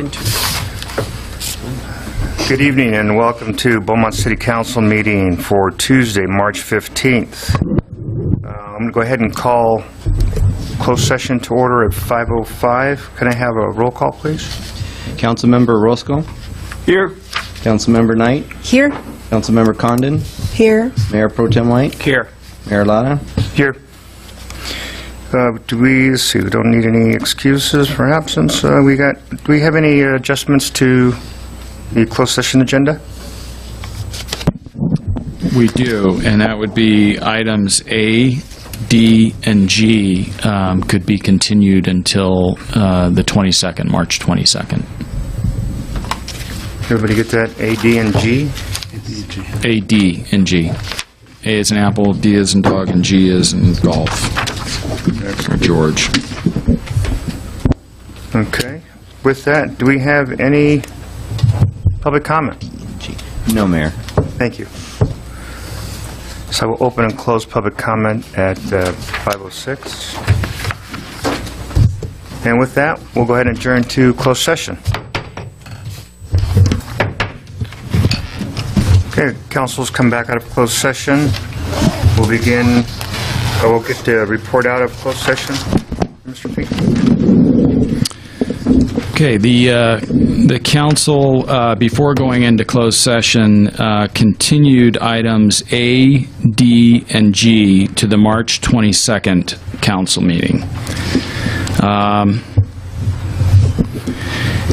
Good evening and welcome to Beaumont City Council meeting for Tuesday, March 15th. Uh, I'm going to go ahead and call closed session to order at 5:05. Can I have a roll call, please? Councilmember Orozco, Here. Councilmember Knight, Here. Councilmember Condon, Here. Mayor Pro Tem White, Here. Mayor Lara. Here. Uh, Do we, see, we don't need any excuses for absence. Uh, We got, do we have any adjustments to the closed session agenda? We do, and that would be items A, D, and G um, could be continued until uh, the 22nd, March 22nd. Everybody get that? A, D, and G? A, D, and G. A is an apple, D is in dog, and G is in golf. Or George. Okay. With that, do we have any public comment? No, Mayor. Thank you. So I will open and close public comment at uh, 5:06. And with that, we'll go ahead and adjourn to closed session. Okay, council's come back out of closed session. We'll begin, uh, we'll get the report out of closed session. Mr. Fink? Okay, the, uh, the council, uh, before going into closed session, uh, continued items A, D, and G to the March 22nd council meeting. Um,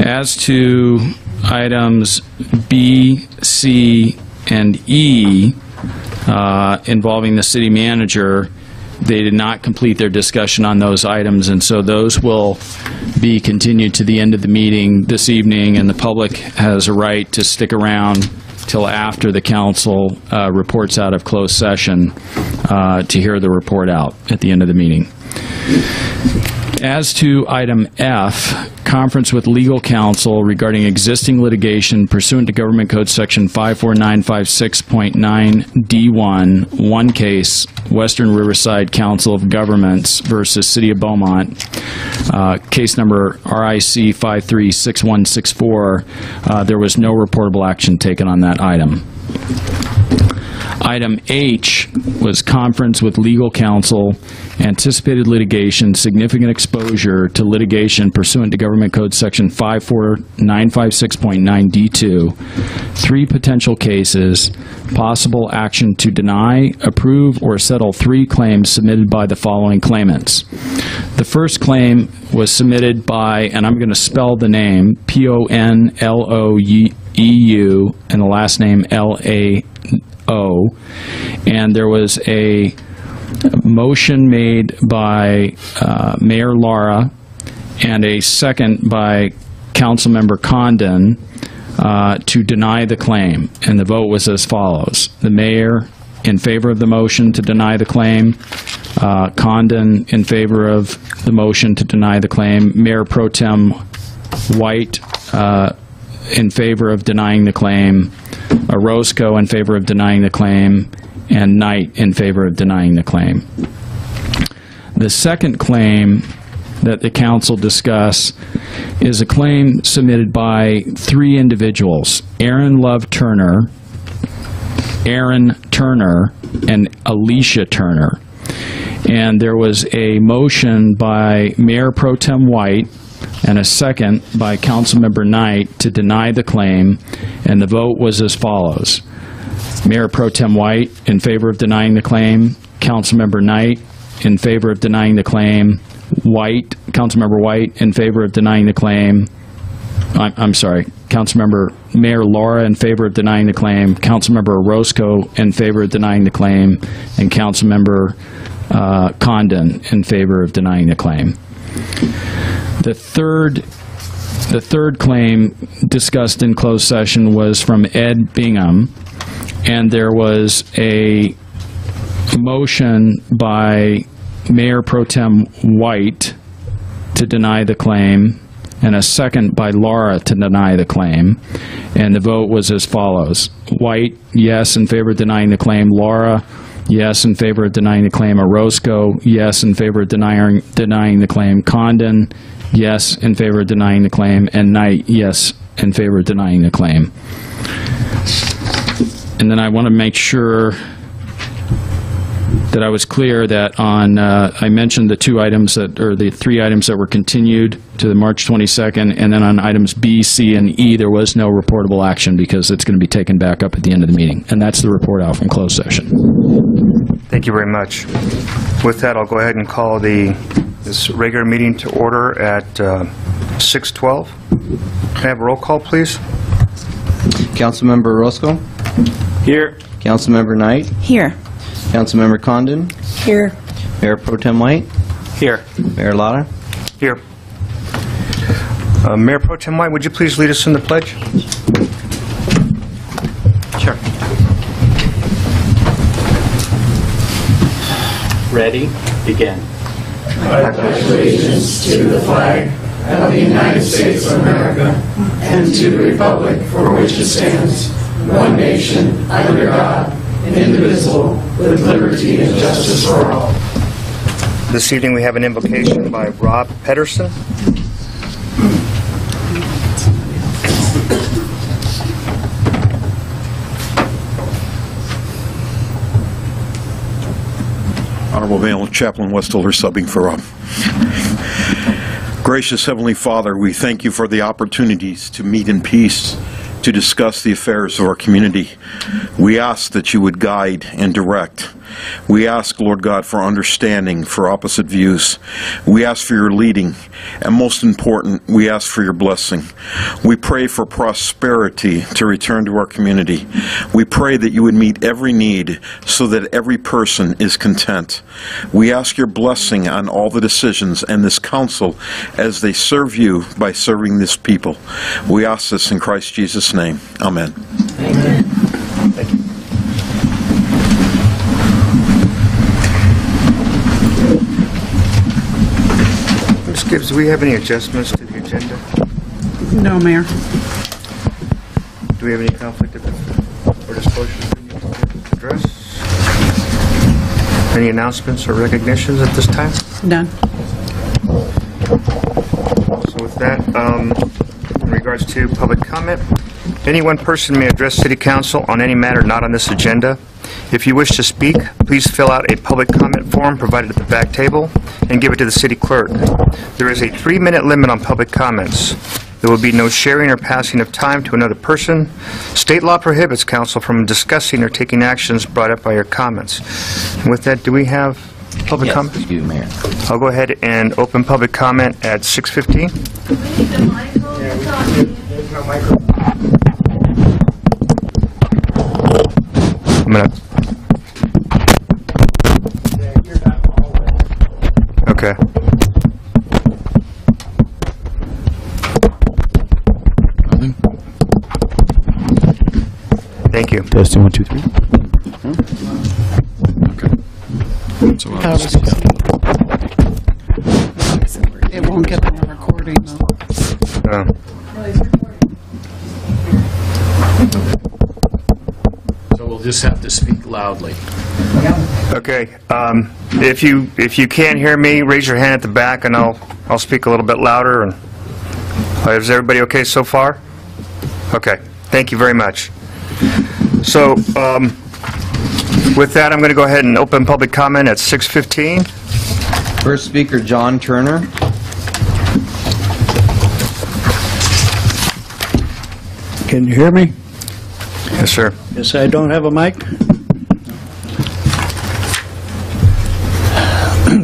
As to items B, C, and E uh, involving the city manager, they did not complete their discussion on those items, and so those will be continued to the end of the meeting this evening, and the public has a right to stick around till after the council uh, reports out of closed session uh, to hear the report out at the end of the meeting. As to item F, conference with legal counsel regarding existing litigation pursuant to Government Code Section 54956.9D1, one case, Western Riverside Council of Governments versus City of Beaumont, uh, case number RIC 536164. Uh, There was no reportable action taken on that item. Item H was conference with legal counsel, anticipated litigation, significant exposure to litigation pursuant to Government Code Section 54956.9D2, three potential cases, possible action to deny, approve, or settle three claims submitted by the following claimants. The first claim was submitted by, and I'm going to spell the name, P-O-N-L-O-E-U, and the last name L-A-O, and there was a motion made by uh, Mayor Lara and a second by Councilmember Condon uh, to deny the claim, and the vote was as follows. The mayor in favor of the motion to deny the claim, uh, Condon in favor of the motion to deny the claim, Mayor Pro Tem White uh, in favor of denying the claim, Orozco in favor of denying the claim, and Knight in favor of denying the claim. The second claim that the council discuss is a claim submitted by three individuals, Aaron Love Turner, Aaron Turner, and Alicia Turner. And there was a motion by Mayor Pro Tem White and a second by Councilmember Knight to deny the claim, and the vote was as follows. Mayor Pro Tem White in favor of denying the claim, Councilmember Knight in favor of denying the claim, White, Councilmember White in favor of denying the claim, I'm, I'm sorry, Councilmember Mayor Lara in favor of denying the claim, Councilmember Orozco in favor of denying the claim, and Councilmember uh, Condon in favor of denying the claim. The third, the third claim discussed in closed session was from Ed Bingham, and there was a motion by Mayor Pro Tem White to deny the claim, and a second by Lara to deny the claim. And the vote was as follows. White, yes, in favor of denying the claim. Lara, yes, in favor of denying the claim. Orozco, yes, in favor of denying, denying the claim. Condon, yes, in favor of denying the claim, and Knight, yes, in favor of denying the claim. And then I want to make sure that I was clear that on, uh, I mentioned the two items that, or the three items that were continued to the March 22nd, and then on items B, C, and E, there was no reportable action because it's going to be taken back up at the end of the meeting. And that's the report out from closed session. Thank you very much. With that, I'll go ahead and call the, this regular meeting to order at uh, 6:12. Can I have a roll call, please? Councilmember Orozco? Here. Councilmember Knight? Here. Councilmember Condon? Here. Mayor Pro Tem White? Here. Mayor Lara? Here. Uh, Mayor Pro Tem White, would you please lead us in the pledge? Ready? Begin. I pledge allegiance to the flag of the United States of America and to the republic for which it stands, one nation, under God, indivisible, with liberty and justice for all. This evening, we have an invocation by Rob Pedersen. Honorable Mayor Chaplain Westholder subbing for Rob. Gracious Heavenly Father, we thank you for the opportunities to meet in peace, to discuss the affairs of our community. We ask that you would guide and direct. We ask, Lord God, for understanding for opposite views. We ask for your leading, and most important, we ask for your blessing. We pray for prosperity to return to our community. We pray that you would meet every need so that every person is content. We ask your blessing on all the decisions and this council as they serve you by serving this people. We ask this in Christ Jesus' name. Amen. Ms. Gibbs, do we have any adjustments to the agenda? No, Mayor. Do we have any conflict or disclosures we need to address? Any announcements or recognitions at this time? Done. So with that, um, in regards to public comment, any one person may address city council on any matter not on this agenda. If you wish to speak, please fill out a public comment form provided at the back table and give it to the city clerk. There is a three-minute limit on public comments. There will be no sharing or passing of time to another person. State law prohibits council from discussing or taking actions brought up by your comments. With that, do we have public comment? Yes, you do, Mayor. I'll go ahead and open public comment at 6:15. I'm gonna... Okay. Thank you. Testing, one, two, three. So I'll just- It won't get on recording, though. Uh, So we'll just have to speak loudly. Okay, um, if you, if you can't hear me, raise your hand at the back and I'll, I'll speak a little bit louder and, Uh, is everybody okay so far? Okay, thank you very much. So, um, with that, I'm going to go ahead and open public comment at 6:15. First speaker, John Turner. Can you hear me? Yes, sir. Yes, I don't have a mic.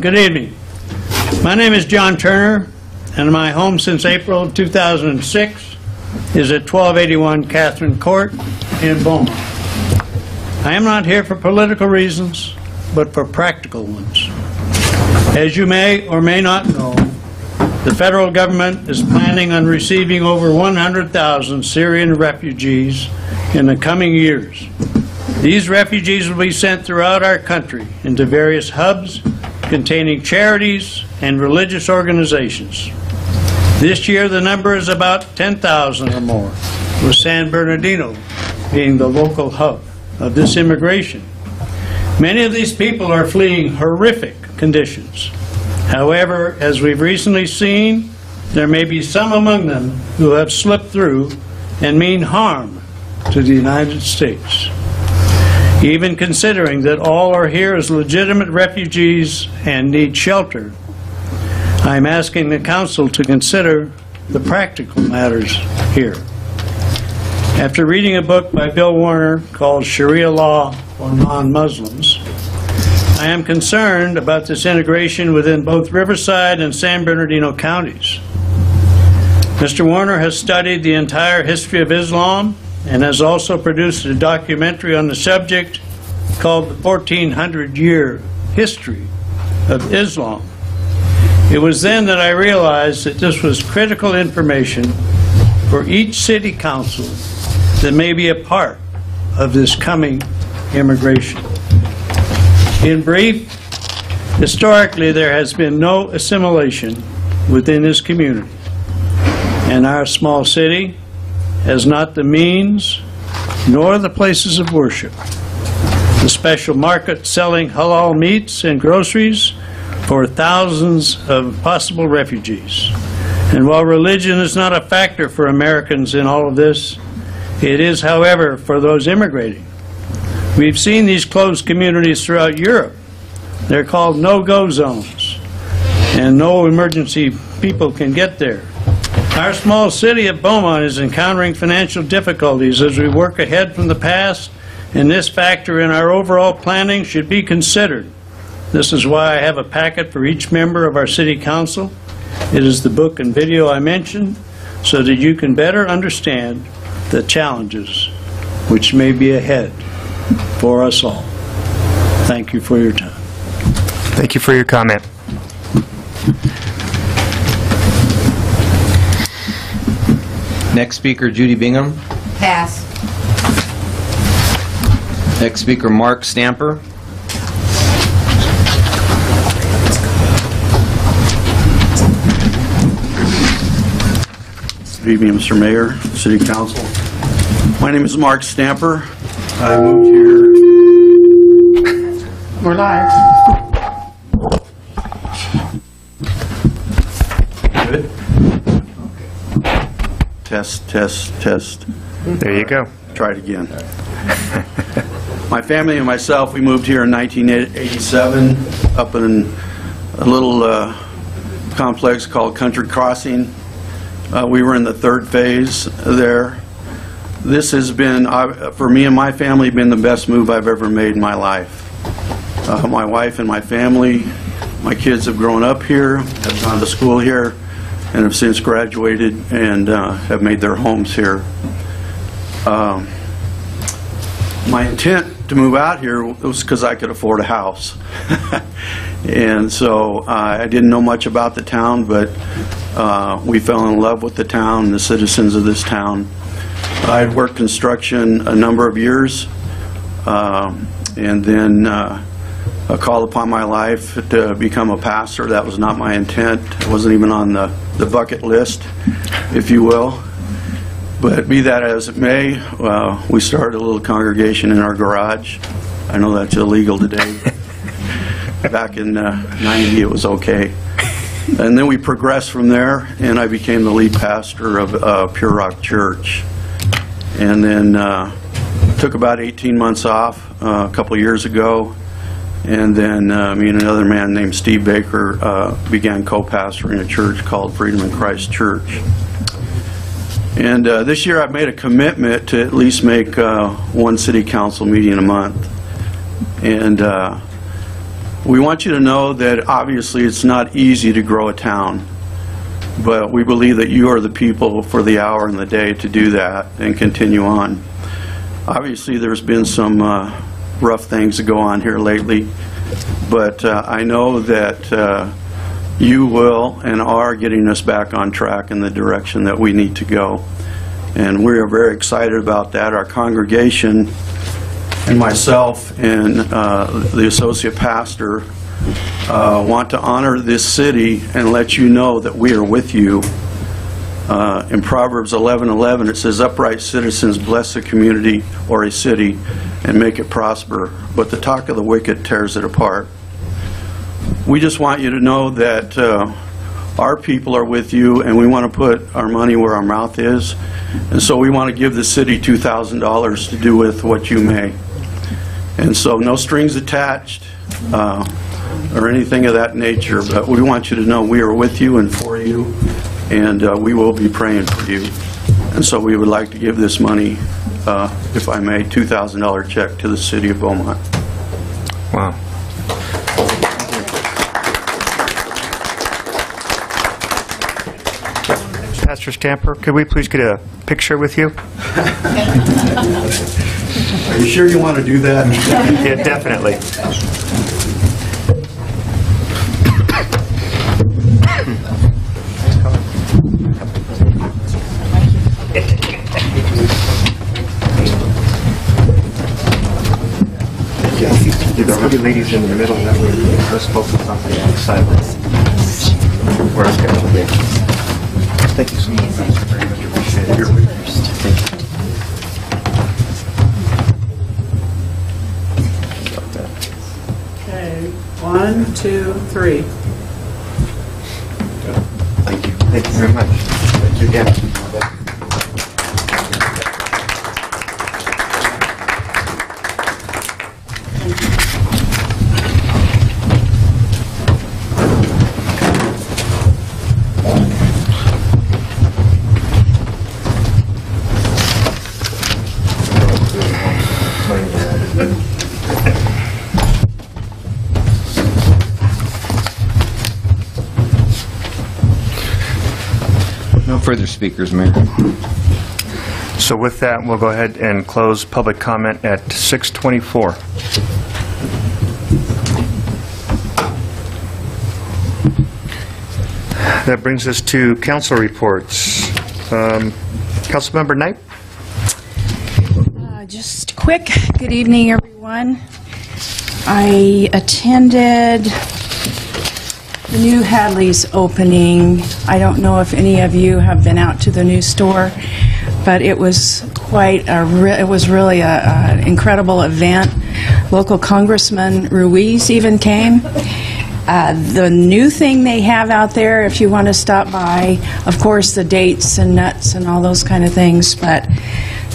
Good evening. My name is John Turner, and my home since April of 2006 is at 1281 Catherine Court in Beaumont. I am not here for political reasons, but for practical ones. As you may or may not know, the federal government is planning on receiving over 100,000 Syrian refugees in the coming years. These refugees will be sent throughout our country into various hubs containing charities and religious organizations. This year, the number is about 10,000 or more, with San Bernardino being the local hub of this immigration. Many of these people are fleeing horrific conditions. However, as we've recently seen, there may be some among them who have slipped through and mean harm to the United States. Even considering that all are here as legitimate refugees and need shelter, I am asking the council to consider the practical matters here. After reading a book by Bill Warner called Sharia Law for Non-Muslims, I am concerned about this integration within both Riverside and San Bernardino counties. Mr. Warner has studied the entire history of Islam and has also produced a documentary on the subject called The 1400-Year History of Islam. It was then that I realized that this was critical information for each city council that may be a part of this coming immigration. In brief, historically, there has been no assimilation within this community, and our small city has not the means nor the places of worship. The special market selling halal meats and groceries for thousands of possible refugees. And while religion is not a factor for Americans in all of this, it is, however, for those immigrating. We've seen these closed communities throughout Europe. They're called no-go zones, and no emergency people can get there. Our small city of Beaumont is encountering financial difficulties as we work ahead from the past, and this factor in our overall planning should be considered. This is why I have a packet for each member of our city council. It is the book and video I mentioned, so that you can better understand the challenges which may be ahead for us all. Thank you for your time. Thank you for your comment. Next speaker, Judy Bingham. Pass. Next speaker, Mark Stamper. Good evening, Mr. Mayor, City Council. My name is Mark Stamper. I moved here, We're live. Test, test, test. There you go. Try it again. My family and myself, we moved here in 1987, up in a little uh, complex called Country Crossing. Uh, We were in the third phase there. This has been, uh, for me and my family, been the best move I've ever made in my life. Uh, My wife and my family, my kids have grown up here, have gone to school here, and have since graduated and uh, have made their homes here. Um, My intent to move out here was because I could afford a house. And so uh, I didn't know much about the town, but uh, we fell in love with the town, the citizens of this town. I'd worked construction a number of years, um, and then uh, a call upon my life to become a pastor. That was not my intent. It wasn't even on the the bucket list, if you will. But be that as it may, uh, we started a little congregation in our garage. I know that's illegal today. Back in uh, 90, it was okay. And then we progressed from there, and I became the lead pastor of uh, Pure Rock Church. And then uh, took about 18 months off uh, a couple years ago, and then uh, me and another man named Steve Baker uh, began co-pastoring a church called Freedom in Christ Church. And uh, this year I've made a commitment to at least make uh, one city council meeting a month. And uh, we want you to know that obviously it's not easy to grow a town, but we believe that you are the people for the hour and the day to do that and continue on. Obviously, there's been some uh, rough things that go on here lately, but uh, I know that uh, you will and are getting us back on track in the direction that we need to go. And we are very excited about that. Our congregation and myself and uh, the associate pastor uh, want to honor this city and let you know that we are with you. Uh, In Proverbs 11:11, it says, "Upright citizens bless a community or a city and make it prosper, but the talk of the wicked tears it apart." We just want you to know that uh, our people are with you, and we want to put our money where our mouth is. And so we want to give the city $2,000 to do with what you may. And so no strings attached uh, or anything of that nature, but we want you to know we are with you and for you, and uh, we will be praying for you. And so we would like to give this money, uh, if I may, $2,000 check to the city of Beaumont. Wow. Pastor Stamper, could we please get a picture with you? Are you sure you want to do that? Yeah, definitely. Ladies in the middle, that way, let's focus on the outside. Where it's going to be. Thank you so much. Thank you. Appreciate it. Thank you. Okay, one, two, three. Thank you. Thank you very much. Thank you again. Further speakers, Mayor. So with that, we'll go ahead and close public comment at 6:24. That brings us to council reports. Um, Councilmember Knight? Uh, Just quick, good evening, everyone. I attended the new Hadley's opening. I don't know if any of you have been out to the new store, but it was quite a, it was really a- an incredible event. Local Congressman Ruiz even came. Uh, The new thing they have out there, if you want to stop by, of course, the dates and nuts and all those kind of things, but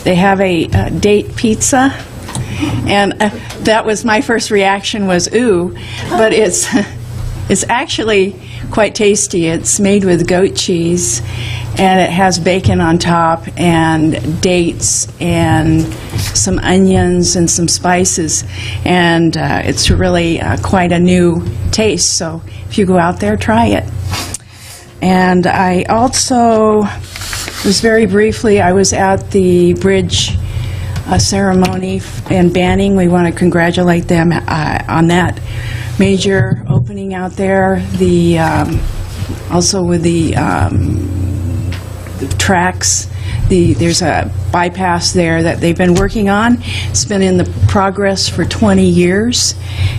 they have a uh, date pizza, and uh, that was my first reaction was ooh, but it's it's actually quite tasty. It's made with goat cheese, and it has bacon on top and dates and some onions and some spices, and uh, it's really uh, quite a new taste. So if you go out there, try it. And I also was very briefly, I was at the bridge uh, ceremony in Banning. We want to congratulate them uh, on that major opening out there. The, um, also with the um, the tracks, the, there's a bypass there that they've been working on. It's been in the progress for 20 years,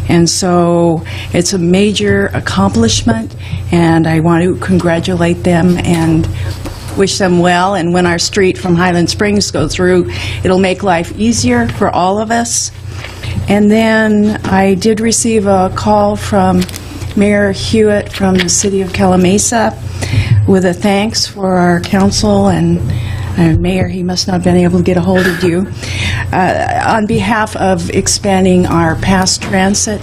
and so it's a major accomplishment, and I want to congratulate them and wish them well, and when our street from Highland Springs go through, it'll make life easier for all of us. And then I did receive a call from Mayor Hewitt from the city of Calimesa with a thanks for our council and uh, Mayor, he must not have been able to get a hold of you, uh, on behalf of expanding our Pass Transit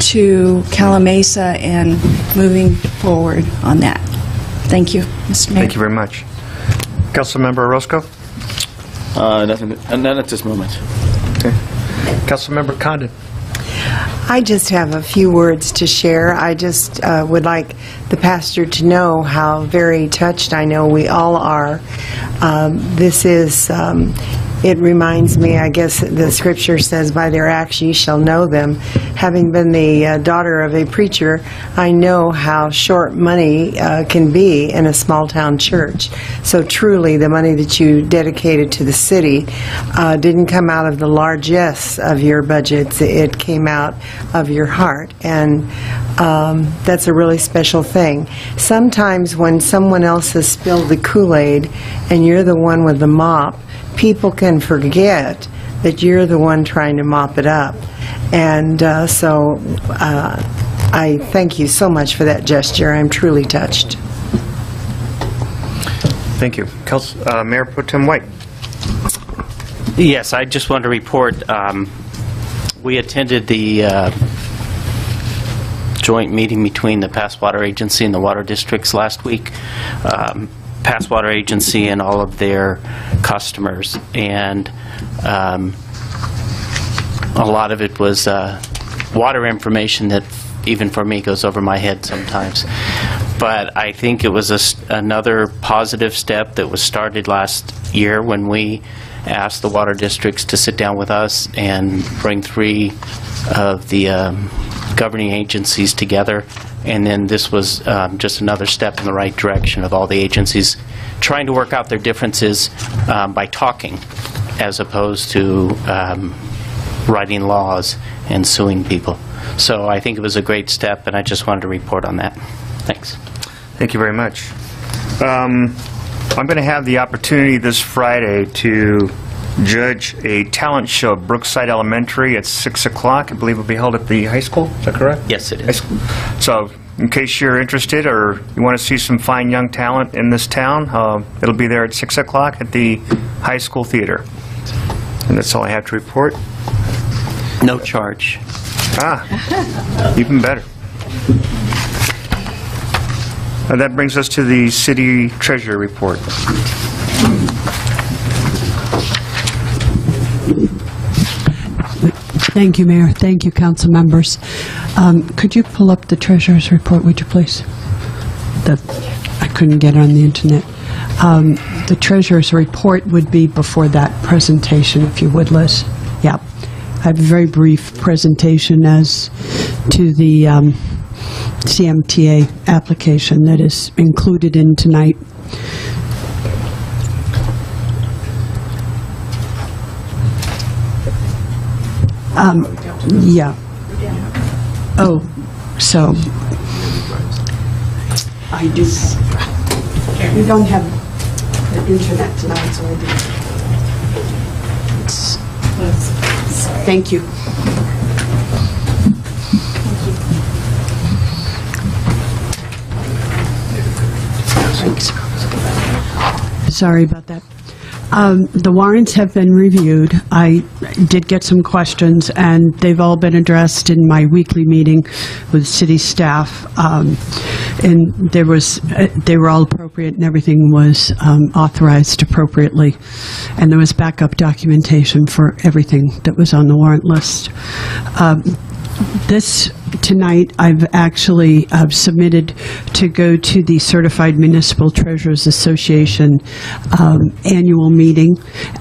to Calimesa and moving forward on that. Thank you, Mr. Mayor. Thank you very much. Councilmember Orozco? Uh, nothing, uh, none at this moment. Councilmember Condon? I just have a few words to share. I just uh, would like the pastor to know how very touched I know we all are. Um, This is, um, it reminds me, I guess the scripture says, by their acts ye shall know them. Having been the uh, daughter of a preacher, I know how short money uh, can be in a small-town church. So truly, the money that you dedicated to the city uh, didn't come out of the largesse of your budgets. It came out of your heart, and um, that's a really special thing. Sometimes when someone else has spilled the Kool-Aid and you're the one with the mop, people can forget that you're the one trying to mop it up. And uh, so uh, I thank you so much for that gesture. I'm truly touched. Thank you. Council- uh, Mayor Pro Tem White. Yes, I just want to report, um, we attended the uh, joint meeting between the Pass Water Agency and the water districts last week. Um, Pass Water Agency and all of their customers, and um, a lot of it was uh, water information that, even for me, goes over my head sometimes. But I think it was another positive step that was started last year when we asked the water districts to sit down with us and bring three of the um, governing agencies together. And then this was um, just another step in the right direction of all the agencies trying to work out their differences um, by talking as opposed to um, writing laws and suing people. So I think it was a great step, and I just wanted to report on that. Thanks. Thank you very much. Um, I'm going to have the opportunity this Friday to judge a talent show at Brookside Elementary at 6 o'clock. I believe it will be held at the high school. Is that correct? Yes, it is. So, in case you're interested or you want to see some fine young talent in this town, uh, it'll be there at 6 o'clock at the high school theater. And that's all I have to report. No charge. Ah, even better. Uh, That brings us to the city treasurer report. Thank you, Mayor. Thank you, council members. Um, Could you pull up the treasurer's report, would you please? I couldn't get it on the internet. Um, The treasurer's report would be before that presentation, if you would, Liz. Yeah. I have a very brief presentation as to the um, CMTA application that is included in tonight. Um, Yeah. Oh, so, I do, we don't have the internet tonight, so I do. Thank you. Sorry about that. Um, The warrants have been reviewed. I did get some questions, and they've all been addressed in my weekly meeting with city staff. Um, And there was, uh, they were all appropriate, and everything was um, authorized appropriately. And there was backup documentation for everything that was on the warrant list. Um, this, tonight, I've actually uh, submitted to go to the Certified Municipal Treasurers Association um, annual meeting,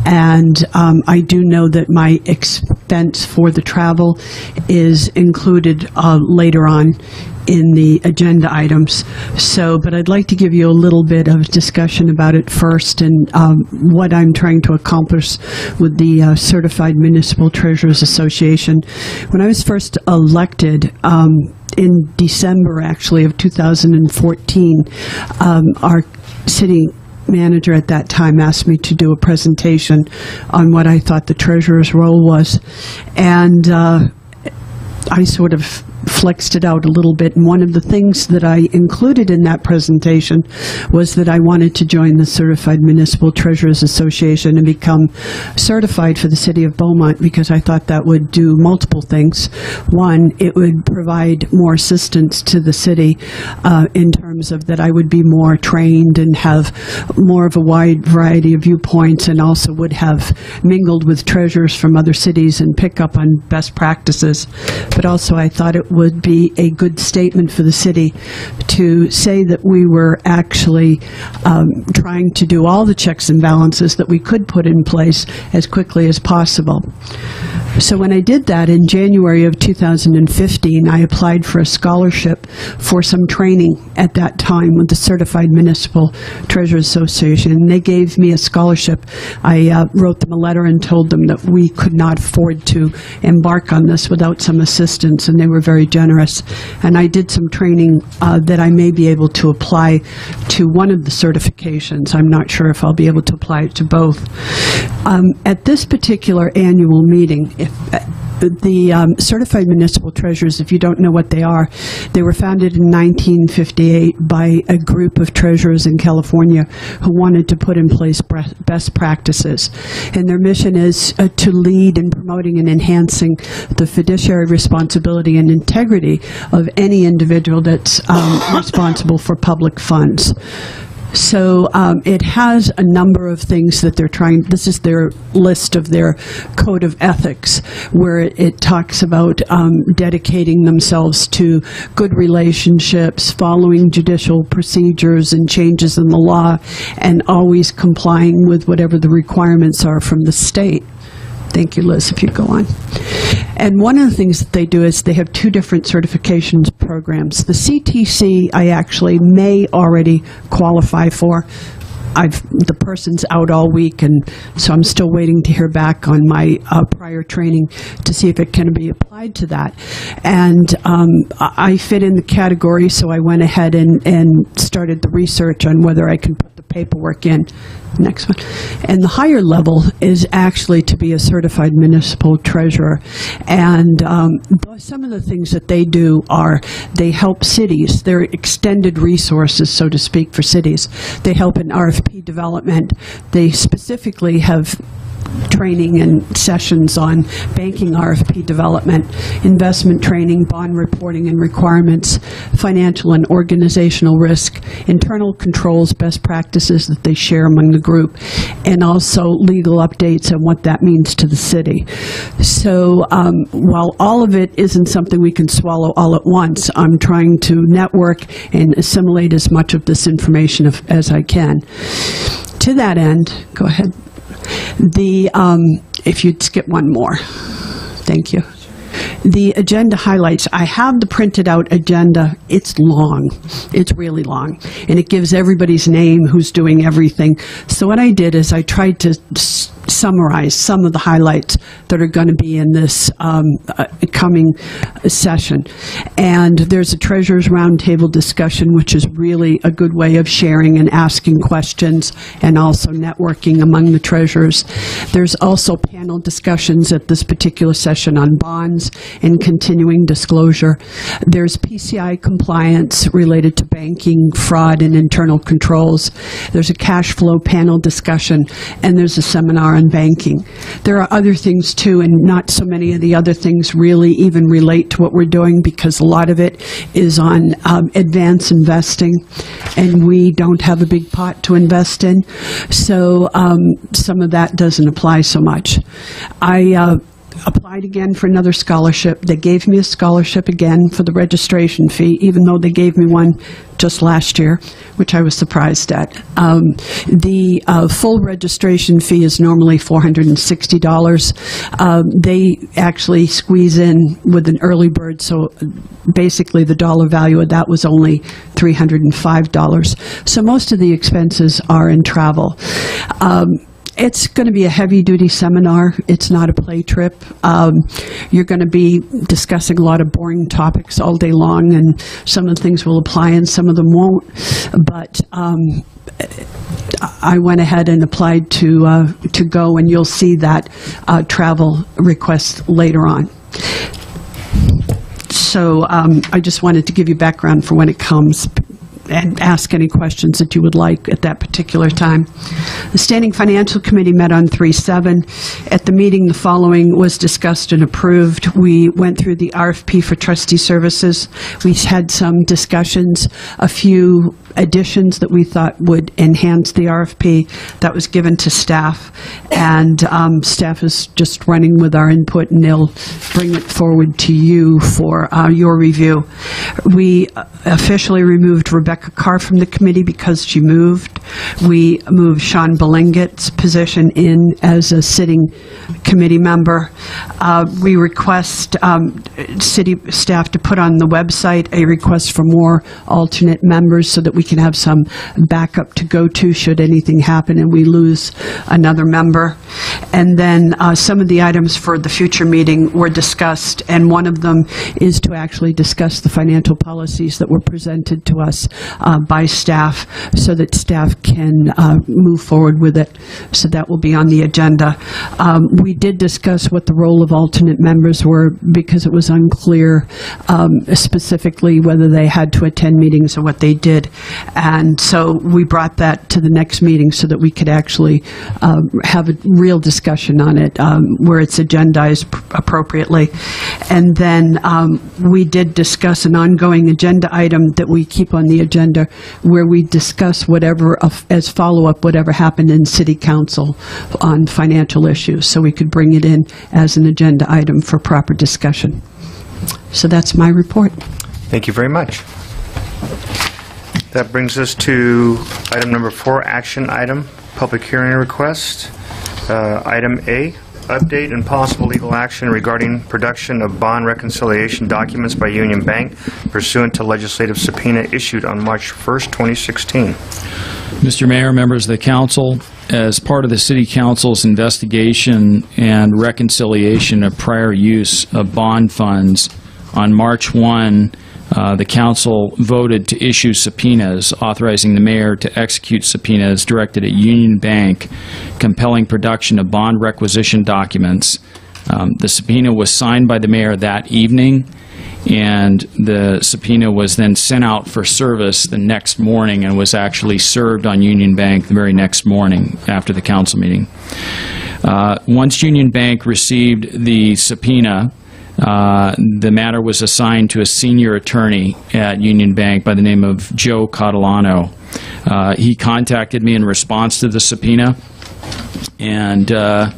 and um, I do know that my expense for the travel is included uh, later on in the agenda items. So, but I'd like to give you a little bit of discussion about it first and um, what I'm trying to accomplish with the uh, Certified Municipal Treasurers Association. When I was first elected, um, in December, actually, of 2014, um, our city manager at that time asked me to do a presentation on what I thought the treasurer's role was. And uh, I sort of flexed it out a little bit. And one of the things that I included in that presentation was that I wanted to join the Certified Municipal Treasurers Association and become certified for the city of Beaumont because I thought that would do multiple things. One, it would provide more assistance to the city uh, in terms of that I would be more trained and have more of a wide variety of viewpoints and also would have mingled with treasurers from other cities and pick up on best practices. But also, I thought it would be a good statement for the city to say that we were actually um, trying to do all the checks and balances that we could put in place as quickly as possible. So when I did that in January of 2015, I applied for a scholarship for some training at that time with the Certified Municipal Treasurers Association. And they gave me a scholarship. I uh, wrote them a letter and told them that we could not afford to embark on this without some assistance, and they were very generous. And I did some training uh, that I may be able to apply to one of the certifications. I'm not sure if I'll be able to apply it to both. Um, At this particular annual meeting, if, uh, the um, certified municipal treasurers, if you don't know what they are, they were founded in 1958 by a group of treasurers in California who wanted to put in place best practices. And their mission is uh, to lead in promoting and enhancing the fiduciary responsibility and integrity of any individual that's um, responsible for public funds. So um, it has a number of things that they're trying. This is their list of their code of ethics, where it, it talks about um, dedicating themselves to good relationships, following judicial procedures and changes in the law, and always complying with whatever the requirements are from the state. Thank you, Liz, if you go on. And one of the things that they do is they have two different certifications programs. The CTC, I actually may already qualify for. I've, the person's out all week, and so I'm still waiting to hear back on my uh, prior training to see if it can be applied to that. And um, I fit in the category, so I went ahead and, and started the research on whether I can put the paperwork in. Next one. And the higher level is actually to be a certified municipal treasurer. And um, some of the things that they do are they help cities, they're extended resources, so to speak, for cities. They help in RFP development. They specifically have training and sessions on banking RFP development, investment training, bond reporting and requirements, financial and organizational risk, internal controls, best practices that they share among the group, and also legal updates and what that means to the city. So um, while all of it isn't something we can swallow all at once, I'm trying to network and assimilate as much of this information as I can. To that end, go ahead. The, um, if you'd skip one more. Thank you. The agenda highlights, I have the printed out agenda. It's long. It's really long. And it gives everybody's name, who's doing everything. So what I did is I tried to summarize some of the highlights that are going to be in this um, uh, coming session. And there's a treasurer's roundtable discussion, which is really a good way of sharing and asking questions and also networking among the treasurers. There's also panel discussions at this particular session on bonds and continuing disclosure. There's PCI compliance related to banking, fraud, and internal controls. There's a cash flow panel discussion, and there's a seminar on banking. There are other things too, and not so many of the other things really even relate to what we're doing because a lot of it is on um, advanced investing, and we don't have a big pot to invest in. So um, some of that doesn't apply so much. I uh, applied again for another scholarship. They gave me a scholarship again for the registration fee, even though they gave me one just last year, which I was surprised at. Um, the uh, full registration fee is normally $460. Um, they actually squeeze in with an early bird, so basically the dollar value of that was only $305. So most of the expenses are in travel. Um, it's going to be a heavy-duty seminar. It's not a play trip. Um, you're going to be discussing a lot of boring topics all day long, and some of the things will apply and some of them won't. But um, I went ahead and applied to uh, to go, and you'll see that uh, travel request later on. So um, I just wanted to give you background for when it comes and ask any questions that you would like at that particular time. The Standing Financial Committee met on 3/7. At the meeting, the following was discussed and approved. We went through the RFP for trustee services. We had some discussions, a few additions that we thought would enhance the RFP that was given to staff. And um, staff is just running with our input, and they'll bring it forward to you for uh, your review. We officially removed Rebecca Carr from the committee because she moved. We moved Sean Belinget's position in as a sitting committee member. Uh, We request um, city staff to put on the website a request for more alternate members so that we can have some backup to go to should anything happen and we lose another member. And then uh, some of the items for the future meeting were discussed, and one of them is to actually discuss the financial policies that were presented to us uh, by staff so that staff can uh, move forward with it. So that will be on the agenda. Um, We did discuss what the role of alternate members were because it was unclear um, specifically whether they had to attend meetings or what they did. And so we brought that to the next meeting so that we could actually um, have a real discussion on it um, where it's agendized pr- appropriately. And then um, we did discuss an ongoing agenda item that we keep on the agenda where we discuss whatever, as follow-up, whatever happened in city council on financial issues. So we could bring it in as an agenda item for proper discussion. So that's my report. Thank you very much. That brings us to item number four, action item, public hearing request. Uh, Item A, update and possible legal action regarding production of bond reconciliation documents by Union Bank pursuant to legislative subpoena issued on March 1st, 2016. Mr. Mayor, members of the council, as part of the city council's investigation and reconciliation of prior use of bond funds, on March 1, uh, the council voted to issue subpoenas authorizing the mayor to execute subpoenas directed at Union Bank compelling production of bond requisition documents. Um, The subpoena was signed by the mayor that evening, and the subpoena was then sent out for service the next morning and was actually served on Union Bank the very next morning after the council meeting. Uh, Once Union Bank received the subpoena, uh, the matter was assigned to a senior attorney at Union Bank by the name of Joe Catalano. Uh, He contacted me in response to the subpoena, and uh,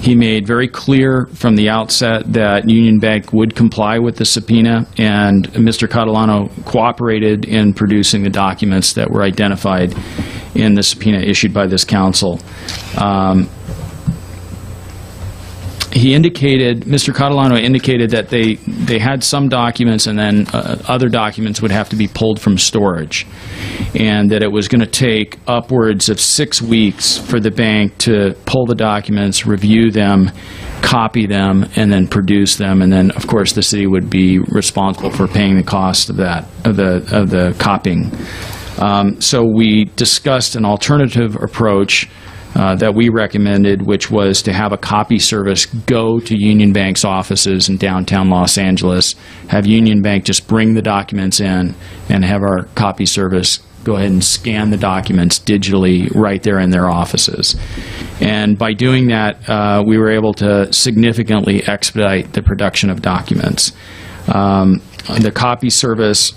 he made very clear from the outset that Union Bank would comply with the subpoena, and Mr. Catalano cooperated in producing the documents that were identified in the subpoena issued by this council. Um, he indicated, Mr. Catalano indicated that they, they had some documents and then uh, other documents would have to be pulled from storage. And that it was going to take upwards of six weeks for the bank to pull the documents, review them, copy them, and then produce them. And then, of course, the city would be responsible for paying the cost of that, of the, of the copying. Um, So we discussed an alternative approach uh, that we recommended, which was to have a copy service go to Union Bank's offices in downtown Los Angeles, have Union Bank just bring the documents in, and have our copy service go ahead and scan the documents digitally right there in their offices. And by doing that, uh, we were able to significantly expedite the production of documents. Um, The copy service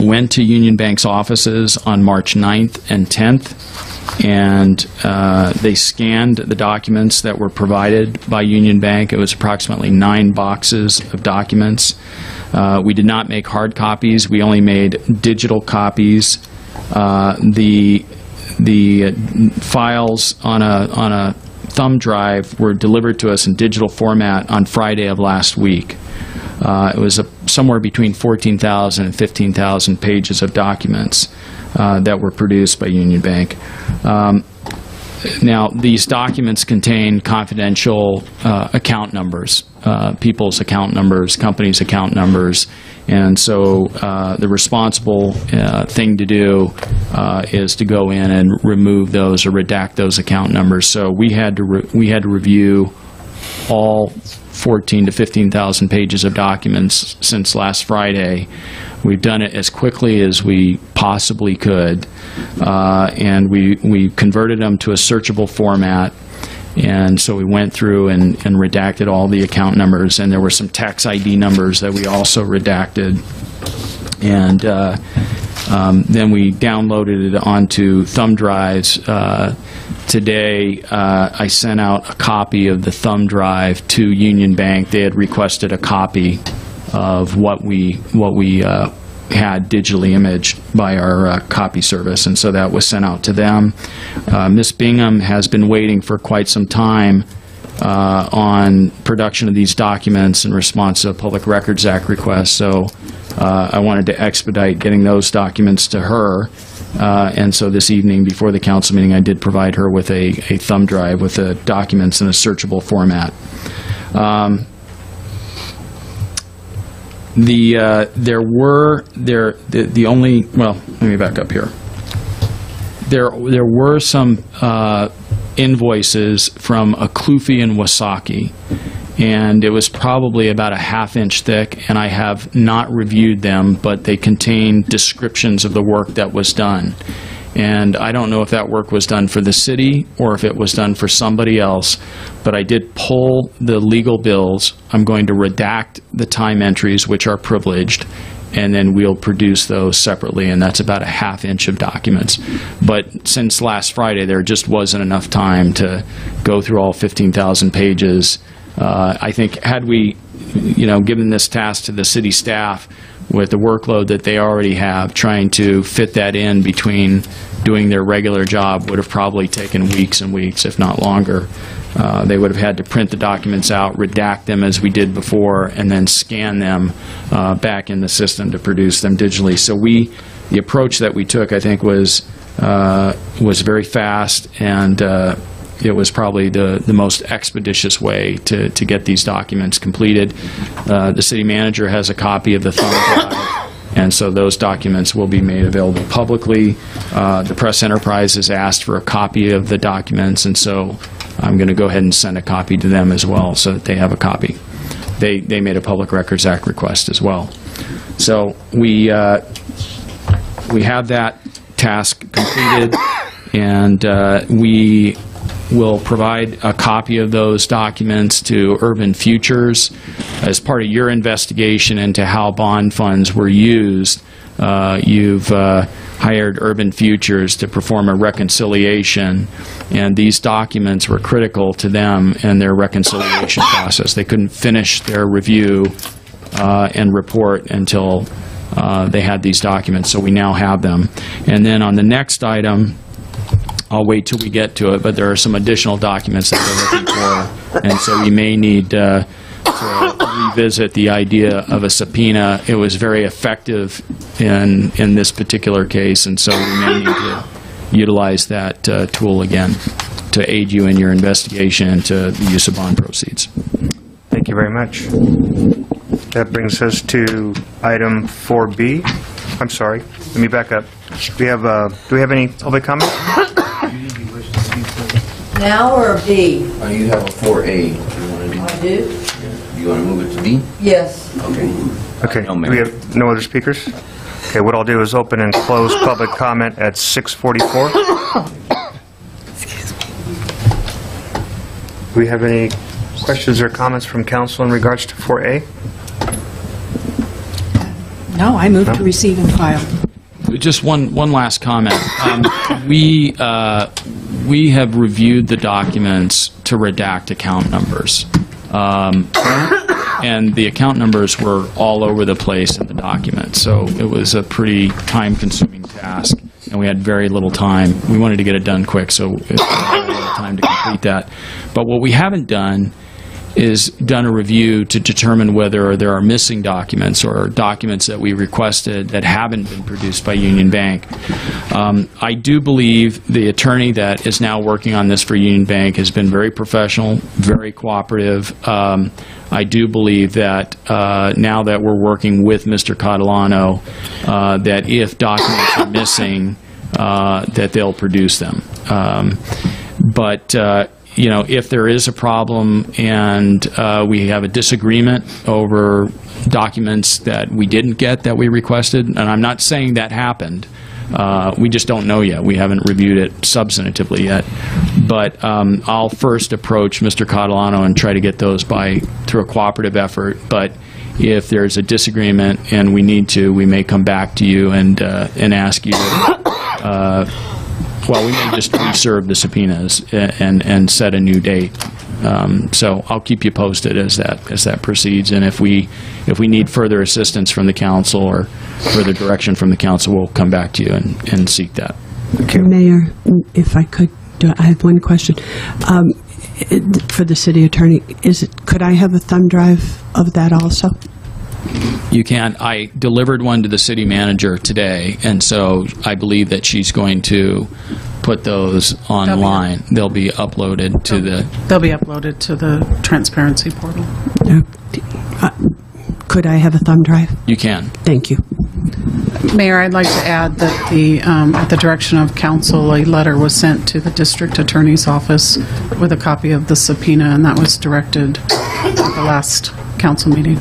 went to Union Bank's offices on March 9th and 10th, and uh, they scanned the documents that were provided by Union Bank. It was approximately nine boxes of documents. Uh, We did not make hard copies, we only made digital copies. Uh, The, the files on a, on a thumb drive were delivered to us in digital format on Friday of last week. Uh, It was a- somewhere between 14,000 and 15,000 pages of documents uh, that were produced by Union Bank. Um, Now, these documents contain confidential uh, account numbers, uh, people's account numbers, companies' account numbers, and so uh, the responsible uh, thing to do uh, is to go in and remove those or redact those account numbers. So we had to, we had to review all 14 to 15,000 pages of documents since last Friday. We've done it as quickly as we possibly could, uh, and we we converted them to a searchable format. And so we went through and, and redacted all the account numbers, and there were some tax ID numbers that we also redacted. And uh, um, then we downloaded it onto thumb drives. Uh, Today, uh, I sent out a copy of the thumb drive to Union Bank. They had requested a copy of what we, what we uh, had digitally imaged by our uh, copy service, and so that was sent out to them. Uh, Ms. Bingham has been waiting for quite some time uh, on production of these documents in response to a Public Records Act request, so uh, I wanted to expedite getting those documents to her. Uh, And so this evening, before the council meeting, I did provide her with a a thumb drive with the documents in a searchable format. Um, The, uh, there were, there, the the only, well, let me back up here. There, there were some uh, invoices from Aklufi and Wysocki, and it was probably about a half inch thick, and I have not reviewed them, but they contain descriptions of the work that was done. And I don't know if that work was done for the city or if it was done for somebody else, but I did pull the legal bills. I'm going to redact the time entries, which are privileged, and then we'll produce those separately, and that's about a half inch of documents. But since last Friday, there just wasn't enough time to go through all 15,000 pages. Uh, I think had we, you know, given this task to the city staff with the workload that they already have, trying to fit that in between doing their regular job would have probably taken weeks and weeks, if not longer. Uh, They would have had to print the documents out, redact them as we did before, and then scan them uh, back in the system to produce them digitally. So we, the approach that we took, I think, was, uh, was very fast, and uh, it was probably the, the most expeditious way to, to get these documents completed. Uh, The city manager has a copy of the thumb drive, and so those documents will be made available publicly. Uh, The press enterprise has asked for a copy of the documents, and so I'm going to go ahead and send a copy to them as well, so that they have a copy. They, they made a Public Records Act request as well. So we, uh, we have that task completed, and uh, we will provide a copy of those documents to Urban Futures as part of your investigation into how bond funds were used. Uh, You've uh, hired Urban Futures to perform a reconciliation, and these documents were critical to them in their reconciliation process. They couldn't finish their review uh, and report until uh, they had these documents, so we now have them. And then on the next item, I'll wait till we get to it, but there are some additional documents that they're looking for, and so we may need uh, to revisit the idea of a subpoena. It was very effective in, in this particular case, and so we may need to utilize that uh, tool again to aid you in your investigation into the use of bond proceeds. Thank you very much. That brings us to item 4B. I'm sorry, let me back up. Do we have, uh, do we have any public comment? Now or B? Oh, you have a 4A. You want to I do? do, you want to move it to B? Yes. Okay. Okay, No, do Mayor. we have no other speakers? Okay, what I'll do is open and close public comment at 6:44. Do we have any questions or comments from council in regards to 4A? No, I move to receive and file. Just one, one last comment. Um, We, uh, we have reviewed the documents to redact account numbers. Um, And the account numbers were all over the place in the document, so it was a pretty time-consuming task, and we had very little time. We wanted to get it done quick, so it we time to complete that. But what we haven't done is done a review to determine whether there are missing documents or documents that we requested that haven't been produced by Union Bank. Um, I do believe the attorney that is now working on this for Union Bank has been very professional, very cooperative. Um, I do believe that uh, now that we're working with Mr. Catalano, uh, that if documents are missing, uh, that they'll produce them. Um, But, uh, you know, if there is a problem and uh, we have a disagreement over documents that we didn't get that we requested, and I'm not saying that happened, uh, we just don't know yet. We haven't reviewed it substantively yet. But um, I'll first approach Mr. Catalano and try to get those by, through a cooperative effort. But if there's a disagreement and we need to, we may come back to you and, uh, and ask you to uh, well, we may just reserve the subpoenas and, and set a new date. Um, So I'll keep you posted as that, as that proceeds, and if we, if we need further assistance from the council or further direction from the council, we'll come back to you and, and seek that. Okay. Mayor, if I could, do- I have one question. Um, For the city attorney, is it, could I have a thumb drive of that also? You can't. I delivered one to the city manager today, and so I believe that she's going to put those online. They'll be uploaded to the, They'll be uploaded to the transparency portal. Uh, Could I have a thumb drive? you can. Thank you. Mayor, I'd like to add that the, um, at the direction of council, a letter was sent to the district attorney's office with a copy of the subpoena, and that was directed at the last council meeting.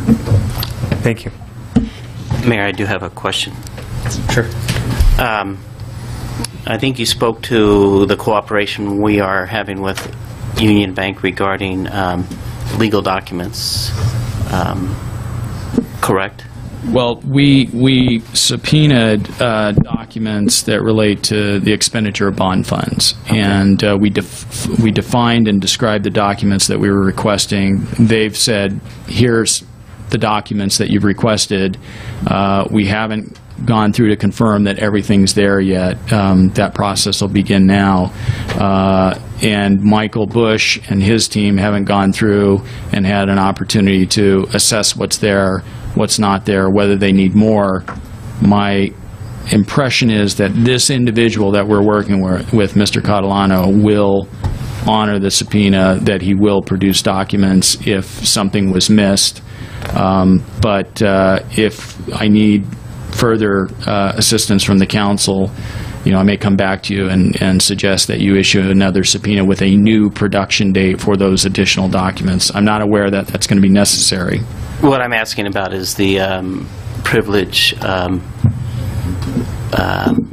Thank you. Mayor, I do have a question. Sure. Um, I think you spoke to the cooperation we are having with Union Bank regarding um, legal documents, um, correct? Well, we, we subpoenaed uh, documents that relate to the expenditure of bond funds, and uh, we def- we defined and described the documents that we were requesting. They've said, here's the documents that you've requested. Uh, We haven't gone through to confirm that everything's there yet. Um, That process will begin now. Uh, And Michael Busch and his team haven't gone through and had an opportunity to assess what's there, what's not there, whether they need more. My impression is that this individual that we're working with, Mr. Catalano, will honor the subpoena, that he will produce documents if something was missed. Um, But uh, if I need further uh, assistance from the council, you know, I may come back to you and, and suggest that you issue another subpoena with a new production date for those additional documents. I'm not aware that that's going to be necessary. What I'm asking about is the um, privilege um, um,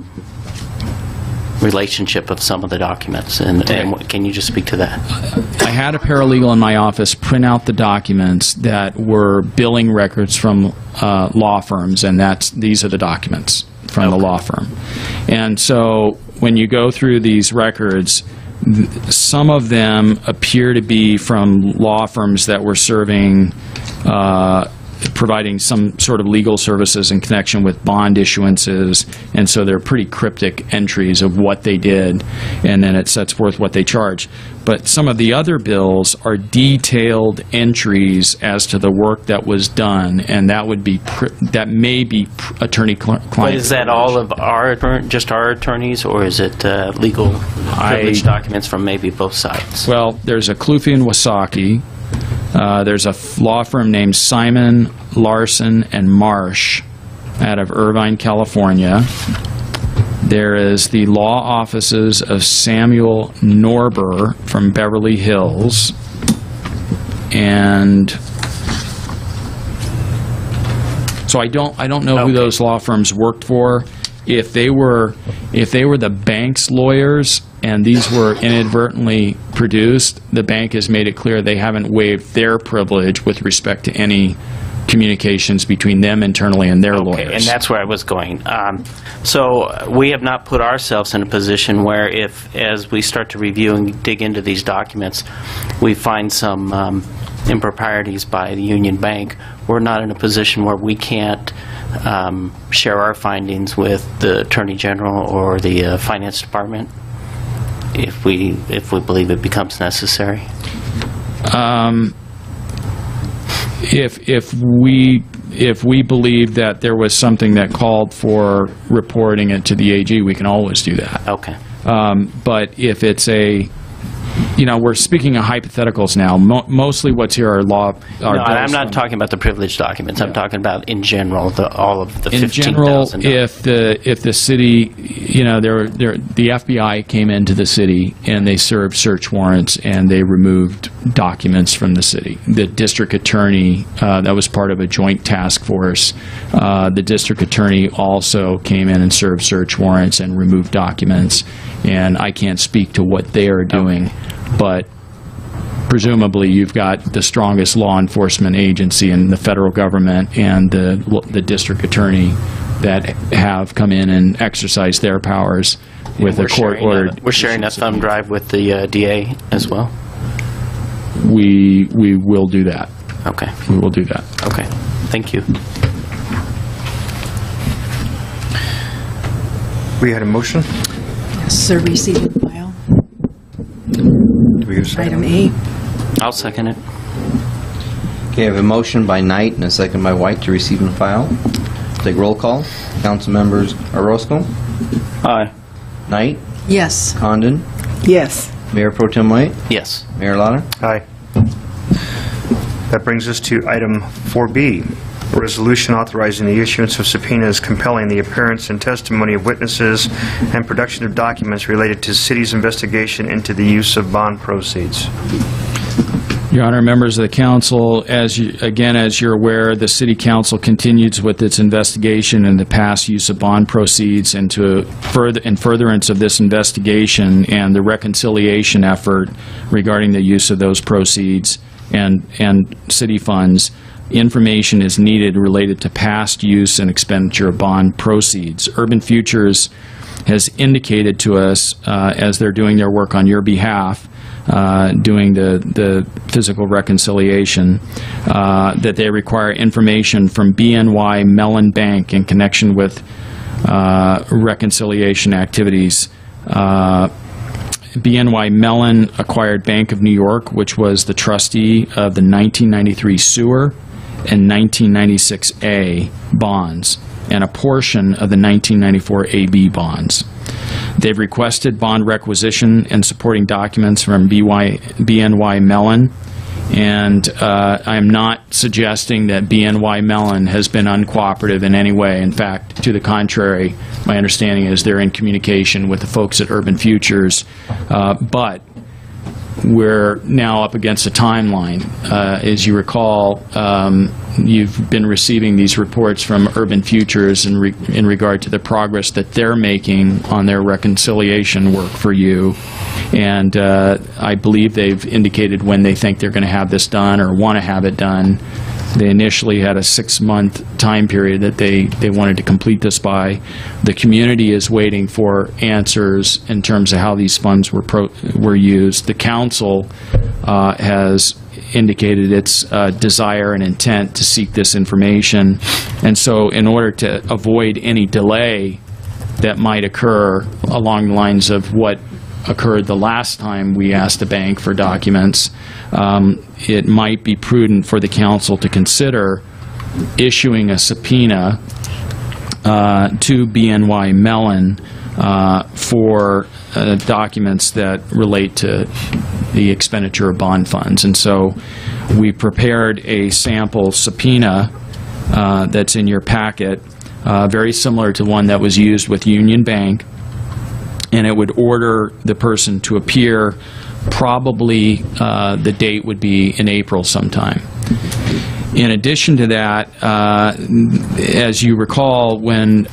relationship of some of the documents, and can you just speak to that? I had a paralegal in my office print out the documents that were billing records from uh, law firms, and that's, these are the documents from the law firm. And so when you go through these records, th- some of them appear to be from law firms that were serving, uh, providing some sort of legal services in connection with bond issuances, and so they're pretty cryptic entries of what they did, and then it sets forth what they charge. But some of the other bills are detailed entries as to the work that was done, and that would be, pr- that may be pr- attorney-client. But is that all of our, just our attorneys, or is it uh, legal privilege documents from maybe both sides? Well, there's Aklufi and Wysocki. Uh, there's a f- law firm named Simon, Larson, and Marsh out of Irvine, California. There is the law offices of Samuel Norber from Beverly Hills. And so I don't, I don't know who those law firms worked for. If they were, if they were the bank's lawyers and these were inadvertently produced, the bank has made it clear they haven't waived their privilege with respect to any communications between them internally and their Okay, lawyers. and that's where I was going. Um, So we have not put ourselves in a position where if, as we start to review and dig into these documents, we find some um, improprieties by the Union Bank, we're not in a position where we can't um, share our findings with the Attorney General or the uh, Finance Department if we, if we believe it becomes necessary. Um, if, if we, if we believe that there was something that called for reporting it to the AG, we can always do that. Okay. Um, But if it's a, you know, we're speaking of hypotheticals now. Mo- Mostly what's here are law, are No, I'm not talking about the privileged documents. I'm talking about in general, the, all of the in general, if the, if the city, you know, there, there, the FBI came into the city and they served search warrants and they removed documents from the city. The district attorney, uh, that was part of a joint task force. Uh, the district attorney also came in and served search warrants and removed documents. And I can't speak to what they are doing, but presumably you've got the strongest law enforcement agency in the federal government and the, the district attorney that have come in and exercised their powers with a We're a- court-ordered. We're sharing a thumb drive with the uh, DA as well? We, we will do that. Okay. We will do that. Okay, thank you. We had a motion? Yes, Sir, receive and file. Do we get a second? Item E. I'll second it. Okay, I have a motion by Knight and a second by White to receive and file. Take roll call. Council members Orozco, Aye. Knight, Yes. Condon, Yes. Mayor Pro Tem White, Yes. Mayor Lara. Aye. That brings us to item 4B, a resolution authorizing the issuance of subpoenas compelling the appearance and testimony of witnesses and production of documents related to city's investigation into the use of bond proceeds. Your Honor, members of the council, as you, again, as you're aware, the city council continues with its investigation into the past use of bond proceeds and to further, in furtherance of this investigation and the reconciliation effort regarding the use of those proceeds and, and city funds, information is needed related to past use and expenditure of bond proceeds. Urban Futures has indicated to us, uh, as they're doing their work on your behalf, uh, doing the, the physical reconciliation, uh, that they require information from BNY Mellon Bank in connection with uh, reconciliation activities. Uh, BNY Mellon acquired Bank of New York, which was the trustee of the 1993 sewer and 1996A bonds, and a portion of the 1994 AB bonds. They've requested bond requisition and supporting documents from BY, BNY Mellon, and uh, I'm not suggesting that BNY Mellon has been uncooperative in any way. In fact, to the contrary, my understanding is they're in communication with the folks at Urban Futures, uh, but we're now up against a timeline. Uh, As you recall, um, you've been receiving these reports from Urban Futures in re- in regard to the progress that they're making on their reconciliation work for you. And uh, I believe they've indicated when they think they're going to have this done or want to have it done. They initially had a six-month time period that they, they wanted to complete this by. The community is waiting for answers in terms of how these funds were, pro- were used. The council uh, has indicated its uh, desire and intent to seek this information. And so in order to avoid any delay that might occur along the lines of what occurred the last time we asked the bank for documents, um, it might be prudent for the council to consider issuing a subpoena uh, to BNY Mellon uh, for uh, documents that relate to the expenditure of bond funds. And so we prepared a sample subpoena uh, that's in your packet, uh, very similar to one that was used with Union Bank, and it would order the person to appear. Probably uh, the date would be in April sometime. In addition to that, uh, as you recall, when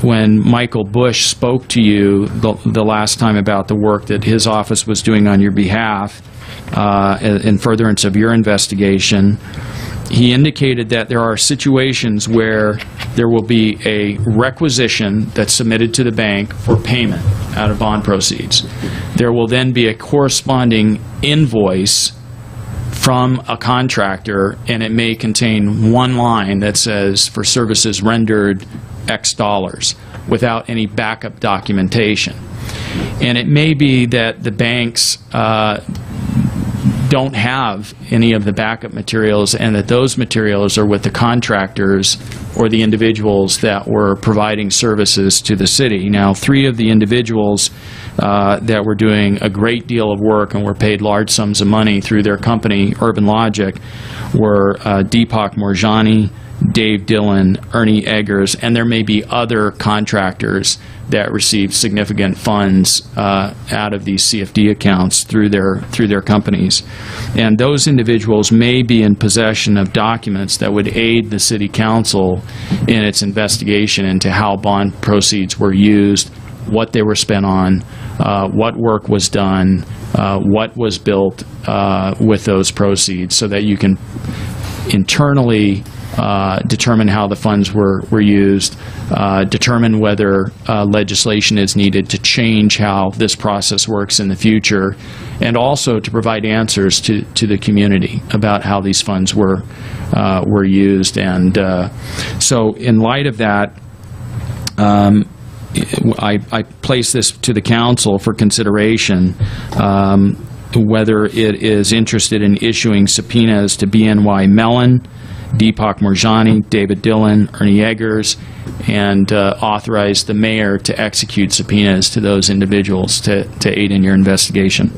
when Michael Busch spoke to you the, the last time about the work that his office was doing on your behalf uh, in in furtherance of your investigation, he indicated that there are situations where there will be a requisition that's submitted to the bank for payment out of bond proceeds. There will then be a corresponding invoice from a contractor, and it may contain one line that says, "For services rendered X dollars," without any backup documentation. And it may be that the banks uh, don't have any of the backup materials, and that those materials are with the contractors or the individuals that were providing services to the city. Now, three of the individuals uh, that were doing a great deal of work and were paid large sums of money through their company, Urban Logic, were uh, Deepak Moorjani, Dave Dillon, Ernie Eggers, and there may be other contractors that receive significant funds uh, out of these CFD accounts through their through their companies, and those individuals may be in possession of documents that would aid the city council in its investigation into how bond proceeds were used, what they were spent on, uh, what work was done, uh, what was built uh, with those proceeds, so that you can internally uh, determine how the funds were, were used, uh, determine whether uh, legislation is needed to change how this process works in the future, and also to provide answers to, to the community about how these funds were, uh, were used. And uh, so in light of that, um, I, I place this to the council for consideration. Um, whether it is interested in issuing subpoenas to BNY Mellon, Deepak Moorjani, David Dillon, Ernie Eggers, and uh, authorize the mayor to execute subpoenas to those individuals to to aid in your investigation.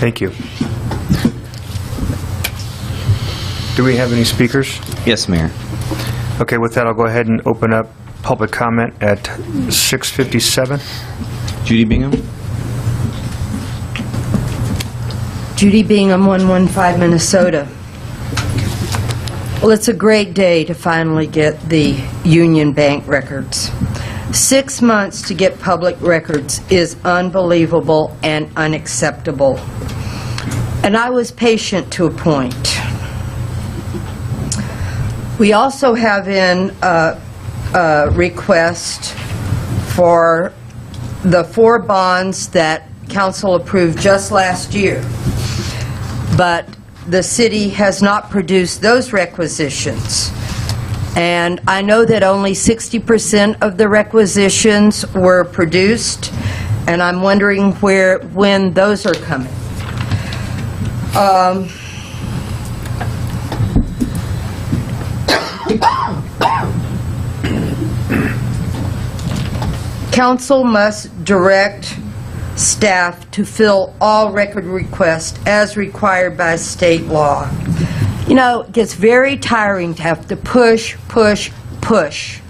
Thank you. Do we have any speakers? Yes, Mayor. Okay, with that, I'll go ahead and open up public comment at 6:57. Judy Bingham? Judy Bingham, 115 Minnesota. Well, it's a great day to finally get the Union Bank records. Six months to get public records is unbelievable and unacceptable. And I was patient to a point. We also have in a, a request for the four bonds that council approved just last year. But the city has not produced those requisitions. And I know that only 60% of the requisitions were produced, and I'm wondering where, when those are coming. Um, Council must direct staff to fill all record requests as required by state law. You know, it gets very tiring to have to push, push, push.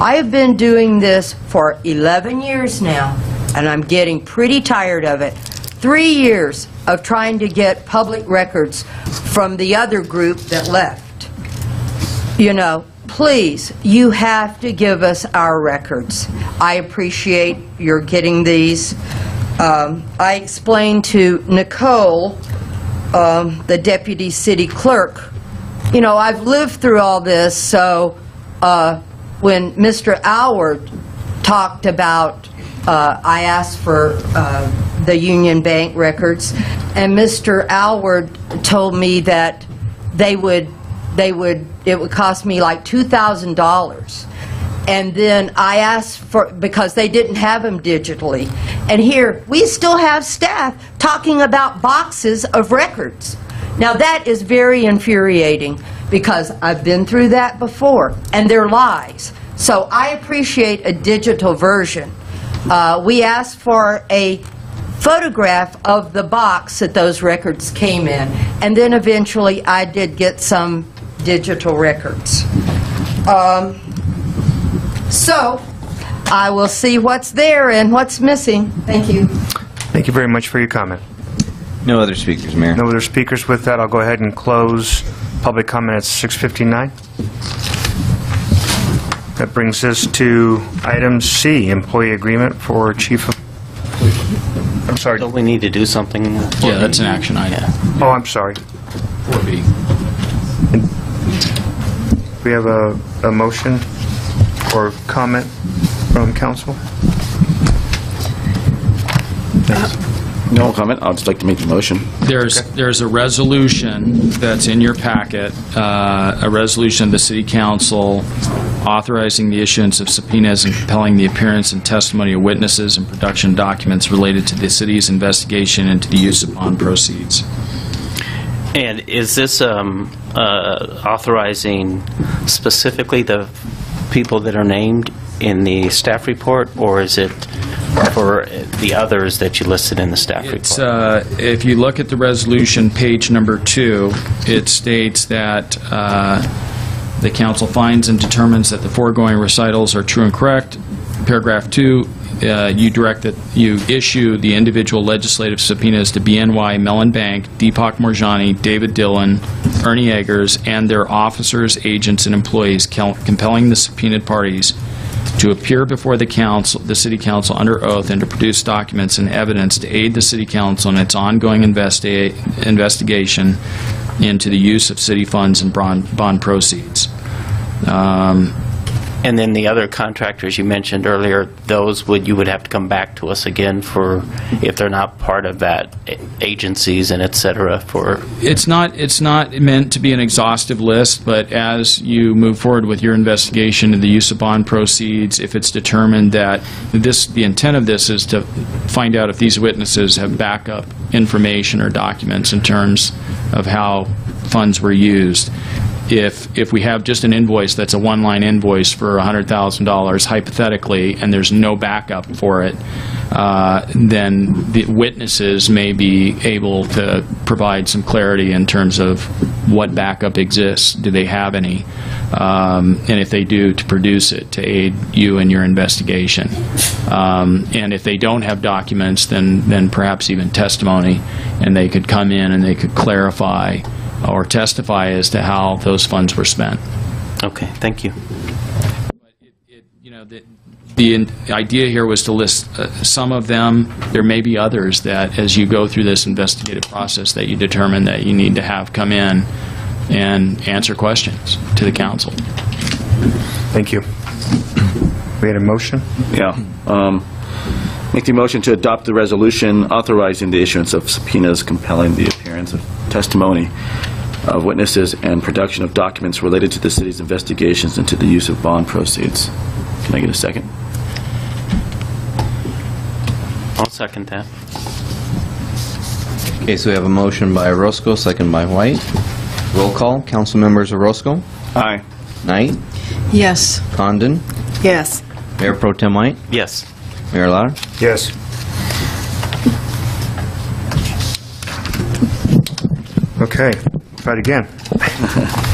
I have been doing this for 11 years now, and I'm getting pretty tired of it. Three years of trying to get public records from the other group that left you know, please, you have to give us our records. I appreciate your getting these. Um, I explained to Nicole, um, the deputy city clerk, you know, I've lived through all this, so uh, when Mr. Alward talked about, uh, I asked for uh, the Union Bank records, and Mr. Alward told me that they would they would it would cost me like $2,000 and then I asked for because they didn't have them digitally. And here we still have staff talking about boxes of records. Now that is very infuriating because I've been through that before and they're lies. So I appreciate a digital version. Uh, we asked for a photograph of the box that those records came in. And then eventually I did get some digital records. Um, so, I will see what's there and what's missing. Thank you. Thank you very much for your comment. No other speakers, Mayor. No other speakers. With that, I'll go ahead and close public comment at 6:59. That brings us to item C, employee agreement for chief of, I'm sorry. Don't we need to do something? Yeah, that's an action item. Oh, I'm sorry. 4B. We have a, a motion or comment from council? No comment, I'd just like to make the motion. There's, there's a resolution that's in your packet, uh, a resolution of the city council authorizing the issuance of subpoenas and compelling the appearance and testimony of witnesses and production documents related to the city's investigation into the use of bond proceeds. And is this um, uh, authorizing specifically the people that are named in the staff report, or is it for the others that you listed in the staff It's, report? uh, if you look at the resolution, page number two, it states that uh, the council finds and determines that the foregoing recitals are true and correct. Paragraph two, uh, you direct that you issue the individual legislative subpoenas to BNY Mellon Bank, Deepak Moorjani, David Dillon, Ernie Eggers, and their officers, agents, and employees, compelling the subpoenaed parties to appear before the council, the city council under oath and to produce documents and evidence to aid the city council in its ongoing investi- investigation into the use of city funds and bond, bond proceeds. Um, And then the other contractors you mentioned earlier, those would, you would have to come back to us again for, if they're not part of that, agencies and et cetera, for, It's not, it's not meant to be an exhaustive list, but as you move forward with your investigation of the use of bond proceeds, if it's determined that this, the intent of this is to find out if these witnesses have backup information or documents in terms of how funds were used. If, if we have just an invoice that's a one-line invoice for $100,000 hypothetically, and there's no backup for it, uh, then the witnesses may be able to provide some clarity in terms of what backup exists. Do they have any? Um, And if they do, to produce it to aid you in your investigation. Um, And if they don't have documents, then, then perhaps even testimony, and they could come in and they could clarify or testify as to how those funds were spent. okay, thank you. You know, the, the idea here was to list uh, some of them. There may be others that, as you go through this investigative process, that you determine that you need to have come in and answer questions to the council. Thank you. We had a motion? Yeah. Um, Make the motion to adopt the resolution authorizing the issuance of subpoenas compelling the appearance of testimony of witnesses and production of documents related to the city's investigations into the use of bond proceeds. Can I get a second? I'll second that. Okay, so we have a motion by Orozco, second by White. Roll call, council members Orozco, Aye. Knight, Yes. Condon, Yes. Mayor Pro Tem White, Yes. Mayor Lara. Yes. Okay, try it again.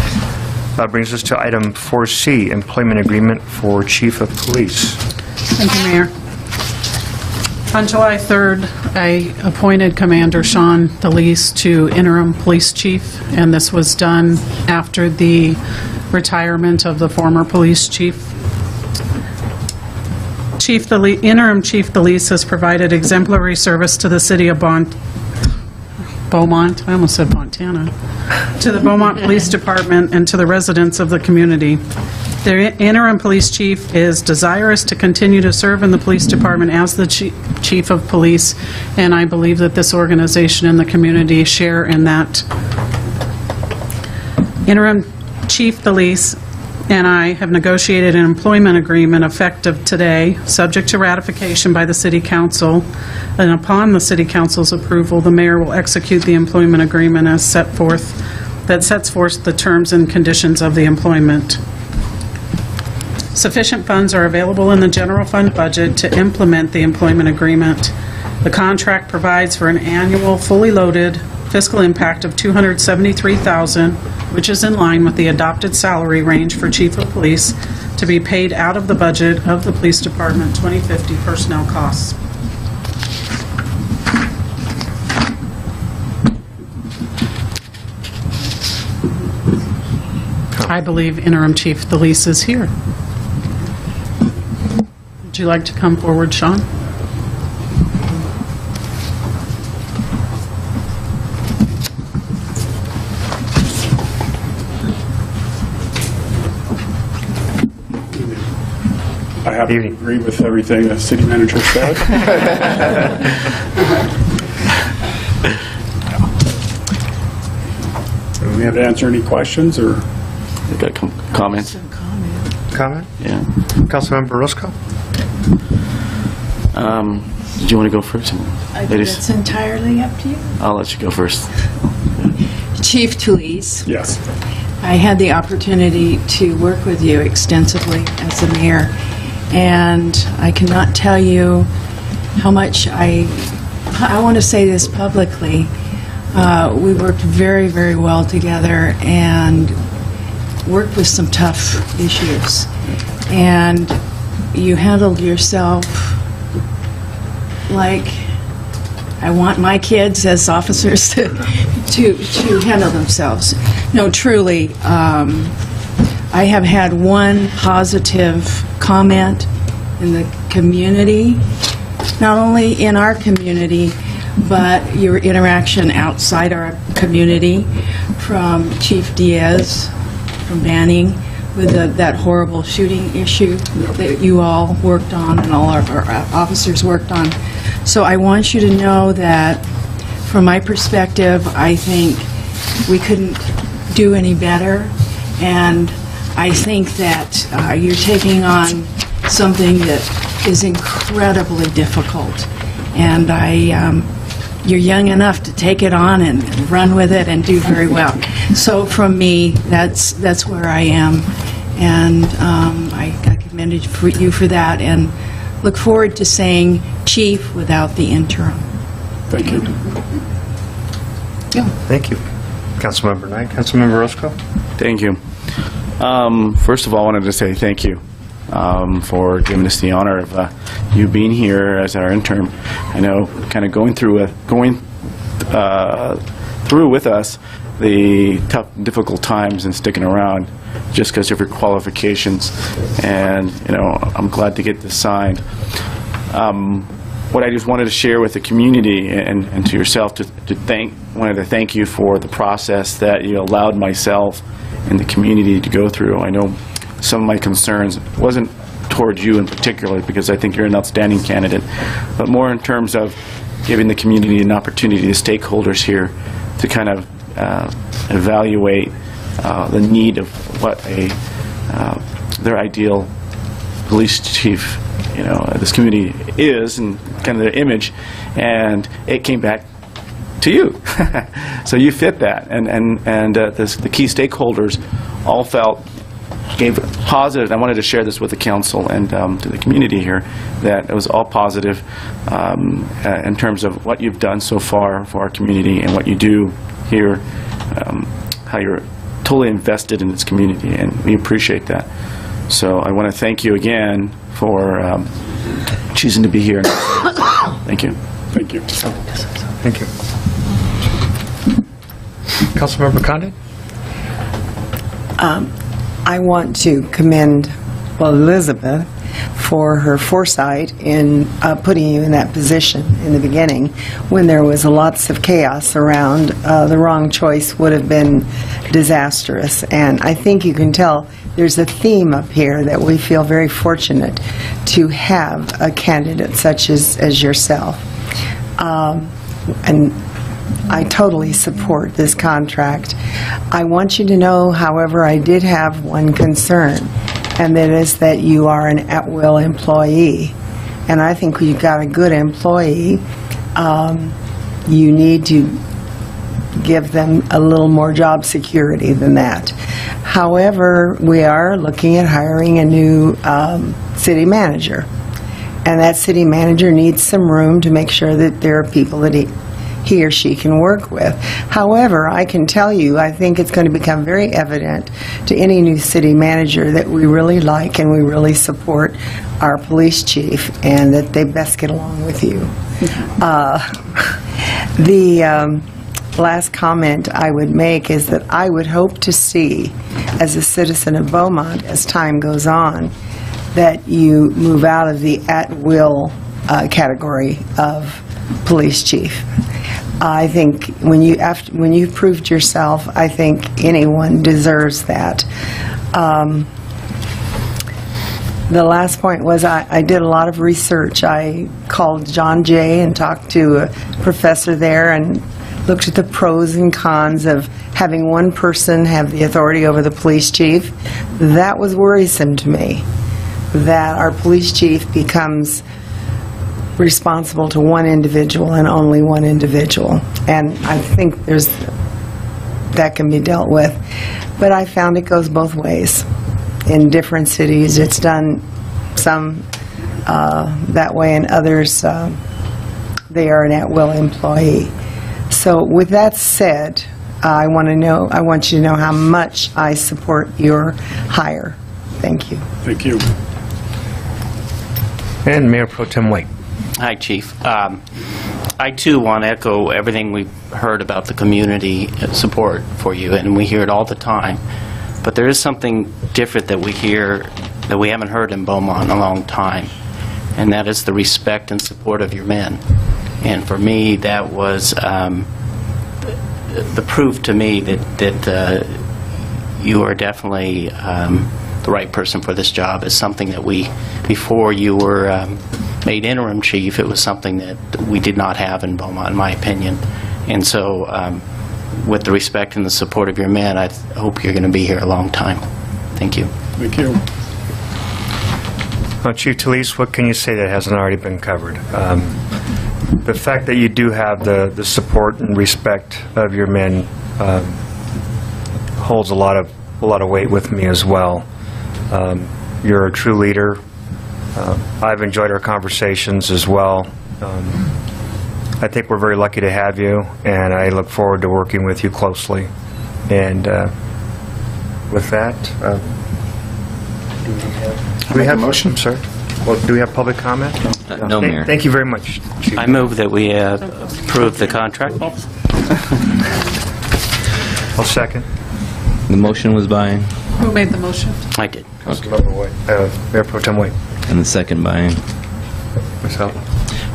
That brings us to item 4C, employment agreement for chief of police. Thank you, Mayor. On July 3rd, I appointed Commander Sean Thuilliez to interim police chief, and this was done after the retirement of the former police chief. Chief, Deli- interim Chief Thuilliez has provided exemplary service to the city of Beaumont, I almost said Montana, to the Beaumont Police Department and to the residents of the community. The interim police chief is desirous to continue to serve in the police department as the chief of police, and I believe that this organization and the community share in that. Interim Chief Thuilliez and I have negotiated an employment agreement effective today, subject to ratification by the city council, and upon the city council's approval, the mayor will execute the employment agreement as set forth, that sets forth the terms and conditions of the employment. Sufficient funds are available in the general fund budget to implement the employment agreement. The contract provides for an annual, fully loaded fiscal impact of 273,000, which is in line with the adopted salary range for chief of police, to be paid out of the budget of the police department 2050 personnel costs. I believe interim chief Thuilliez is here. Would you like to come forward, Sean? Have to agree with everything the city manager said. Do we have to answer any questions, or? You got com- comments? Comment? Yeah. Councilmember Orozco? Um, Did you want to go first? I think it's entirely up to you. I'll let you go first. Chief Thuilliez. Yes. I had the opportunity to work with you extensively as the mayor, and I cannot tell you how much I, I want to say this publicly. Uh, We worked very, very well together and worked with some tough issues. And you handled yourself like I want my kids as officers to, to, to handle themselves. No, truly, um, I have had one positive comment in the community, not only in our community, but your interaction outside our community, from Chief Diaz, from Banning, with the- that horrible shooting issue that you all worked on and all of our officers worked on. So I want you to know that, from my perspective, I think we couldn't do any better, and I think that uh, you're taking on something that is incredibly difficult, and I, um, you're young enough to take it on and run with it and do very well. So from me, that's, that's where I am, and um, I I commend you for- you for that, and look forward to saying chief without the interim. Thank you. Yeah. Thank you. Councilmember Knight, Councilmember Orozco? Thank you. Um, First of all, I wanted to say thank you um, for giving us the honor of uh, you being here as our intern. I know, kind of going through, a- going uh, through with us the tough, difficult times and sticking around just because of your qualifications. And, you know, I'm glad to get this signed. Um, What I just wanted to share with the community and and to yourself, to to thank, wanted to thank you for the process that you allowed myself and the community to go through. I know some of my concerns wasn't towards you in particular, because I think you're an outstanding candidate, but more in terms of giving the community an opportunity, the stakeholders here, to kind of uh, evaluate uh, the need of what a, uh, their ideal police chief, you know, this community is, and kind of their image, and it came back to you. so you fit that, and and and uh, this, the key stakeholders all felt gave positive. I wanted to share this with the council and um, to the community here that it was all positive um, uh, in terms of what you've done so far for our community and what you do here, um, how you're totally invested in this community, and we appreciate that. So I want to thank you again for um, choosing to be here. Thank you. Thank you. Thank you. Councilmember Condit? Um, I want to commend Elizabeth for her foresight in uh, putting you in that position in the beginning when there was lots of chaos around. Uh, the wrong choice would have been disastrous. And I think you can tell there's a theme up here that we feel very fortunate to have a candidate such as, as yourself. Um, and I totally support this contract. I want you to know, however, I did have one concern, and that is that you are an at-will employee. And I think you've got a good employee. Um, You need to give them a little more job security than that. However, we are looking at hiring a new um, city manager. And that city manager needs some room to make sure that there are people that he, or she can work with. However, I can tell you, I think it's going to become very evident to any new city manager that we really like and we really support our police chief and that they best get along with you. Uh, The um, last comment I would make is that I would hope to see, as a citizen of Beaumont, as time goes on, that you move out of the at-will uh, category of police chief. I think when you, after, when you've proved yourself, I think anyone deserves that. Um, the last point was I, I did a lot of research. I called John Jay and talked to a professor there and looked at the pros and cons of having one person have the authority over the police chief. That was worrisome to me, that our police chief becomes responsible to one individual and only one individual. And I think there's, that can be dealt with. But I found it goes both ways. In different cities, it's done some uh, that way, and others, uh, they are an at-will employee. So with that said, I want to know, I want you to know how much I support your hire. Thank you. Thank you. And Mayor Pro Tem White. Hi, Chief. Um, I too want to echo everything we've heard about the community support for you, and we hear it all the time. But there is something different that we hear that we haven't heard in Beaumont in a long time, and that is the respect and support of your men. And for me, that was um, the proof to me that that uh, you are definitely um, the right person for this job. is something that we, before you were um, made interim chief, it was something that we did not have in Beaumont, in my opinion. And so, um, with the respect and the support of your men, I th- hope you're going to be here a long time. Thank you. Thank you. Well, Chief Thuilliez, what can you say that hasn't already been covered? Um, The fact that you do have the, the support and respect of your men um, holds a lot of, a lot of weight with me as well. Um, You're a true leader. Uh, I've enjoyed our conversations as well. Um, I think we're very lucky to have you, and I look forward to working with you closely. And uh, with that, uh, do we have... motion? I'm sorry. Well, do we have public comment? Uh, no, Thank- Mayor. Thank you very much, Chief. I move that we uh, approve the contract. I'll second. The motion was by, Who made the motion? I did. Councilmember White, uh, Mayor Pro Tem White. and the second by, Myself.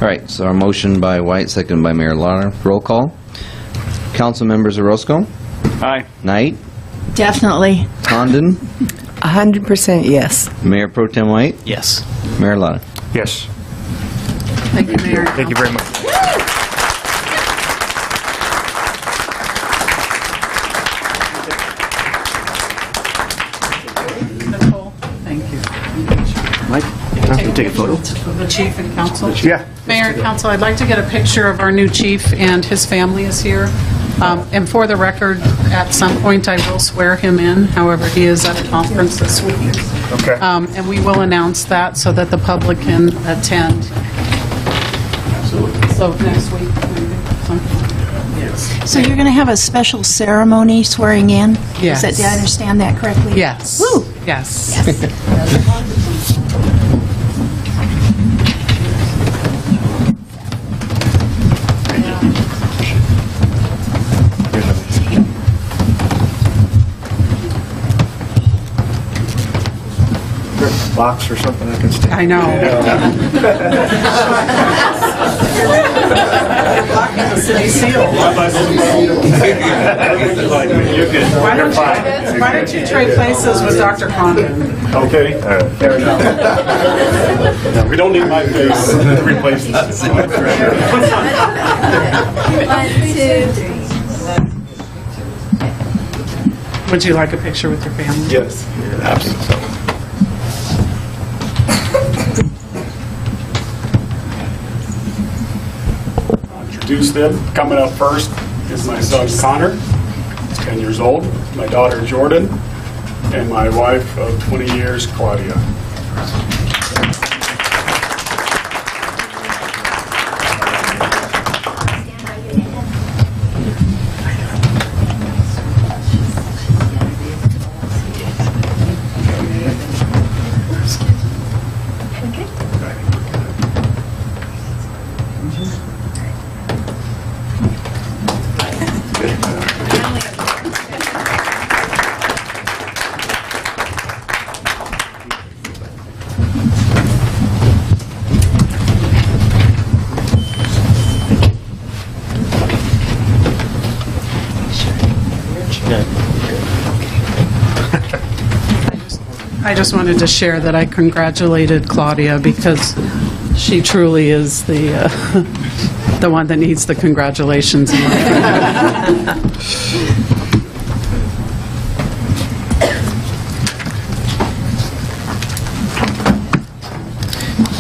all right, so our motion by White, second by Mayor Lara. Roll call. Council members Orozco? Aye. Knight? Definitely. Condon? 100% yes. Mayor Pro Tem White? Yes. Mayor Lara? Yes. Thank you, Mayor. Thank you very much. Nicole, thank you. Mike, you take a photo? The chief and council? Yeah. Mayor and council, I'd like to get a picture of our new chief, and his family is here. Um, And for the record, at some point, I will swear him in, however, he is at a conference this week. Okay. Um, And we will announce that so that the public can attend. So next week, maybe, sometime. So you're going to have a special ceremony swearing in? Yes. Is that- Did I understand that correctly? Yes. Woo! Yes. Box or something I can stand. I know. Blocking the city seal. Why don't you, why don't you trade places with Dr. Condon? Okay. Fair enough. We don't need my face to replace this. Would you like a picture with your family? Yes, absolutely. Introduce them. Coming up first is my son Connor, he's 10 years old, my daughter Jordan, and my wife of 20 years, Claudia. Just wanted to share that I congratulated Claudia because she truly is the, uh, the one that needs the congratulations. in my opinion.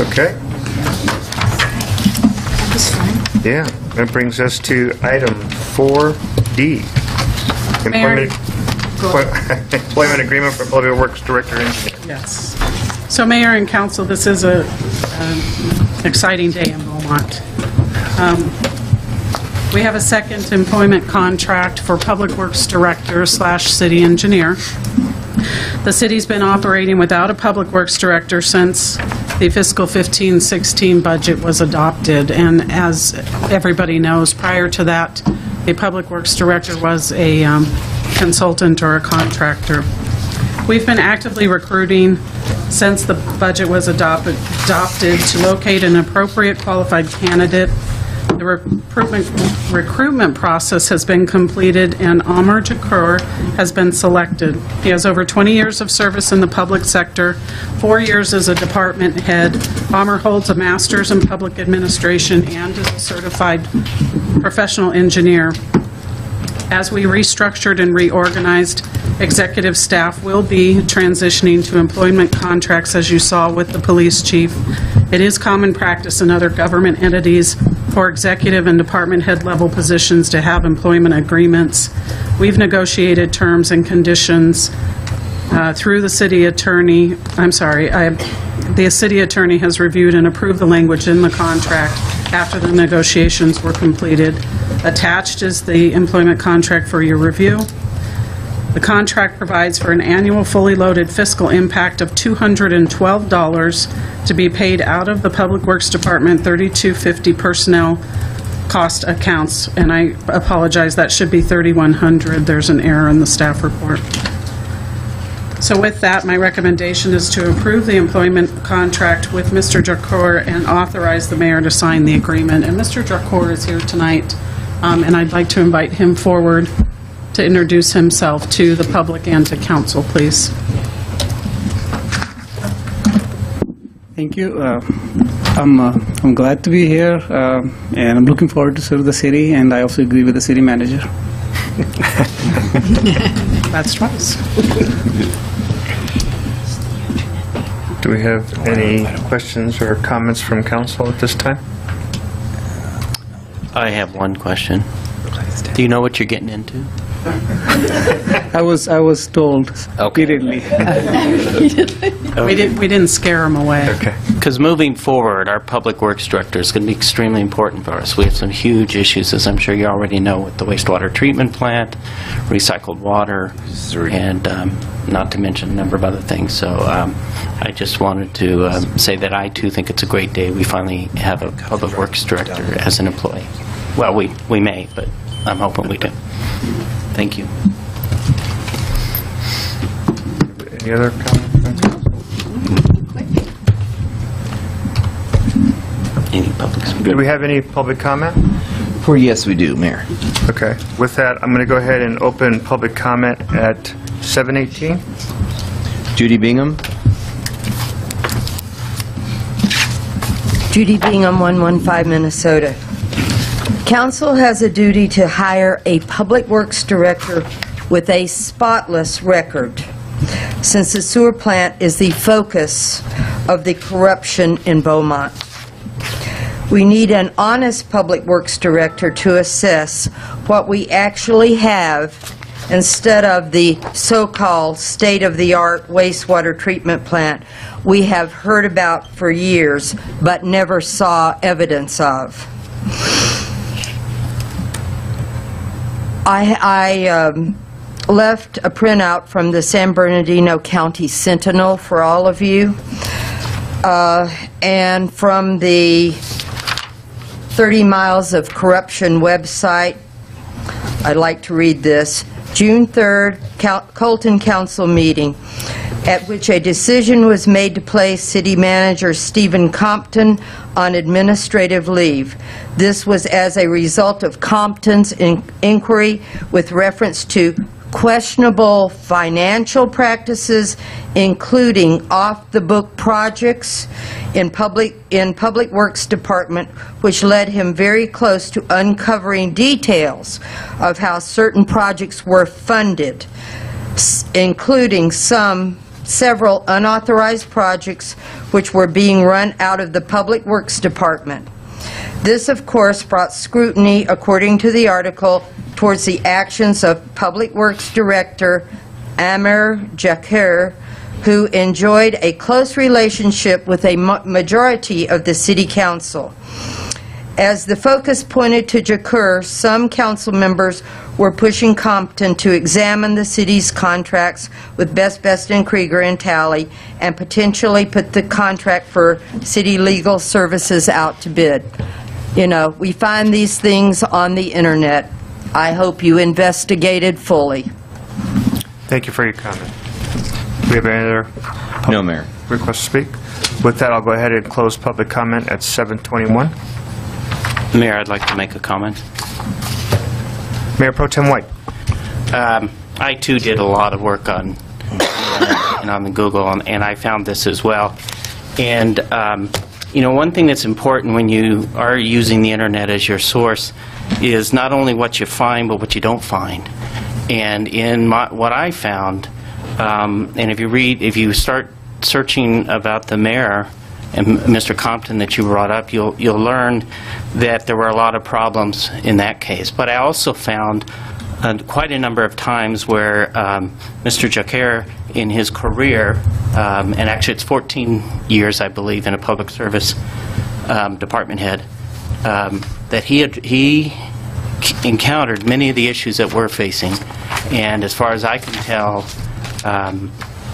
Okay. Yeah, that brings us to item 4D. Mayor, Employment Employment Agreement for Public Works Director Engineer. Yes. So Mayor and Council, this is a um, exciting day in Beaumont. Um, We have a second employment contract for Public Works Director slash City Engineer. The city's been operating without a Public Works Director since the fiscal 15-16 budget was adopted, and as everybody knows, prior to that, the Public Works Director was a um, consultant or a contractor. We've been actively recruiting since the budget was adopted adopted to locate an appropriate qualified candidate The recruitment recruitment process has been completed, and Amer Jakher has been selected. He has over 20 years of service in the public sector, four years as a department head. Amer holds a master's in public administration and is a certified professional engineer. As we restructured and reorganized, executive staff will be transitioning to employment contracts, as you saw with the police chief. It is common practice in other government entities for executive and department head level positions to have employment agreements. We've negotiated terms and conditions uh, through the city attorney, I'm sorry, I- the city attorney has reviewed and approved the language in the contract after the negotiations were completed. Attached is the employment contract for your review. The contract provides for an annual fully loaded fiscal impact of $212 to be paid out of the Public Works Department 3250 personnel cost accounts, and I apologize, that should be 3100. There's an error in the staff report. So with that, my recommendation is to approve the employment contract with Mr. Jakher and authorize the mayor to sign the agreement. And Mr. Jakher is here tonight, um, and I'd like to invite him forward to introduce himself to the public and to council, please. Thank you. Uh, I'm uh, I'm glad to be here, uh, and I'm looking forward to serve the city. And I also agree with the city manager. That's twice. Do we have any questions or comments from council at this time? I have one question. Do you know what you're getting into? I was I was told repeatedly. We didn't, we didn't scare him away. Okay. Because moving forward, our Public Works Director is going to be extremely important for us. We have some huge issues, as I'm sure you already know, with the wastewater treatment plant, recycled water, and um, not to mention a number of other things. So um, I just wanted to um, say that I, too, think it's a great day. We finally have a Public Works Director as an employee. Well, we, we may, but I'm hoping we do. Thank you. Any other comments? from council? Any public Do we have any public comment? For yes, we do, Mayor. Okay. With that, I'm going to go ahead and open public comment at 7:18. Judy Bingham? Judy Bingham, 115 Minnesota. Council has a duty to hire a Public Works Director with a spotless record, since the sewer plant is the focus of the corruption in Beaumont. We need an honest Public Works Director to assess what we actually have instead of the so-called state-of-the-art wastewater treatment plant we have heard about for years but never saw evidence of. I, I um, left a printout from the San Bernardino County Sentinel for all of you, uh, and from the 30 Miles of Corruption website. I'd like to read this. June 3rd, Col- Colton Council meeting, at which a decision was made to place City Manager Stephen Compton on administrative leave. This was as a result of Compton's in- inquiry with reference to questionable financial practices, including off-the-book projects in public, in Public Works Department, which led him very close to uncovering details of how certain projects were funded, including some, several unauthorized projects which were being run out of the Public Works Department. This, of course, brought scrutiny, according to the article, towards the actions of Public Works Director Amer Jakher, who enjoyed a close relationship with a majority of the city council. As the focus pointed to Jakher, some council members were pushing Compton to examine the city's contracts with Best Best and Krieger and Tally and potentially put the contract for city legal services out to bid. You know, we find these things on the internet. I hope you investigated fully. Thank you for your comment. Do we have any other No, Mayor. requests to speak? With that, I'll go ahead and close public comment at 7:21. Mayor, I'd like to make a comment. Mayor Pro Tem White. Um, I too did a lot of work on and on the Google, and- and I found this as well. And um, you know, one thing that's important when you are using the internet as your source is not only what you find, but what you don't find. And in my, what I found, um, and if you read, if you start searching about the mayor and Mr. Compton that you brought up, you'll you'll learn that there were a lot of problems in that case. But I also found uh, quite a number of times where um, Mr. Jakher, in his career, um, and actually it's 14 years, I believe, in a public service um, department head, um, that he had, he encountered many of the issues that we're facing, and as far as I can tell, um,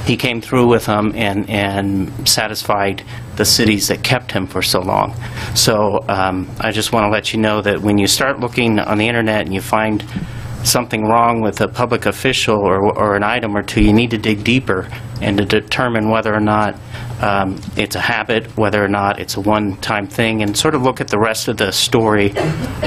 he came through with them and, and satisfied the cities that kept him for so long. So um, I just want to let you know that when you start looking on the internet and you find something wrong with a public official or, or an item or two, you need to dig deeper and to determine whether or not um, it's a habit, whether or not it's a one-time thing, and sort of look at the rest of the story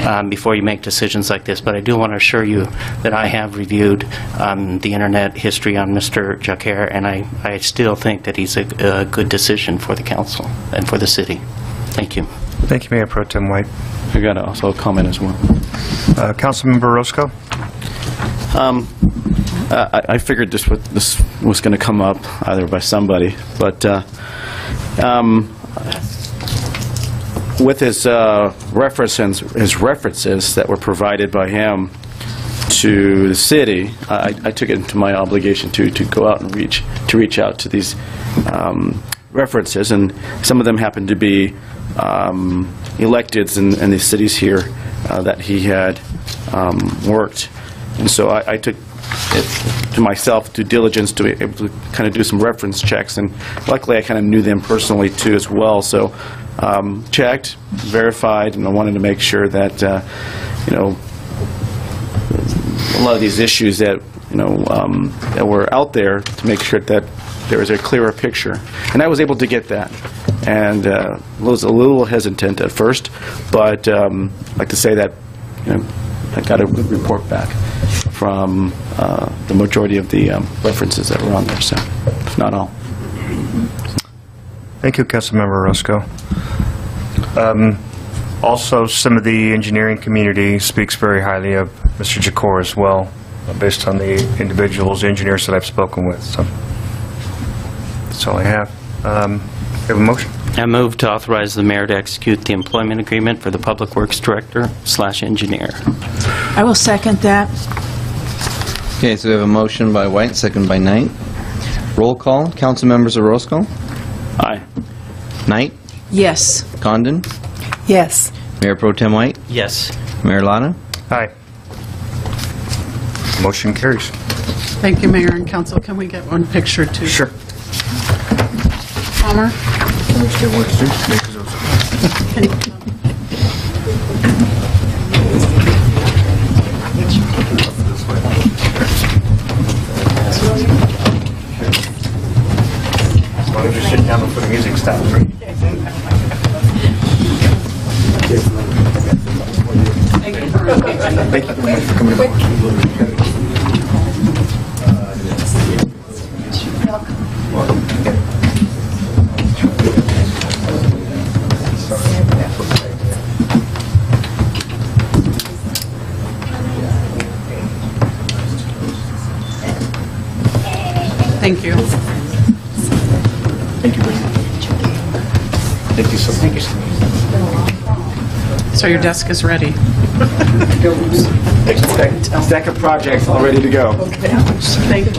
um, before you make decisions like this. But I do want to assure you that I have reviewed um, the internet history on Mr. Jakher, and I, I still think that he's a, a good decision for the council and for the city. Thank you. Thank you, Mayor Pro Tem White. I got also a comment as well. Uh, Councilmember Orozco? Um, I I figured this was, this was going to come up either by somebody, but uh, um, with his uh, references, his references that were provided by him to the city, I, I took it into my obligation to to go out and reach to reach out to these um, references, and some of them happened to be um, electeds in, in the cities here uh, that he had um, worked. And so I, I took it to myself due diligence to be able to kind of do some reference checks, and luckily I kind of knew them personally too as well. So um, checked, verified, and I wanted to make sure that uh, you know a lot of these issues that you know um, that were out there to make sure that there was a clearer picture, and I was able to get that. And uh, was a little hesitant at first, but um, I'd like to say that you know, I got a good report back from uh, the majority of the um, references that were on there, so if not all. Thank you, Councilmember Orozco. Um, Also, some of the engineering community speaks very highly of Mr. Jakher as well, based on the individuals, engineers that I've spoken with, so that's all I have. Um, have a motion? I move to authorize the mayor to execute the employment agreement for the Public Works Director slash engineer. I will second that. Okay, so we have a motion by White, second by Knight. Roll call, council members of Orozco? Aye. Knight? Yes. Condon? Yes. Mayor Pro Tem White? Yes. Mayor Lara? Aye. Motion carries. Thank you, Mayor and Council. Can we get one picture, too? Sure. 好吗？So your desk is ready. Stack of projects all ready to go. Thank you.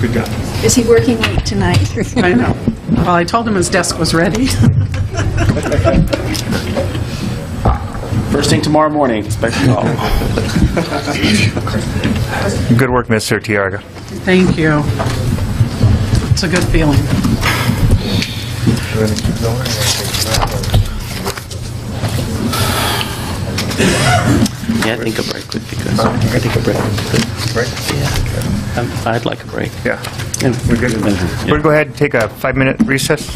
Good job. Is he working late tonight? I know. Well, I told him his desk was ready. First thing tomorrow morning, expect you all. Good work, Mr. Tiaga. Thank you. It's a good feeling. Yeah, I think a break would be good. I think a break. Break? Yeah. Um, I'd like a break. Yeah. We're good. We're going to go ahead and take a five-minute recess.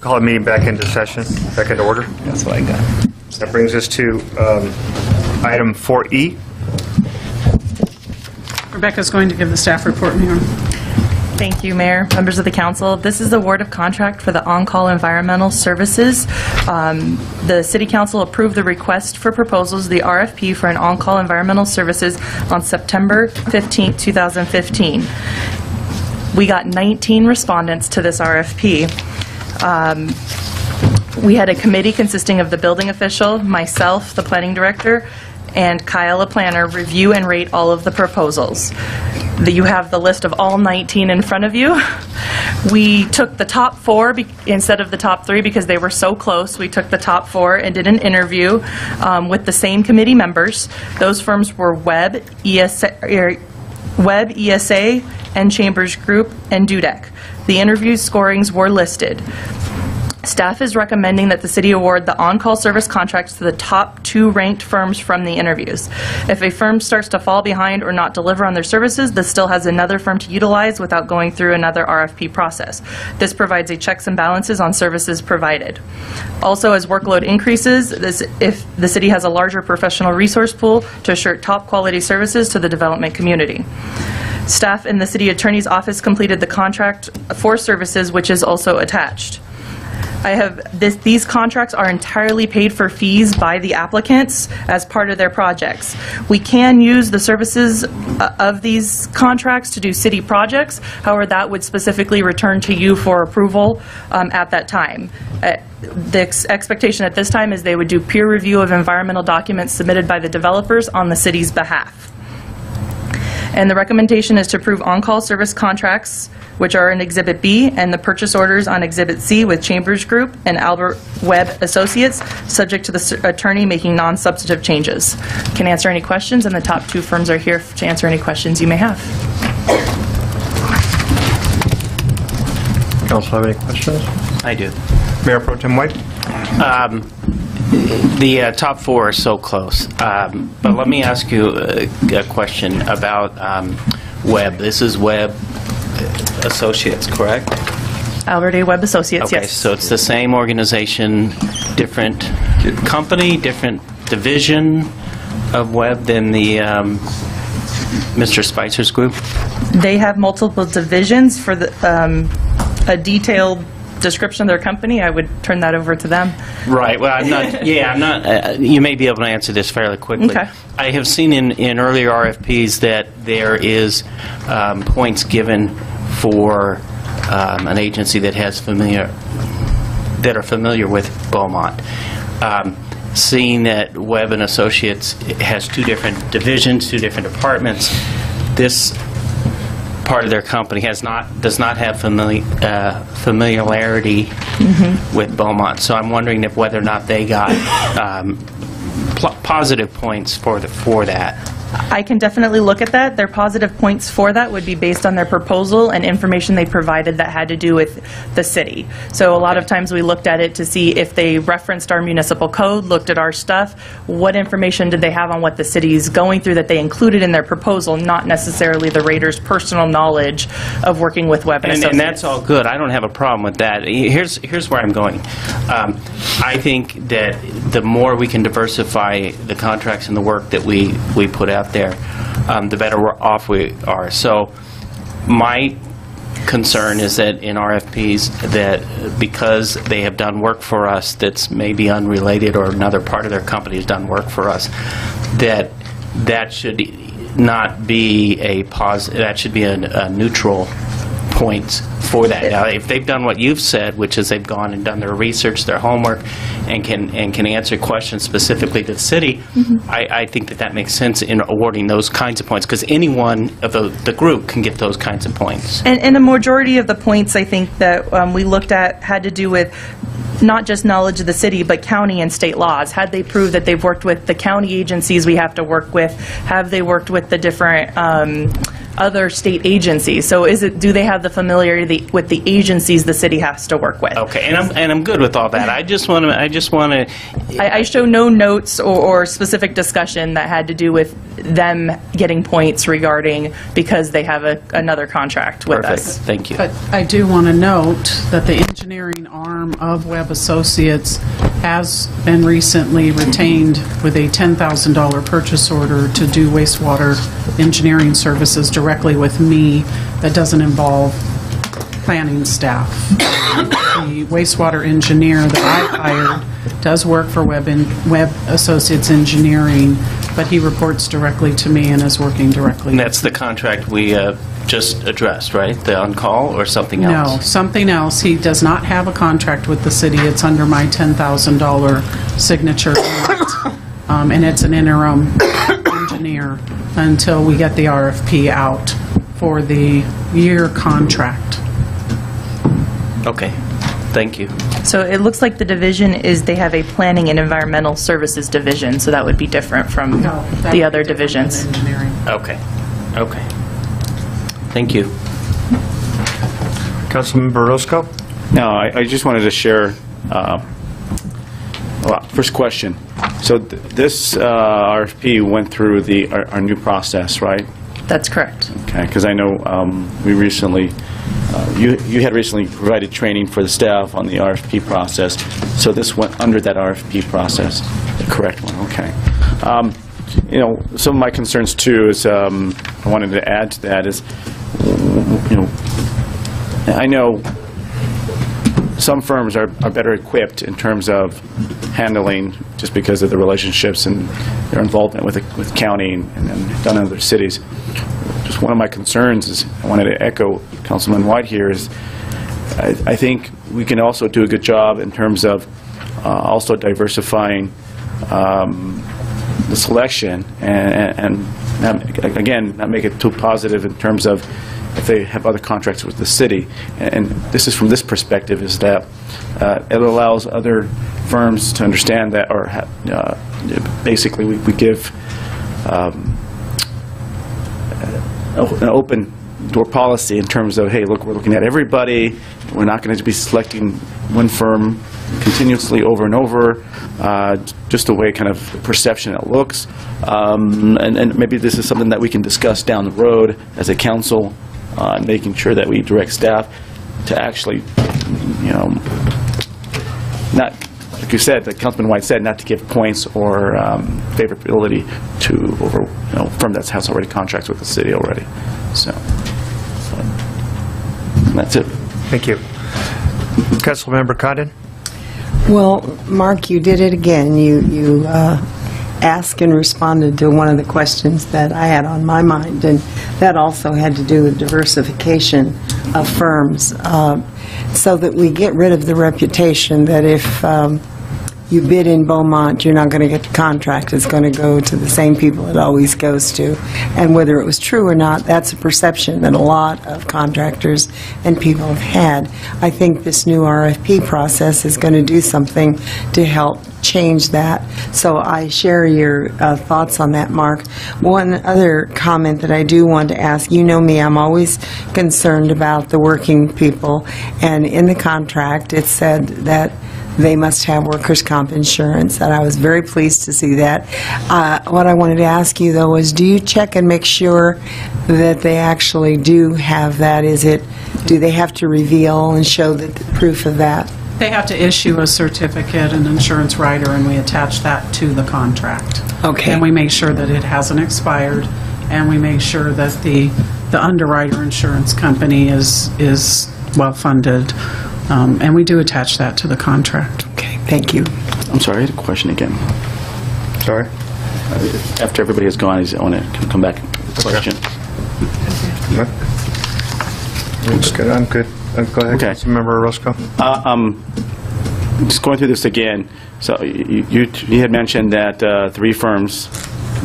Call the meeting back into session, back into order. That's what I got. That brings us to um, item E. 4E. Rebecca's going to give the staff report, Mayor. Thank you, Mayor, members of the council. This is the award of contract for the on-call environmental services. Um, The city council approved the request for proposals, the RFP for an on-call environmental services on September 15, 2015. We got 19 respondents to this RFP. Um, We had a committee consisting of the building official, myself, the planning director, and Kyle, a planner, review and rate all of the proposals. The- You have the list of all 19 in front of you. We took the top four be- instead of the top three because they were so close. We took the top four and did an interview um, with the same committee members. Those firms were Webb, ESA, er, Webb, ESA, and Chambers Group, and Dudek. The interview scorings were listed. Staff is recommending that the city award the on-call service contracts to the top two ranked firms from the interviews. If a firm starts to fall behind or not deliver on their services, this still has another firm to utilize without going through another RFP process. This provides a checks and balances on services provided. Also, as workload increases, this, if the city has a larger professional resource pool to assure top-quality services to the development community. Staff in the city attorney's office completed the contract for services, which is also attached. I have, this, these contracts are entirely paid for fees by the applicants as part of their projects. We can use the services uh, of these contracts to do city projects, however, that would specifically return to you for approval um, at that time. Uh, The ex- expectation at this time is they would do peer review of environmental documents submitted by the developers on the city's behalf. And the recommendation is to approve on-call service contracts, which are in Exhibit B, and the purchase orders on Exhibit C with Chambers Group and Albert Webb Associates, subject to the s- attorney making non-substantive changes. Can answer any questions, and the top two firms are here to answer any questions you may have. Council have any questions? I do. Mayor Pro Tem White? Um, The uh, top four are so close, Um, but let me ask you a a question about um, Webb. This is Webb Associates, correct? Albert A. Webb Associates, Okay, yes. so it's the same organization, different company, different division of Webb than the um, Mr. Spicer's group? They have multiple divisions for the, um, a detailed description of their company. I would turn that over to them. Right, well, I'm not, yeah, I'm not, uh, you may be able to answer this fairly quickly. Okay. I have seen in, in earlier RFPs that there is um, points given for um, an agency that has familiar, that are familiar with Beaumont. Um, Seeing that Webb and Associates has two different divisions, two different departments, this part of their company has not, does not have famili- uh, familiarity with Beaumont. So I'm wondering if whether or not they got um, pl- positive points for the, for that. I can definitely look at that. Their positive points for that would be based on their proposal and information they provided that had to do with the city. So a lot of times we looked at it to see if they referenced our municipal code, looked at our stuff, what information did they have on what the city is going through that they included in their proposal, not necessarily the rater's personal knowledge of working with Webb and And, and that's all good. I don't have a problem with that. Here's, here's where I'm going. Um, I think that the more we can diversify the contracts and the work that we, we put out there, um, the better we're off we are. So my concern is that in RFPs, that because they have done work for us that's maybe unrelated, or another part of their company has done work for us, that that should not be a pos, that should be a a neutral point for that. Now, if they've done what you've said, which is they've gone and done their research, their homework, and can, and can answer questions specifically to the city, I, I think that that makes sense in awarding those kinds of points, because anyone of the, the group can get those kinds of points. And, and the majority of the points, I think, that um, we looked at had to do with not just knowledge of the city, but county and state laws. Had they proved that they've worked with the county agencies we have to work with? Have they worked with the different um, other state agencies? So is it, do they have the familiarity with the agencies the city has to work with? Okay, and I'm, and I'm good with all that. I just want to, I just want to, I, I show no notes or, or specific discussion that had to do with them getting points regarding because they have a, another contract with us. Thank you. But I do want to note that the engineering arm of Webb Associates has been recently retained with a $10,000 purchase order to do wastewater engineering services directly with me that doesn't involve planning staff. The wastewater engineer that I hired does work for Webb, and- Webb Associates Engineering, but he reports directly to me and is working directly And that's the contract we uh, just addressed, right? The on-call or something else? No, something else. He does not have a contract with the city. It's under my $10,000 signature limit. Um, And it's an interim engineer until we get the RFP out for the year contract. Okay, thank you. So it looks like the division is, they have a planning and environmental services division, so that would be different from that the would other be different than divisions. engineering. Okay, okay. Thank you. Councilmember Orozco? No, I, I just wanted to share, uh, well, first question. So th- this uh, RFP went through the, our our new process, right? That's correct. Okay, because I know um, we recently, uh, you you had recently provided training for the staff on the RFP process, so this went under that RFP process, the correct one, okay. Um, You know, some of my concerns too is, um, I wanted to add to that is, you know, I know some firms are, are better equipped in terms of handling, just because of the relationships and their involvement with, the- with county and and in other cities. Just one of my concerns is, I wanted to echo Councilman White here, is I, I think we can also do a good job in terms of uh, also diversifying um, the selection and, and not, again, not make it too positive in terms of if they have other contracts with the city. And this is from this perspective, is that uh, it allows other firms to understand that, or uh, basically, we we give um, an open door policy in terms of, hey, look, we're looking at everybody, we're not going to be selecting one firm continuously over and over, uh, just the way kind of perception it looks. Um, And and maybe this is something that we can discuss down the road as a council, uh, making sure that we direct staff to actually, you know, not, like you said, like Councilman White said, not to give points or um, favorability to over, you know, firm that has already contracts with the city already. So, but that's it. Thank you. Councilmember Condon? Well, Mark, you did it again. You, you uh, asked and responded to one of the questions that I had on my mind, and that also had to do with diversification of firms, uh, so that we get rid of the reputation that if um, you bid in Beaumont, you're not going to get the contract. It's going to go to the same people it always goes to. And whether it was true or not, that's a perception that a lot of contractors and people have had. I think this new RFP process is going to do something to help change that. So I share your uh, thoughts on that, Mark. One other comment that I do want to ask, you know me, I'm always concerned about the working people. And in the contract, it said that they must have workers' comp insurance, and I was very pleased to see that. Uh, What I wanted to ask you, though, is do you check and make sure that they actually do have that? Is it, do they have to reveal and show the proof of that? They have to issue a certificate, an insurance rider, and we attach that to the contract. Okay. And we make sure that it hasn't expired, and we make sure that the the underwriter insurance company is, is well-funded, Um, and we do attach that to the contract. Okay, thank you. I'm sorry, I had a question again. Sorry? After everybody has gone, I want to come back. Question. It's good, I'm good. Uh, Go ahead, Okay. Councilmember Orozco. Uh, um, Just going through this again, so you you you had mentioned that uh, three firms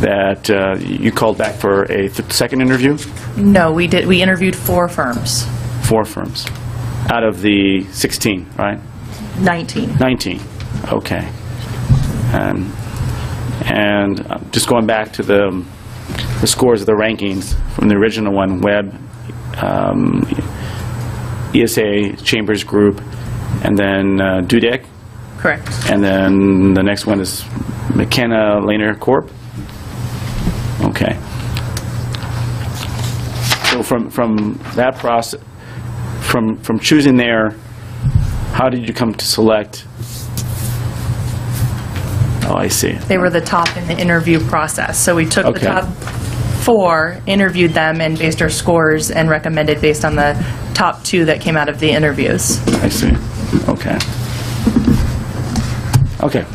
that uh, you called back for a th- second interview? No, we did, we interviewed four firms, Four firms, out of the 16, right? 19. 19, okay. Um, And uh, just going back to the the scores of the rankings from the original one, Webb, um, ESA, Chambers Group, and then uh, Dudek, Correct. and then the next one is McKenna Laner Corp. Okay. So from, from that process, from, from choosing there, how did you come to select? Oh, I see. They were the top in the interview process. So we took the Okay. top four, interviewed them, and based our scores and recommended based on the top two that came out of the interviews. I see. Okay. Okay.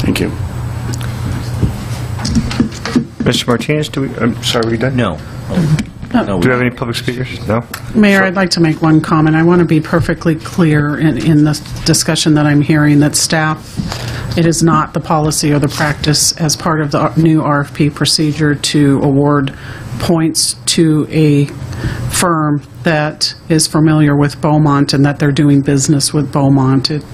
Thank you. Mr. Martinez, do we, I'm sorry, are we done? No. Do we have any public speakers? No? Mayor, I'd like to make one comment. I want to be perfectly clear in, in the discussion that I'm hearing that staff, it is not the policy or the practice as part of the new RFP procedure to award points to a firm that is familiar with Beaumont and that they're doing business with Beaumont. It-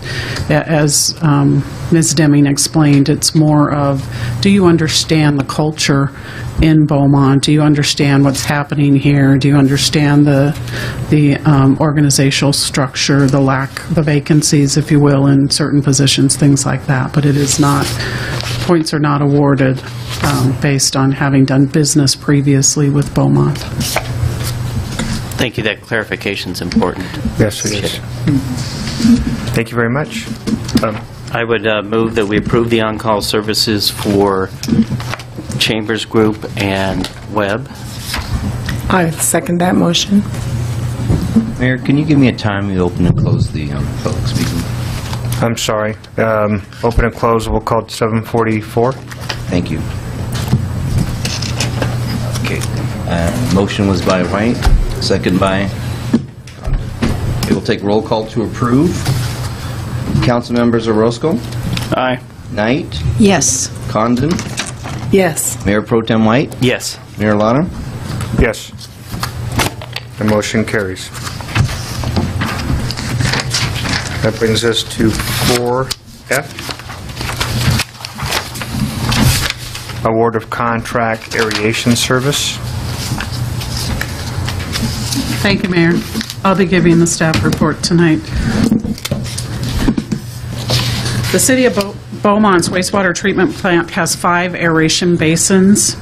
As um, Ms. Deming explained, it's more of, do you understand the culture in Beaumont? Do you understand what's happening here? Do you understand the, the um, organizational structure, the lack, the vacancies, if you will, in certain positions, things like that? But it is not, points are not awarded um, based on having done business previously with Beaumont. Thank you, that clarification is important. Yes, it is. Thank you very much. Um, I would uh, move that we approve the on-call services for Chambers Group and Webb. I second that motion. Mayor, can you give me a time you open and close the um, public speaking? I'm sorry. Um, Open and close, we'll call it 7:44. Thank you. Okay. Uh, Motion was by White, second by, it will take roll call to approve. Council members Orozco, Aye. Knight, Yes. Condon, Yes. Mayor Pro Tem White, Yes. Mayor Lara. Yes. The motion carries. That brings us to 4F. Award of contract aeration service. Thank you, Mayor. I'll be giving the staff report tonight. The City of Beau- Beaumont's wastewater treatment plant has five aeration basins.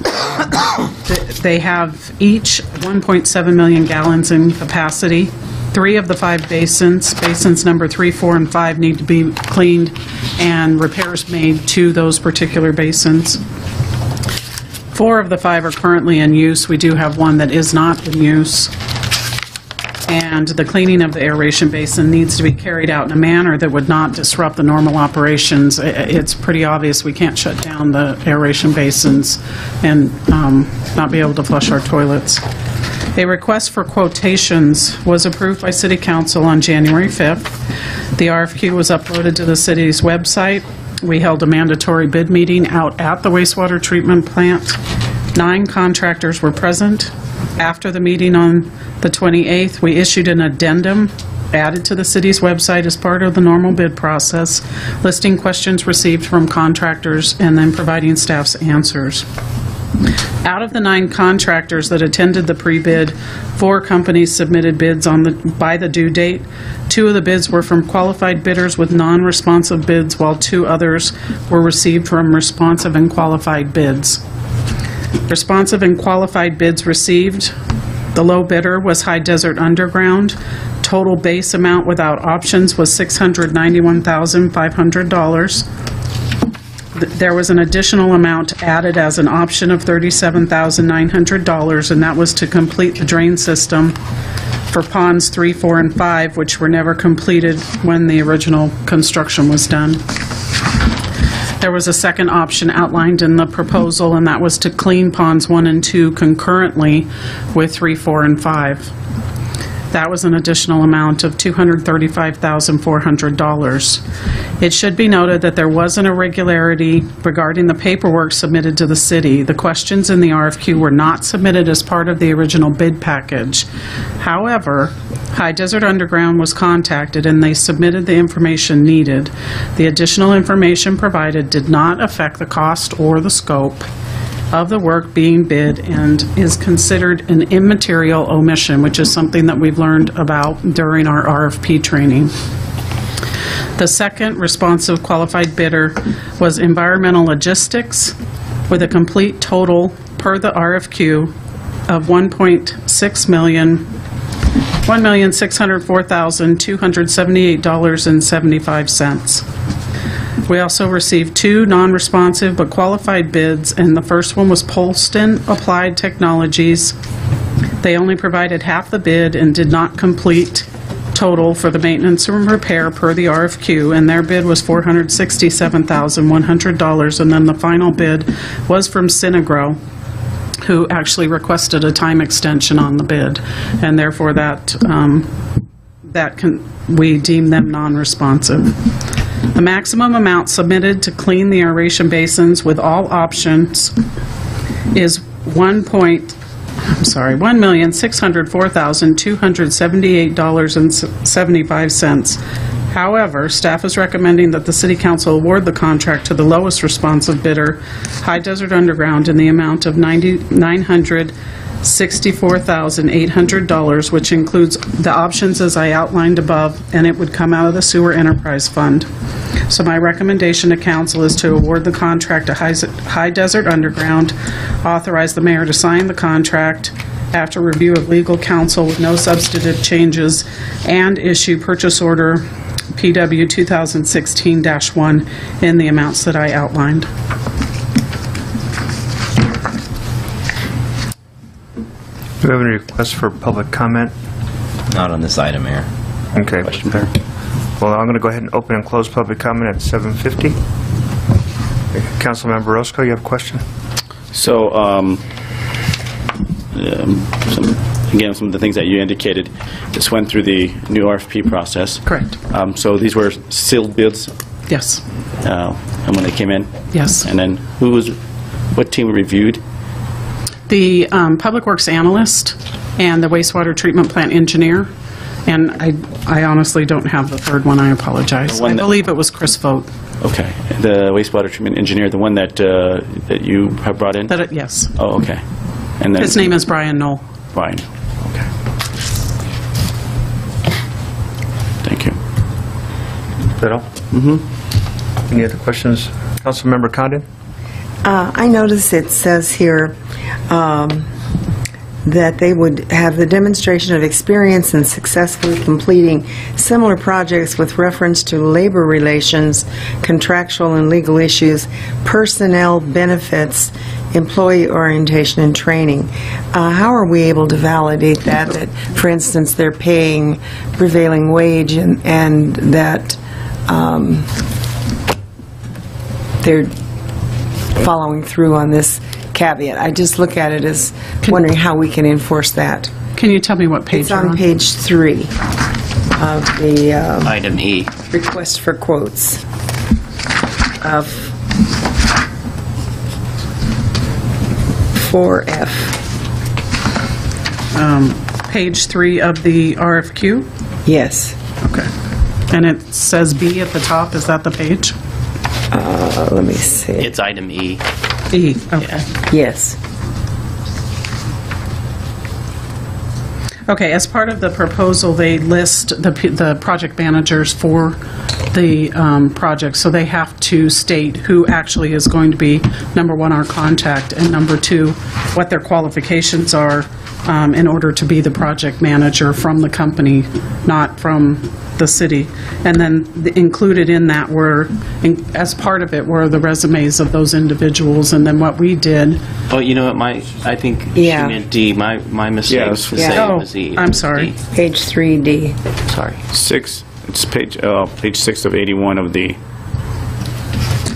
They have each 1.7 million gallons in capacity. Three of the five basins, basins number three, four, and five, need to be cleaned and repairs made to those particular basins. Four of the five are currently in use. We do have one that is not in use. And the cleaning of the aeration basin needs to be carried out in a manner that would not disrupt the normal operations. It's pretty obvious we can't shut down the aeration basins and um, not be able to flush our toilets. A request for quotations was approved by City Council on January 5th. The RFQ was uploaded to the city's website. We held a mandatory bid meeting out at the wastewater treatment plant. Nine contractors were present. After the meeting on the 28th, we issued an addendum added to the city's website as part of the normal bid process, listing questions received from contractors and then providing staff's answers. Out of the nine contractors that attended the pre-bid, four companies submitted bids on the, by the due date. Two of the bids were from qualified bidders with non-responsive bids, while two others were received from responsive and qualified bids. Responsive and qualified bids received, the low bidder was High Desert Underground. Total base amount without options was $691,500. th- there was an additional amount added as an option of $37,900, and that was to complete the drain system for ponds 3, 4, and 5, which were never completed when the original construction was done. There was a second option outlined in the proposal, and that was to clean ponds 1 and 2 concurrently with 3, 4, and 5. That was an additional amount of $235,400. It should be noted that there was an irregularity regarding the paperwork submitted to the city. The questions in the RFQ were not submitted as part of the original bid package. However, High Desert Underground was contacted and they submitted the information needed. The additional information provided did not affect the cost or the scope of the work being bid and is considered an immaterial omission, which is something that we've learned about during our RFP training. The second responsive qualified bidder was Environmental Logistics with a complete total per the RFQ of 1.6 million, $1,604,278.75. We also received two non-responsive but qualified bids, and the first one was Polston Applied Technologies. They only provided half the bid and did not complete total for the maintenance and repair per the RFQ, and their bid was $467,100. And then the final bid was from Synagro, who actually requested a time extension on the bid, and therefore that, um, that can, we deem them non-responsive. The maximum amount submitted to clean the aeration basins with all options is 1 point, I'm sorry, $1,604,278.75. However, staff is recommending that the city council award the contract to the lowest responsive bidder, High Desert Underground, in the amount of $964,800, which includes the options as I outlined above, and it would come out of the Sewer Enterprise Fund. So my recommendation to council is to award the contract to High High Desert Underground, authorize the mayor to sign the contract after review of legal counsel with no substantive changes, and issue purchase order PW 2016-1 in the amounts that I outlined. Do we have any requests for public comment? Not on this item, Mayor. Okay. Well, I'm going to go ahead and open and close public comment at 7:50. Councilmember Orozco, you have a question? So, um, um, some- again, some of the things that you indicated, this went through the new RFP process. Correct. Um, So these were sealed bids? Yes. uh, And when they came in? Yes. And then who was, what team reviewed? The um, Public Works Analyst and the wastewater treatment plant engineer, and I I honestly don't have the third one, I apologize. The one I that- believe it was Chris Vogt. Okay. The wastewater treatment engineer, the one that, uh, that you have brought in? That it- Yes. Oh, okay. And then His name is Brian Knoll. Brian, okay. Thank you. Is that all? Mm-hmm. Any other questions? Councilmember Condon? Uh, I notice it says here um, that they would have the demonstration of experience in successfully completing similar projects with reference to labor relations, contractual and legal issues, personnel benefits, employee orientation and training. Uh, How are we able to validate that, that, for instance, they're paying prevailing wage and and that um, they're following through on this caveat. I just look at it as wondering how we can enforce that. Can you tell me what page It's you're on on? page three of the um, Item E. request for quotes of 4F. Um, Page three of the RFQ? Yes. Okay. And it says B at the top, is that the page? Uh, Let me see. It's item E. E, okay. Yes. Okay, as part of the proposal, they list the, p- the project managers for the um, project, so they have to state who actually is going to be, number one, our contact, and number two, what their qualifications are, um, in order to be the project manager from the company, not from the city. And then the- included in that were, in- as part of it, were the resumes of those individuals. And then what we did, Oh, you know what, my, I think she Yeah. meant D. My, my mistake Yeah, was to it's- say Yeah. it was E. It I'm sorry. D. Page 3D. Sorry. Six, it's page, uh, page six of 81 of the,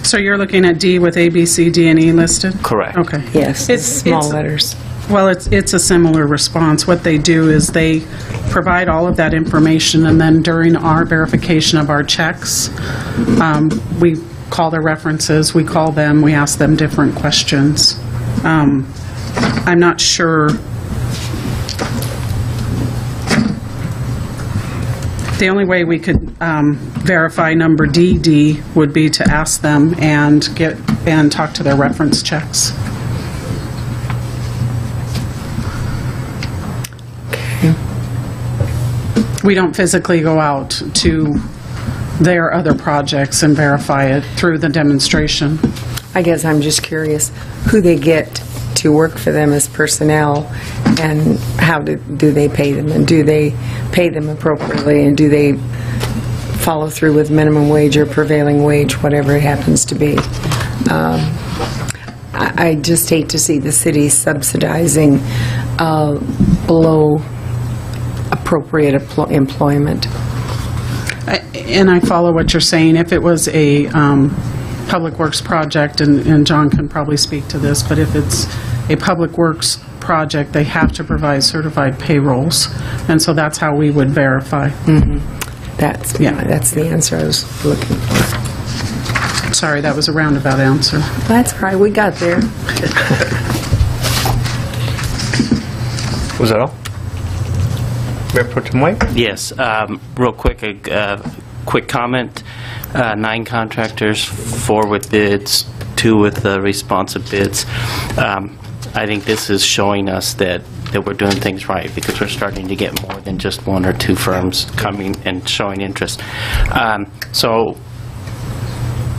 so you're looking at D with A, B, C, D, and E listed? Correct. Okay. Yes, It's- small it's- letters. Well, it's, it's a similar response. What they do is they provide all of that information, and then during our verification of our checks, um, we call their references, we call them, we ask them different questions. Um, I'm not sure. The only way we could um, verify number DD would be to ask them and get, and talk to their reference checks. We don't physically go out to their other projects and verify it through the demonstration. I guess I'm just curious who they get to work for them as personnel and how do, do they pay them? And do they pay them appropriately? And do they follow through with minimum wage or prevailing wage, whatever it happens to be? Um, I, I just hate to see the city subsidizing uh, below appropriate emplo- employment. I- And I follow what you're saying. If it was a um, Public Works project, and and John can probably speak to this, but if it's a Public Works project, they have to provide certified payrolls, and so that's how we would verify. That's, Yeah. that's the answer I was looking for. Sorry, that was a roundabout answer. That's right. we got there. Was that all? Mayor Pro Tem White? Yes, um, real quick, a uh, quick comment. Uh, Nine contractors, four with bids, two with the responsive bids. Um, I think this is showing us that, that we're doing things right, because we're starting to get more than just one or two firms coming and showing interest. Um, So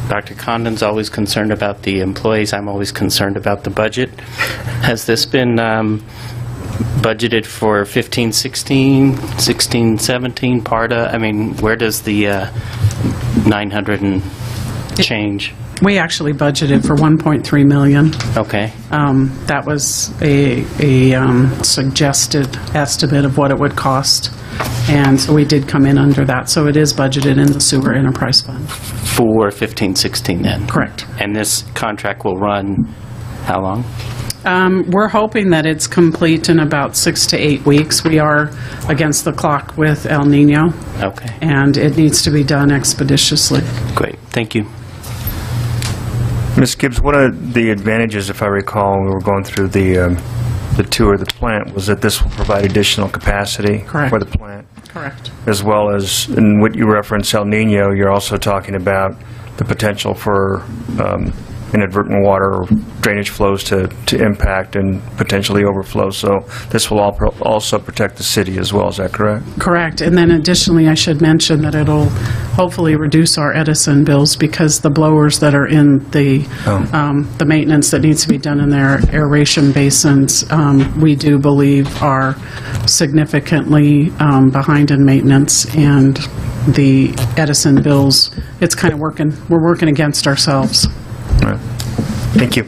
Dr. Condon's always concerned about the employees, I'm always concerned about the budget. Has this been um, budgeted for 15, 16, 16, 17, PARTA? I mean, where does the uh, 900 and change? We actually budgeted for 1.3 million. Okay, Um, That was a a um, suggested estimate of what it would cost, and so we did come in under that. So it is budgeted in the sewer enterprise fund. for 15, 16 then? Correct. And this contract will run how long? Um, We're hoping that it's complete in about six to eight weeks. We are against the clock with El Nino, Okay, and it needs to be done expeditiously. great, thank you. Ms. Gibbs, one of the advantages, if I recall, when we were going through the, um, the tour of the plant, was that this will provide additional capacity Correct. for the plant, Correct. as well as, in what you referenced El Nino, you're also talking about the potential for um, inadvertent water or drainage flows to, to impact and potentially overflow. So this will all pro- also protect the city as well, is that correct? Correct. And then additionally, I should mention that it'll hopefully reduce our Edison bills because the blowers that are in the, um, the maintenance that needs to be done in their aeration basins, um, we do believe are significantly um, behind in maintenance. And the Edison bills, it's kind of working, we're working against ourselves. All right. Thank you.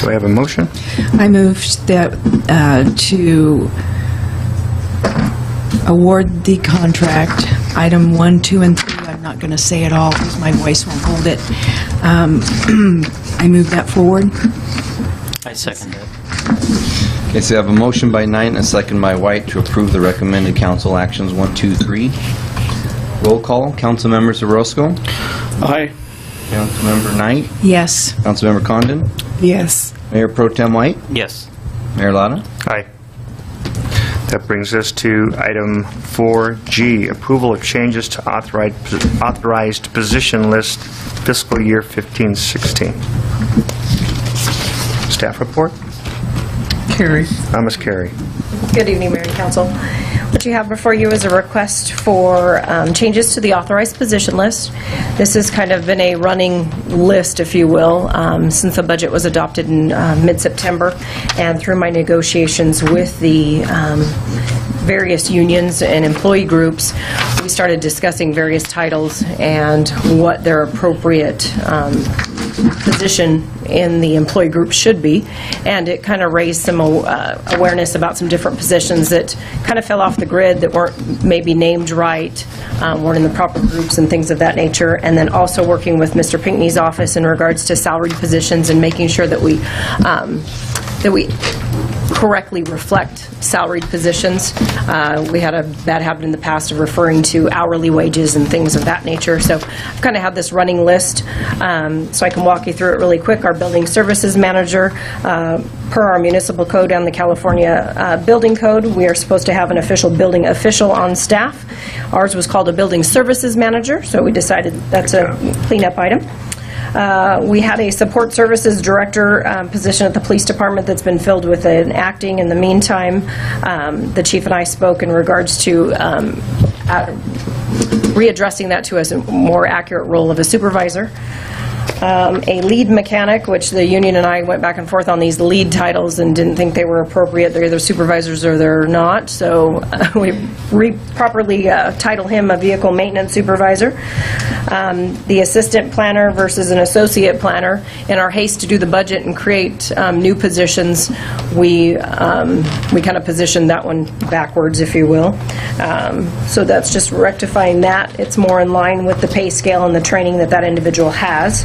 Do I have a motion? I move that, uh, to award the contract, item one, two, and three. I'm not going to say it all because my voice won't hold it. Um, I move that forward. I second it. Okay, so I have a motion by Knight and a second by White to approve the recommended council actions one, two, three. Roll call, Council members Orozco, aye. Councilmember Knight, Yes. Councilmember Condon, Yes. Mayor Pro Tem White, Yes. Mayor Lara. Aye. That brings us to item 4G, approval of changes to authorized authorized position list fiscal year 15-16. Staff report? Carrie? Uh, Ms. Carey. Good evening, Mayor and Council. You have before you is a request for um, changes to the authorized position list. This has kind of been a running list, if you will, um, since the budget was adopted in uh, mid-September, and through my negotiations with the um, various unions and employee groups, we started discussing various titles and what their appropriate um, position in the employee group should be, and it kind of raised some uh, awareness about some different positions that kind of fell off the grid, that weren't maybe named right, um, weren't in the proper groups and things of that nature, and then also working with Mr. Pinckney's office in regards to salaried positions and making sure that we, um, that we correctly reflect salaried positions. Uh, We had a bad habit in the past of referring to hourly wages and things of that nature, so I've kind of had this running list, um, so I can walk you through it really quick. Our building services manager, uh, per our municipal code and the California uh, Building Code, we are supposed to have an official building official on staff. Ours was called a building services manager, so we decided that's a cleanup item. Uh, We had a support services director um, position at the police department that's been filled with an acting. In the meantime, um, the chief and I spoke in regards to um, uh, readdressing that to a more accurate role of a supervisor. Um, A lead mechanic, which the union and I went back and forth on these lead titles and didn't think they were appropriate. They're either supervisors or they're not, so uh, we properly uh, title him a vehicle maintenance supervisor. Um, The assistant planner versus an associate planner. In our haste to do the budget and create um, new positions, we, um, we kind of positioned that one backwards, if you will. Um, So that's just rectifying that. It's more in line with the pay scale and the training that that individual has.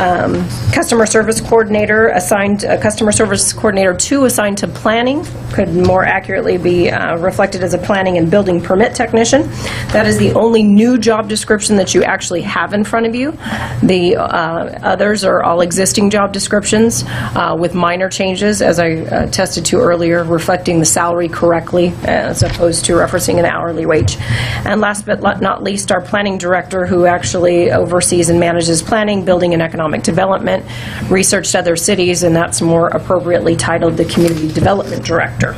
Um, Customer service coordinator assigned, a customer service coordinator two assigned to planning, could more accurately be uh, reflected as a planning and building permit technician. That is the only new job description that you actually have in front of you. The uh, others are all existing job descriptions uh, with minor changes, as I uh, attested to earlier, reflecting the salary correctly as opposed to referencing an hourly wage. And last but not least, our planning director, who actually oversees and manages planning, building, and economic development, researched other cities, and that's more appropriately titled the Community Development Director.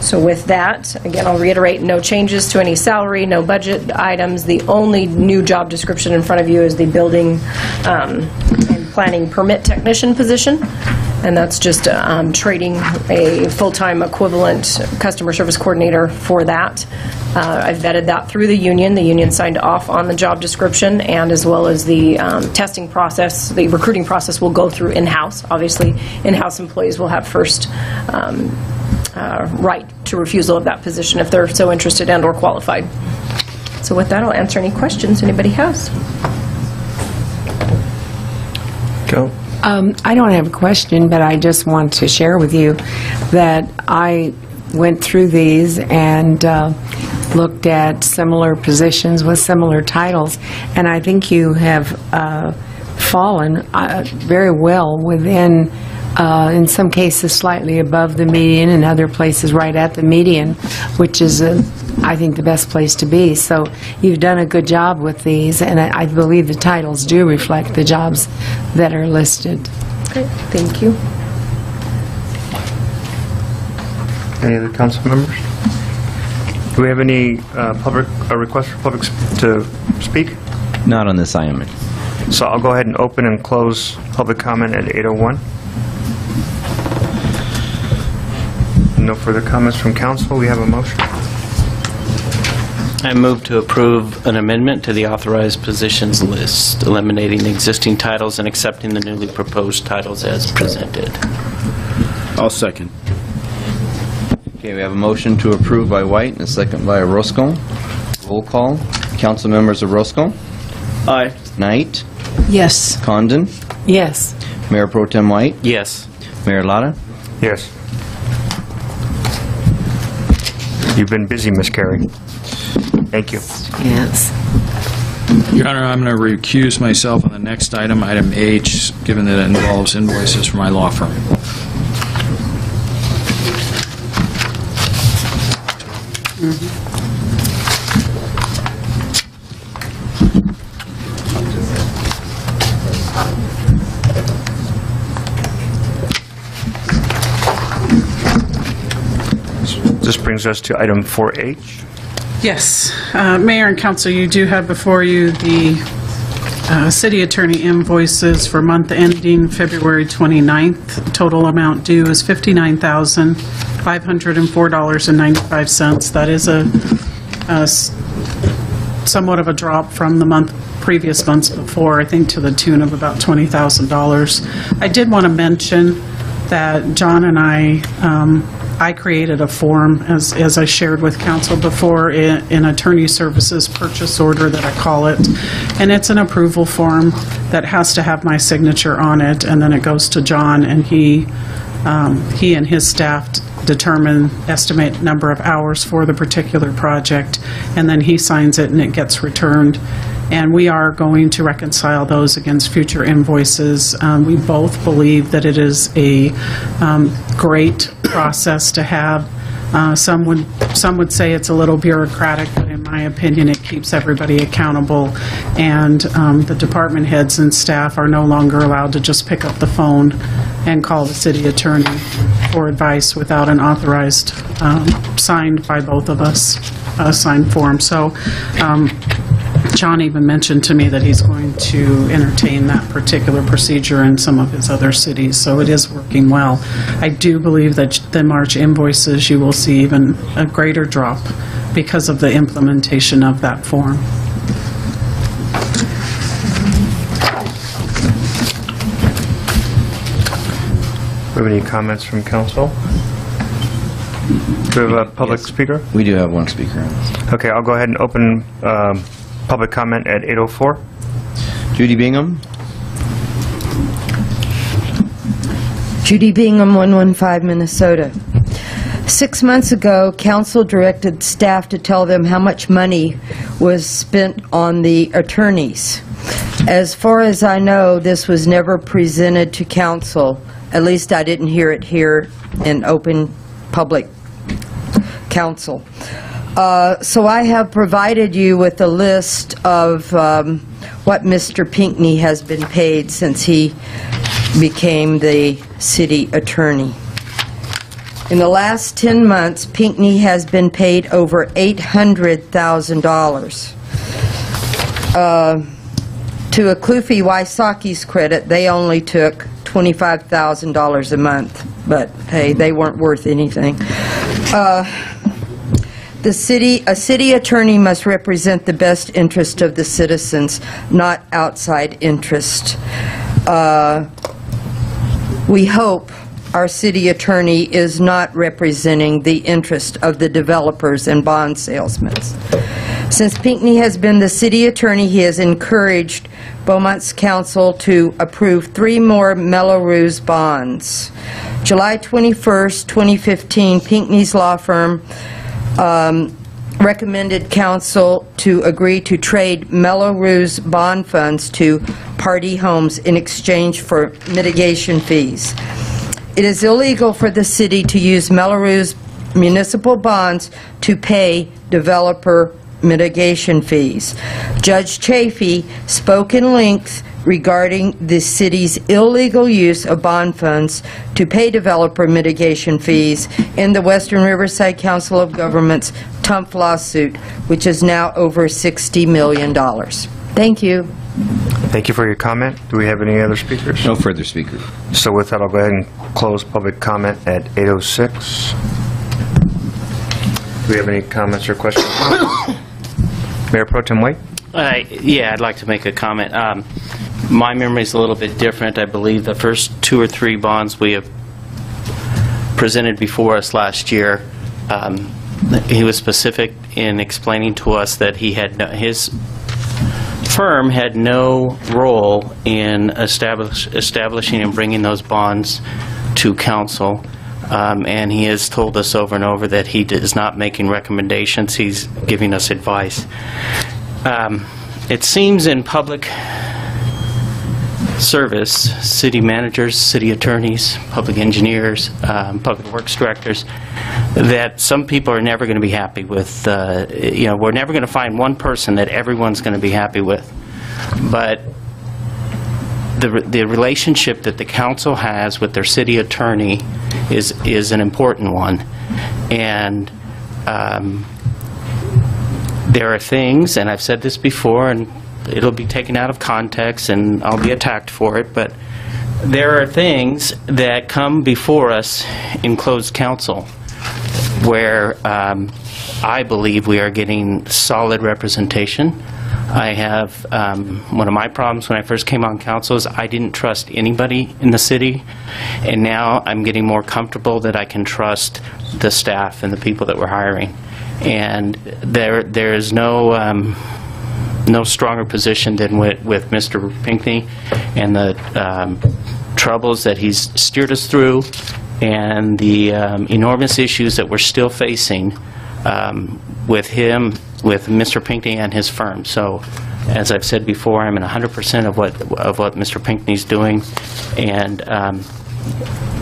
So with that, again, I'll reiterate, no changes to any salary, no budget items. The only new job description in front of you is the building um, and planning permit technician position, and that's just um, trading a full-time equivalent customer service coordinator for that. Uh, I vetted that through the union. The union signed off on the job description, and as well as the um, testing process, the recruiting process will go through in-house. Obviously, in-house employees will have first um, uh, right to refusal of that position if they're so interested and/or qualified. So with that, I'll answer any questions anybody has. Go. Um, I don't have a question, but I just want to share with you that I went through these and uh, looked at similar positions with similar titles, and I think you have uh, fallen uh, very well within, uh, in some cases slightly above the median, in other places right at the median, which is, uh, I think, the best place to be. So you've done a good job with these, and I I believe the titles do reflect the jobs that are listed. Okay, thank you. Any other council members? Do we have any uh, public, a request for public s- to speak? Not on this item. So I'll go ahead and open and close public comment at 8:01. No further comments from council. We have a motion. I move to approve an amendment to the authorized positions list, eliminating the existing titles and accepting the newly proposed titles as presented. I'll second. Okay, we have a motion to approve by White and a second by Orozco. Roll call. Council members of Orozco? Aye. Knight? Yes. Condon? Yes. Mayor Pro Tem White? Yes. Mayor Lara? Yes. You've been busy, Miss Carey. Thank you. Yes. Your Honor, I'm going to recuse myself on the next item, item H, given that it involves invoices for my law firm. Brings us to item 4H. Yes. Uh, Mayor and council, you do have before you the uh, city attorney invoices for month ending February 29th. Total amount due is $59,504.95. That is a a somewhat of a drop from the month, previous months before, I think to the tune of about $20,000. I did want to mention that John and I, um, I created a form, as, as I shared with council before, in in attorney services purchase order that I call it, and it's an approval form that has to have my signature on it, and then it goes to John, and he, um, he and his staff determine, estimate number of hours for the particular project, and then he signs it and it gets returned. And we are going to reconcile those against future invoices. Um, We both believe that it is a um, great process to have. Uh, Some would, some would say it's a little bureaucratic, but in my opinion, it keeps everybody accountable. And um, the department heads and staff are no longer allowed to just pick up the phone and call the city attorney for advice without an authorized, um, signed by both of us, uh, signed form. So um, John even mentioned to me that he's going to entertain that particular procedure in some of his other cities, so it is working well. I do believe that the March invoices, you will see even a greater drop because of the implementation of that form. Do we have any comments from council? Do we have a public speaker? We do have one speaker on this. Okay, I'll go ahead and open um, public comment at 8:04. Judy Bingham? Judy Bingham, 115 Minnesota. Six months ago, council directed staff to tell them how much money was spent on the attorneys. As far as I know, this was never presented to council. At least I didn't hear it here in open public council. Uh, So I have provided you with a list of um, what Mr. Pinckney has been paid since he became the city attorney. In the last 10 months, Pinckney has been paid over $800,000. Uh, To Aklufi Wysocki's credit, they only took $25,000 a month, but hey, they weren't worth anything. Uh, The city, a city attorney must represent the best interest of the citizens, not outside interest. Uh, We hope our city attorney is not representing the interest of the developers and bond salesmen. Since Pinckney has been the city attorney, he has encouraged Beaumont's council to approve three more Melrose bonds. July 21st, 2015, Pinckney's law firm um, recommended council to agree to trade Melrose bond funds to Pardee Homes in exchange for mitigation fees. It is illegal for the city to use Melrose municipal bonds to pay developer mitigation fees. Judge Chafee spoke in length regarding the city's illegal use of bond funds to pay developer mitigation fees in the Western Riverside Council of Governments TUMF lawsuit, which is now over $60 million. Thank you. Thank you for your comment. Do we have any other speakers? No further speakers. So with that, I'll go ahead and close public comment at 8:06. Do we have any comments or questions? Mayor Pro Tem White? Uh, Yeah, I'd like to make a comment. Um, My is a little bit different. I believe the first two or three bonds we have presented before us last year, um, he was specific in explaining to us that he had, no- his firm had no role in establish- establishing and bringing those bonds to council, Um, and he has told us over and over that he is not making recommendations, he's giving us advice. Um, It seems in public service, city managers, city attorneys, public engineers, um, public works directors, that some people are never going to be happy with, uh, you know, we're never going to find one person that everyone's going to be happy with. But the re- the relationship that the council has with their city attorney is is an important one. And um, there are things, and I've said this before, and it'll be taken out of context, and I'll be attacked for it, but there are things that come before us in closed council where um, I believe we are getting solid representation. I have, um, one of my problems when I first came on council is I didn't trust anybody in the city, and now I'm getting more comfortable that I can trust the staff and the people that we're hiring. And there, there is no, um, no stronger position than with, with Mr. Pinckney and the um, troubles that he's steered us through and the um, enormous issues that we're still facing um, with him, with Mr. Pinckney and his firm. So, as I've said before, I'm in 100% of what, of what Mr. Pinckney's doing, and, um,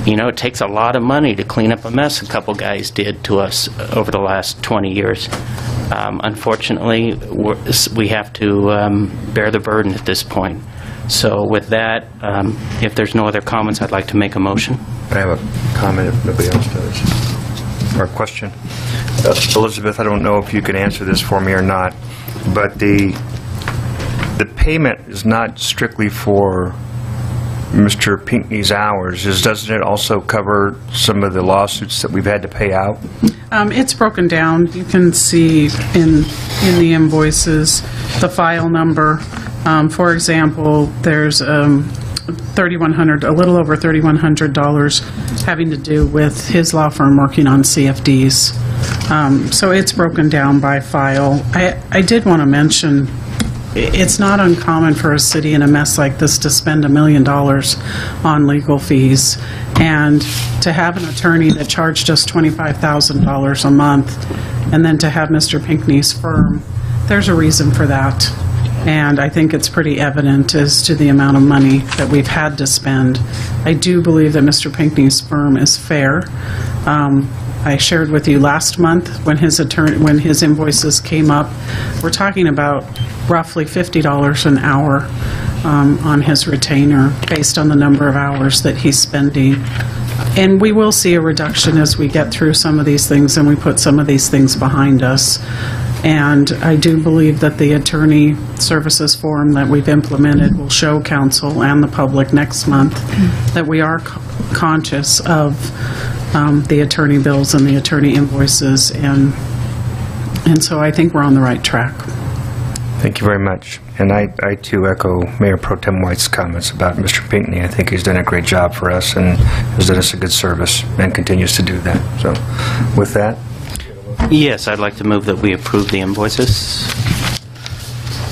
you know, it takes a lot of money to clean up a mess a couple guys did to us over the last 20 years. Um, Unfortunately, we have to um, bear the burden at this point. So with that, um, if there's no other comments, I'd like to make a motion. I have a comment if nobody else does. Or a question. Uh, Elizabeth, I don't know if you can answer this for me or not, but the, the payment is not strictly for Mr. Pinckney's hours, is, doesn't it also cover some of the lawsuits that we've had to pay out? Um, It's broken down. You can see in, in the invoices, the file number. Um, For example, there's um, 3,100, a little over $3,100 having to do with his law firm working on CFDs. Um, So it's broken down by file. I, I did want to mention, it's not uncommon for a city in a mess like this to spend a million dollars on legal fees. And to have an attorney that charged us $25,000 a month, and then to have Mr. Pinckney's firm, there's a reason for that. And I think it's pretty evident as to the amount of money that we've had to spend. I do believe that Mr. Pinckney's firm is fair. Um, I shared with you last month when his attorney, when his invoices came up, we're talking about roughly $50 an hour um, on his retainer, based on the number of hours that he's spending. And we will see a reduction as we get through some of these things and we put some of these things behind us. And I do believe that the attorney services form that we've implemented will show council and the public next month that we are co- conscious of um, the attorney bills and the attorney invoices. And, and so I think we're on the right track. Thank you very much. And I, I too echo Mayor Pro Tem White's comments about Mr. Pinckney. I think he's done a great job for us and has done us a good service and continues to do that. So with that, Yes, I'd like to move that we approve the invoices.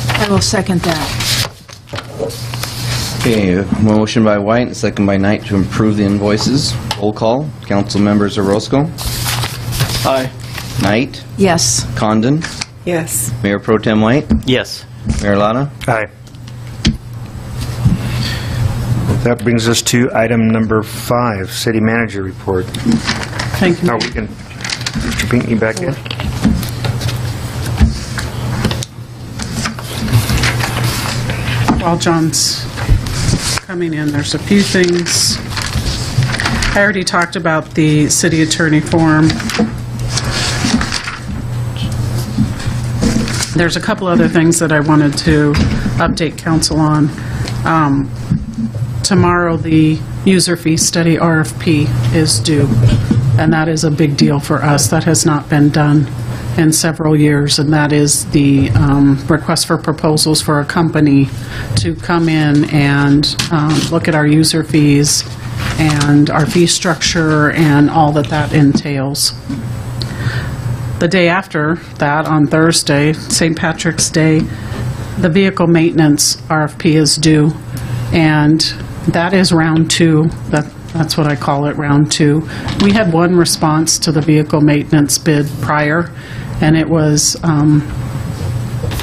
I will second that. Okay, motion by White, and second by Knight to approve the invoices. Roll call. Council members Orozco. Aye. Knight. Yes. Condon. Yes. Mayor Pro Tem White. Yes. Mayor Lara. Aye. That brings us to item number five, City Manager Report. Thank you. Are we can, Mr. Pinckney back in? While John's coming in, there's a few things. I already talked about the city attorney form. There's a couple other things that I wanted to update council on. Um, Tomorrow, the user fee study RFP is due, and that is a big deal for us. That has not been done in several years, and that is the um, request for proposals for a company to come in and um, look at our user fees and our fee structure and all that that entails. The day after that, on Thursday, St. Patrick's Day, the vehicle maintenance RFP is due, and that is round two. That That's what I call it, round two. We had one response to the vehicle maintenance bid prior, and it was, um,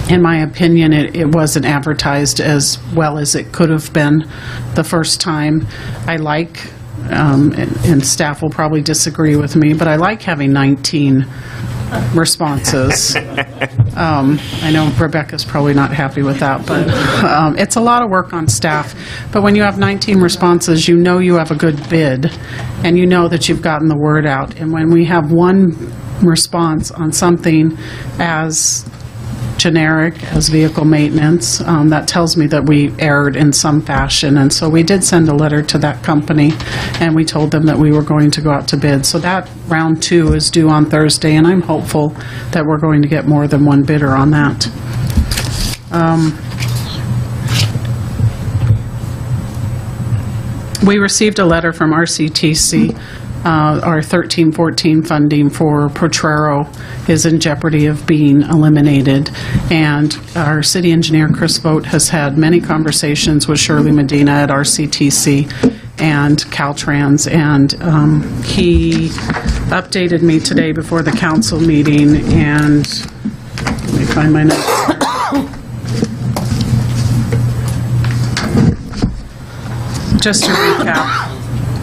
in my opinion, it it wasn't advertised as well as it could have been the first time. I like, um, and and staff will probably disagree with me, but I like having 19 responses. Um, I know Rebecca's probably not happy with that, but um, it's a lot of work on staff. But when you have 19 responses, you know you have a good bid, and you know that you've gotten the word out. And when we have one response on something as generic as vehicle maintenance, um, that tells me that we erred in some fashion. And so we did send a letter to that company, and we told them that we were going to go out to bid. So that round two is due on Thursday, and I'm hopeful that we're going to get more than one bidder on that. Um, We received a letter from RCTC. Uh, Our 1314 funding for Potrero is in jeopardy of being eliminated. And our city engineer, Chris Vogt, has had many conversations with Shirley Medina at RCTC and Caltrans, and um, he updated me today before the council meeting, and let me find my notes. just to recap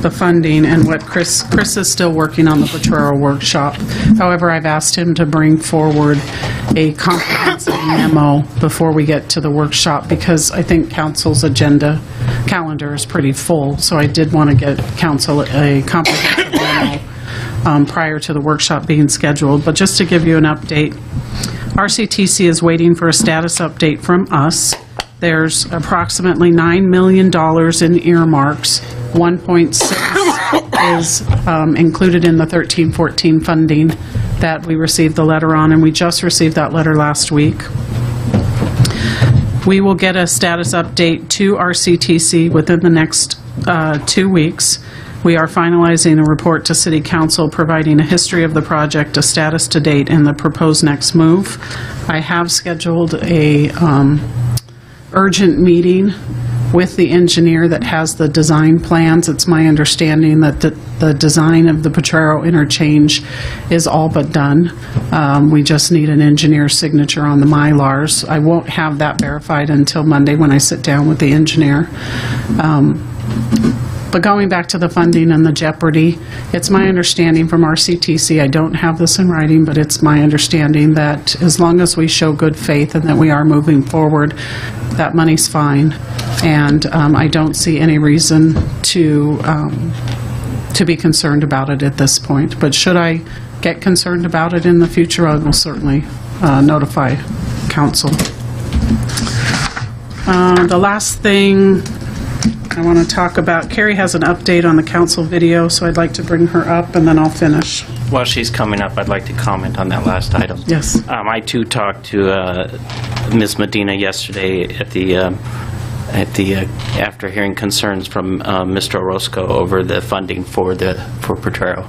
the funding and what Chris, Chris is still working on the Potrero workshop. However, I've asked him to bring forward a comprehensive memo before we get to the workshop because I think council's agenda calendar is pretty full. So I did want to get council a comprehensive memo um, prior to the workshop being scheduled. But just to give you an update, RCTC is waiting for a status update from us. There's approximately $9 million in earmarks. 1.6 is um, included in the 1314 funding that we received the letter on, and we just received that letter last week. We will get a status update to RCTC within the next uh, two weeks. We are finalizing a report to City Council providing a history of the project, a status to date, and the proposed next move. I have scheduled a um, urgent meeting with the engineer that has the design plans. It's my understanding that the, the design of the Potrero interchange is all but done. Um, We just need an engineer's signature on the Mylars. I won't have that verified until Monday when I sit down with the engineer. Um, but going back to the funding and the jeopardy, it's my understanding from RCTC, I don't have this in writing, but it's my understanding that as long as we show good faith and that we are moving forward, that money's fine. And um, I don't see any reason to, um, to be concerned about it at this point. But should I get concerned about it in the future, I will certainly uh, notify council. Uh, The last thing I want to talk about, Carrie has an update on the council video, so I'd like to bring her up, and then I'll finish. While she's coming up, I'd like to comment on that last item. Yes. Um, I too talked to uh, Ms. Medina yesterday at the, um, at the, uh, after hearing concerns from uh, Mr. Orozco over the funding for the, for Potrero.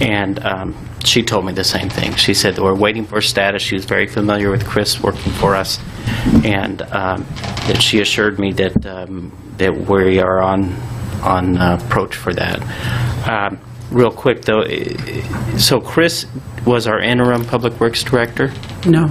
And um, she told me the same thing. She said that we're waiting for status. She was very familiar with Chris working for us. And um, that she assured me that, um, that we are on, on uh, approach for that. Um, Real quick, though, so Chris was our interim Public Works Director? No.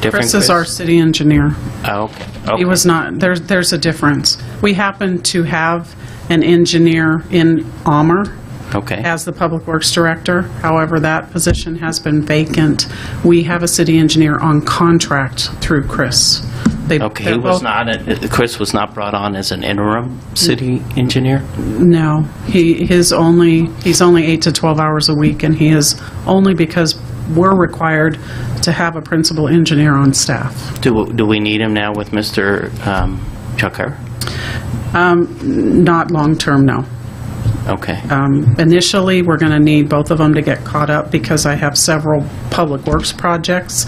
Different Chris is our city engineer. Oh, okay. He was not, there's, there's a difference. We happen to have an engineer in Amer Okay. as the Public Works Director. However, that position has been vacant. We have a city engineer on contract through Chris. They- Okay, they're he was both- not, a- Chris was not brought on as an interim city engineer? No, he, his only, he's only eight to 12 hours a week, and he is only because we're required to have a principal engineer on staff. Do do we need him now with Mr. um, Jakher? Um, Not long-term, no. Okay. Um, Initially, we're going to need both of them to get caught up because I have several public works projects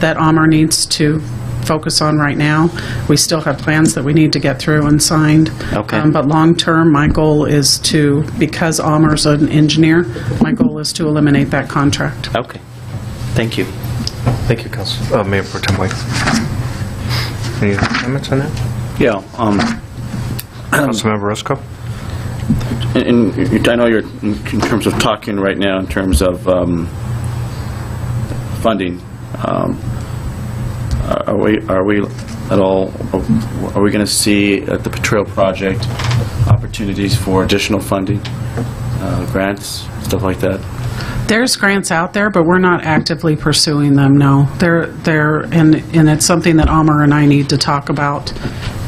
that Amer needs to focus on right now. We still have plans that we need to get through and signed. Okay. Um, But long-term, my goal is to, because Amer's an engineer, my goal is to eliminate that contract. Okay. Thank you. Thank you, Council, uh, Mayor Pro Tem White. Any comments on that? Yeah. um, Councilmember Orozco? And and I know you're, in in terms of talking right now, in terms of um, funding, um, are we, are we at all, are we going to see at the Potrero project opportunities for additional funding, uh, grants, stuff like that? There's grants out there, but we're not actively pursuing them, no. They're, they're, and, and it's something that Amer and I need to talk about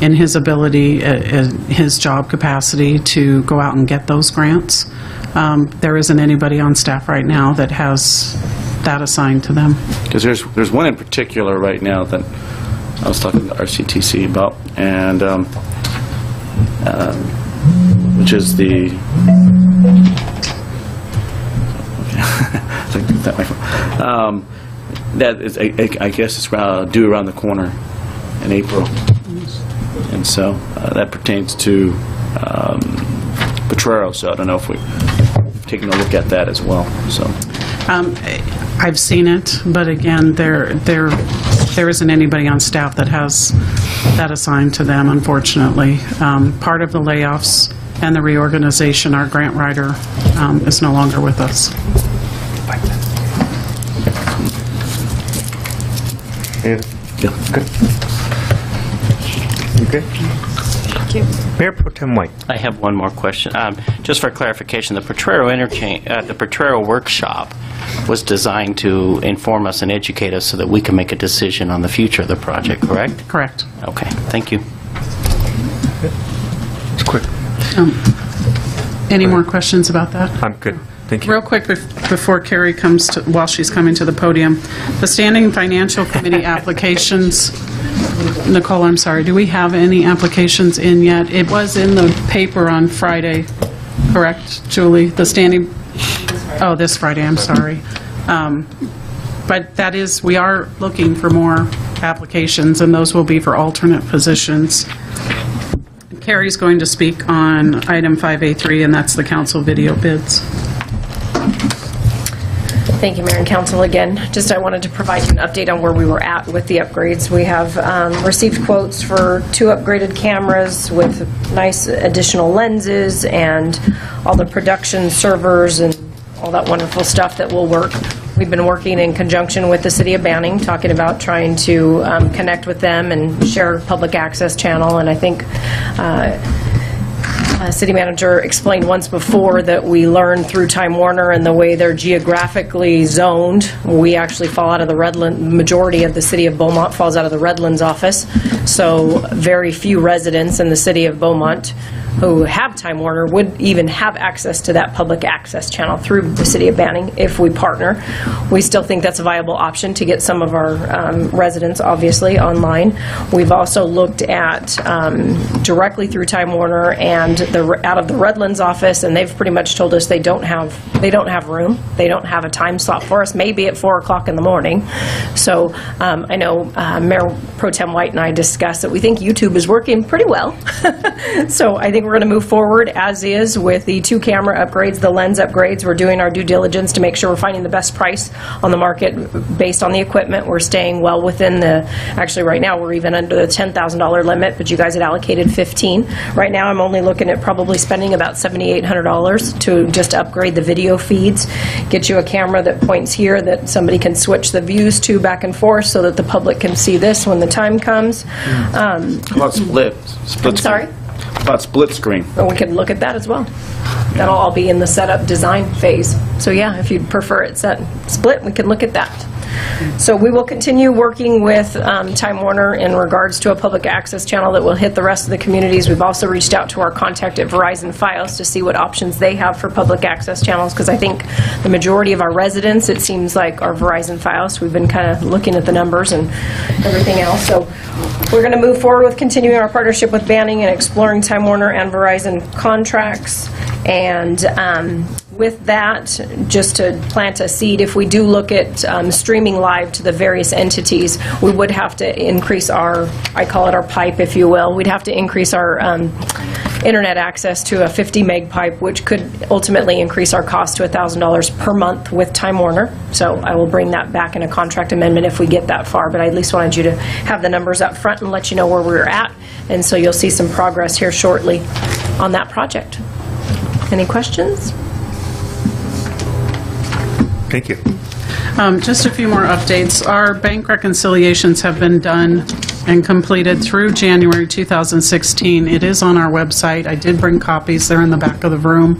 in his ability, uh, in his job capacity to go out and get those grants. um, there isn't anybody on staff right now that has that assigned to them. Because there's, there's one in particular right now that I was talking to RCTC about, and, um, um, which is the, Like that microphone. Um, that is, I I- guess it's uh, due around the corner in April. And so uh, that pertains to um, Potrero, so I don't know if we've taken a look at that as well, so. Um, I've seen it, but again, there, there, there isn't anybody on staff that has that assigned to them, unfortunately. Um, Part of the layoffs and the reorganization, our grant writer um, is no longer with us. Yeah. Good. You good? Thank you. Mayor Pro Tem White. I have one more question. Um, Just for clarification, the Potrero interchange, uh, the Potrero workshop was designed to inform us and educate us so that we can make a decision on the future of the project, correct? Correct. Okay, thank you. It's quick. Um, Any more questions about that? I'm good. Thank you. Real quick, bef- before Carrie comes to, while she's coming to the podium, the Standing Financial Committee applications, Nicole, I'm sorry, do we have any applications in yet? It was in the paper on Friday, correct, Julie? The Standing, oh, this Friday, I'm sorry. Um, But that is, we are looking for more applications, and those will be for alternate positions. Carrie's going to speak on item 5A3, and that's the council video bids. Thank you, Mayor and Council, again. Just, I wanted to provide you an update on where we were at with the upgrades. We have um, received quotes for two upgraded cameras with nice additional lenses and all the production servers and all that wonderful stuff that will work. We've been working in conjunction with the city of Banning, talking about trying to um, connect with them and share public access channel, and I think uh, uh, City manager explained once before that we learned through Time Warner and the way they're geographically zoned, we actually fall out of the Redland, majority of the city of Beaumont falls out of the Redlands office. So very few residents in the city of Beaumont who have Time Warner would even have access to that public access channel through the city of Banning if we partner. We still think that's a viable option to get some of our um, residents, obviously, online. We've also looked at um, directly through Time Warner and the, out of the Redlands office, and they've pretty much told us they don't have, they don't have room. They don't have a time slot for us, maybe at 4 o'clock in the morning. So um, I know uh, Mayor Pro Tem White and I discussed that we think YouTube is working pretty well. So I think we're going to move forward as is with the two camera upgrades, the lens upgrades. We're doing our due diligence to make sure we're finding the best price on the market based on the equipment. We're staying well within the, actually, right now, we're even under the $10,000 limit, but you guys had allocated 15. Right now, I'm only looking at probably spending about $7,800 to just upgrade the video feeds, get you a camera that points here that somebody can switch the views to back and forth so that the public can see this when the time comes. Um, How about split? split I'm sorry? About split screen? But we can look at that as well. That'll all be in the setup design phase. So yeah, if you'd prefer it set split, we can look at that. So we will continue working with um, Time Warner in regards to a public access channel that will hit the rest of the communities. We've also reached out to our contact at Verizon Fios to see what options they have for public access channels, because I think the majority of our residents, it seems like, are Verizon Fios. We've been kind of looking at the numbers and everything else. So we're going to move forward with continuing our partnership with Banning and exploring Time Warner and Verizon contracts. And um, with that, just to plant a seed, if we do look at um, streaming live to the various entities, we would have to increase our, I call it our pipe, if you will. We'd have to increase our um, internet access to a 50 meg pipe, which could ultimately increase our cost to $1,000 per month with Time Warner. So I will bring that back in a contract amendment if we get that far, but I at least wanted you to have the numbers up front and let you know where we're at. And so you'll see some progress here shortly on that project. Any questions? Thank you. Um, Just a few more updates. Our bank reconciliations have been done and completed through January 2016. It is on our website. I did bring copies. They're in the back of the room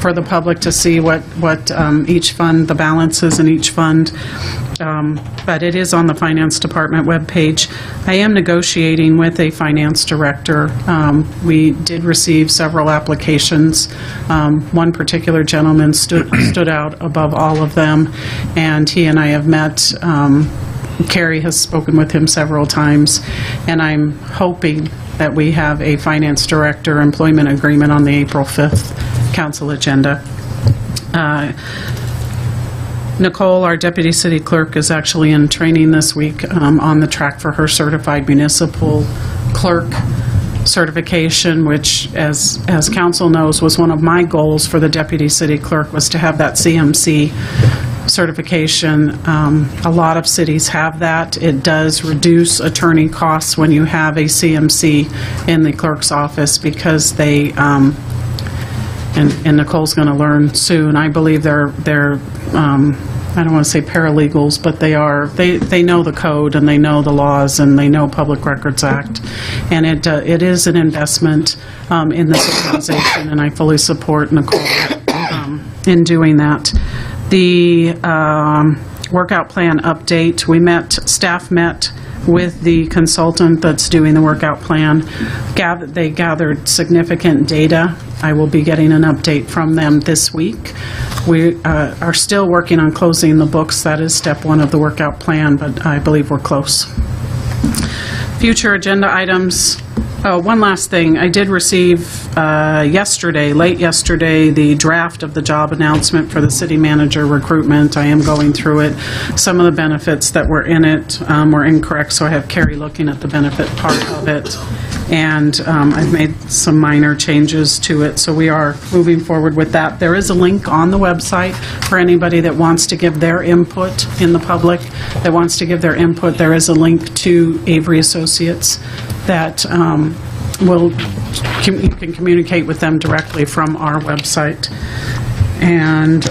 for the public to see what, what um, each fund, the balances in each fund. Um, but it is on the Finance Department webpage. I am negotiating with a finance director. Um, We did receive several applications. Um, One particular gentleman stood stood out above all of them, and he and I have met. Um, Carrie has spoken with him several times, and I'm hoping that we have a finance director employment agreement on the April 5th council agenda. Uh, Nicole, our deputy city clerk, is actually in training this week um, on the track for her certified municipal clerk certification, which, as, as council knows, was one of my goals for the deputy city clerk, was to have that CMC certification. Um, A lot of cities have that. It does reduce attorney costs when you have a CMC in the clerk's office because they, um, and and Nicole's going to learn soon. I believe they're, they're, um, I don't want to say paralegals, but they are, they, they know the code and they know the laws and they know Public Records Act. And it, uh, it is an investment um, in this organization, and I fully support Nicole um, in doing that. The um, workout plan update, we met, staff met with the consultant that's doing the workout plan. Gath- They gathered significant data. I will be getting an update from them this week. We uh, are still working on closing the books. That is step one of the workout plan, but I believe we're close. Future agenda items. Oh, one last thing. I did receive uh, yesterday, late yesterday, the draft of the job announcement for the city manager recruitment. I am going through it. Some of the benefits that were in it um, were incorrect, so I have Carrie looking at the benefit part of it. And um, I've made some minor changes to it, so we are moving forward with that. There is a link on the website for anybody that wants to give their input in the public, that wants to give their input. There is a link to Avery Associates that um, will, you can communicate with them directly from our website. And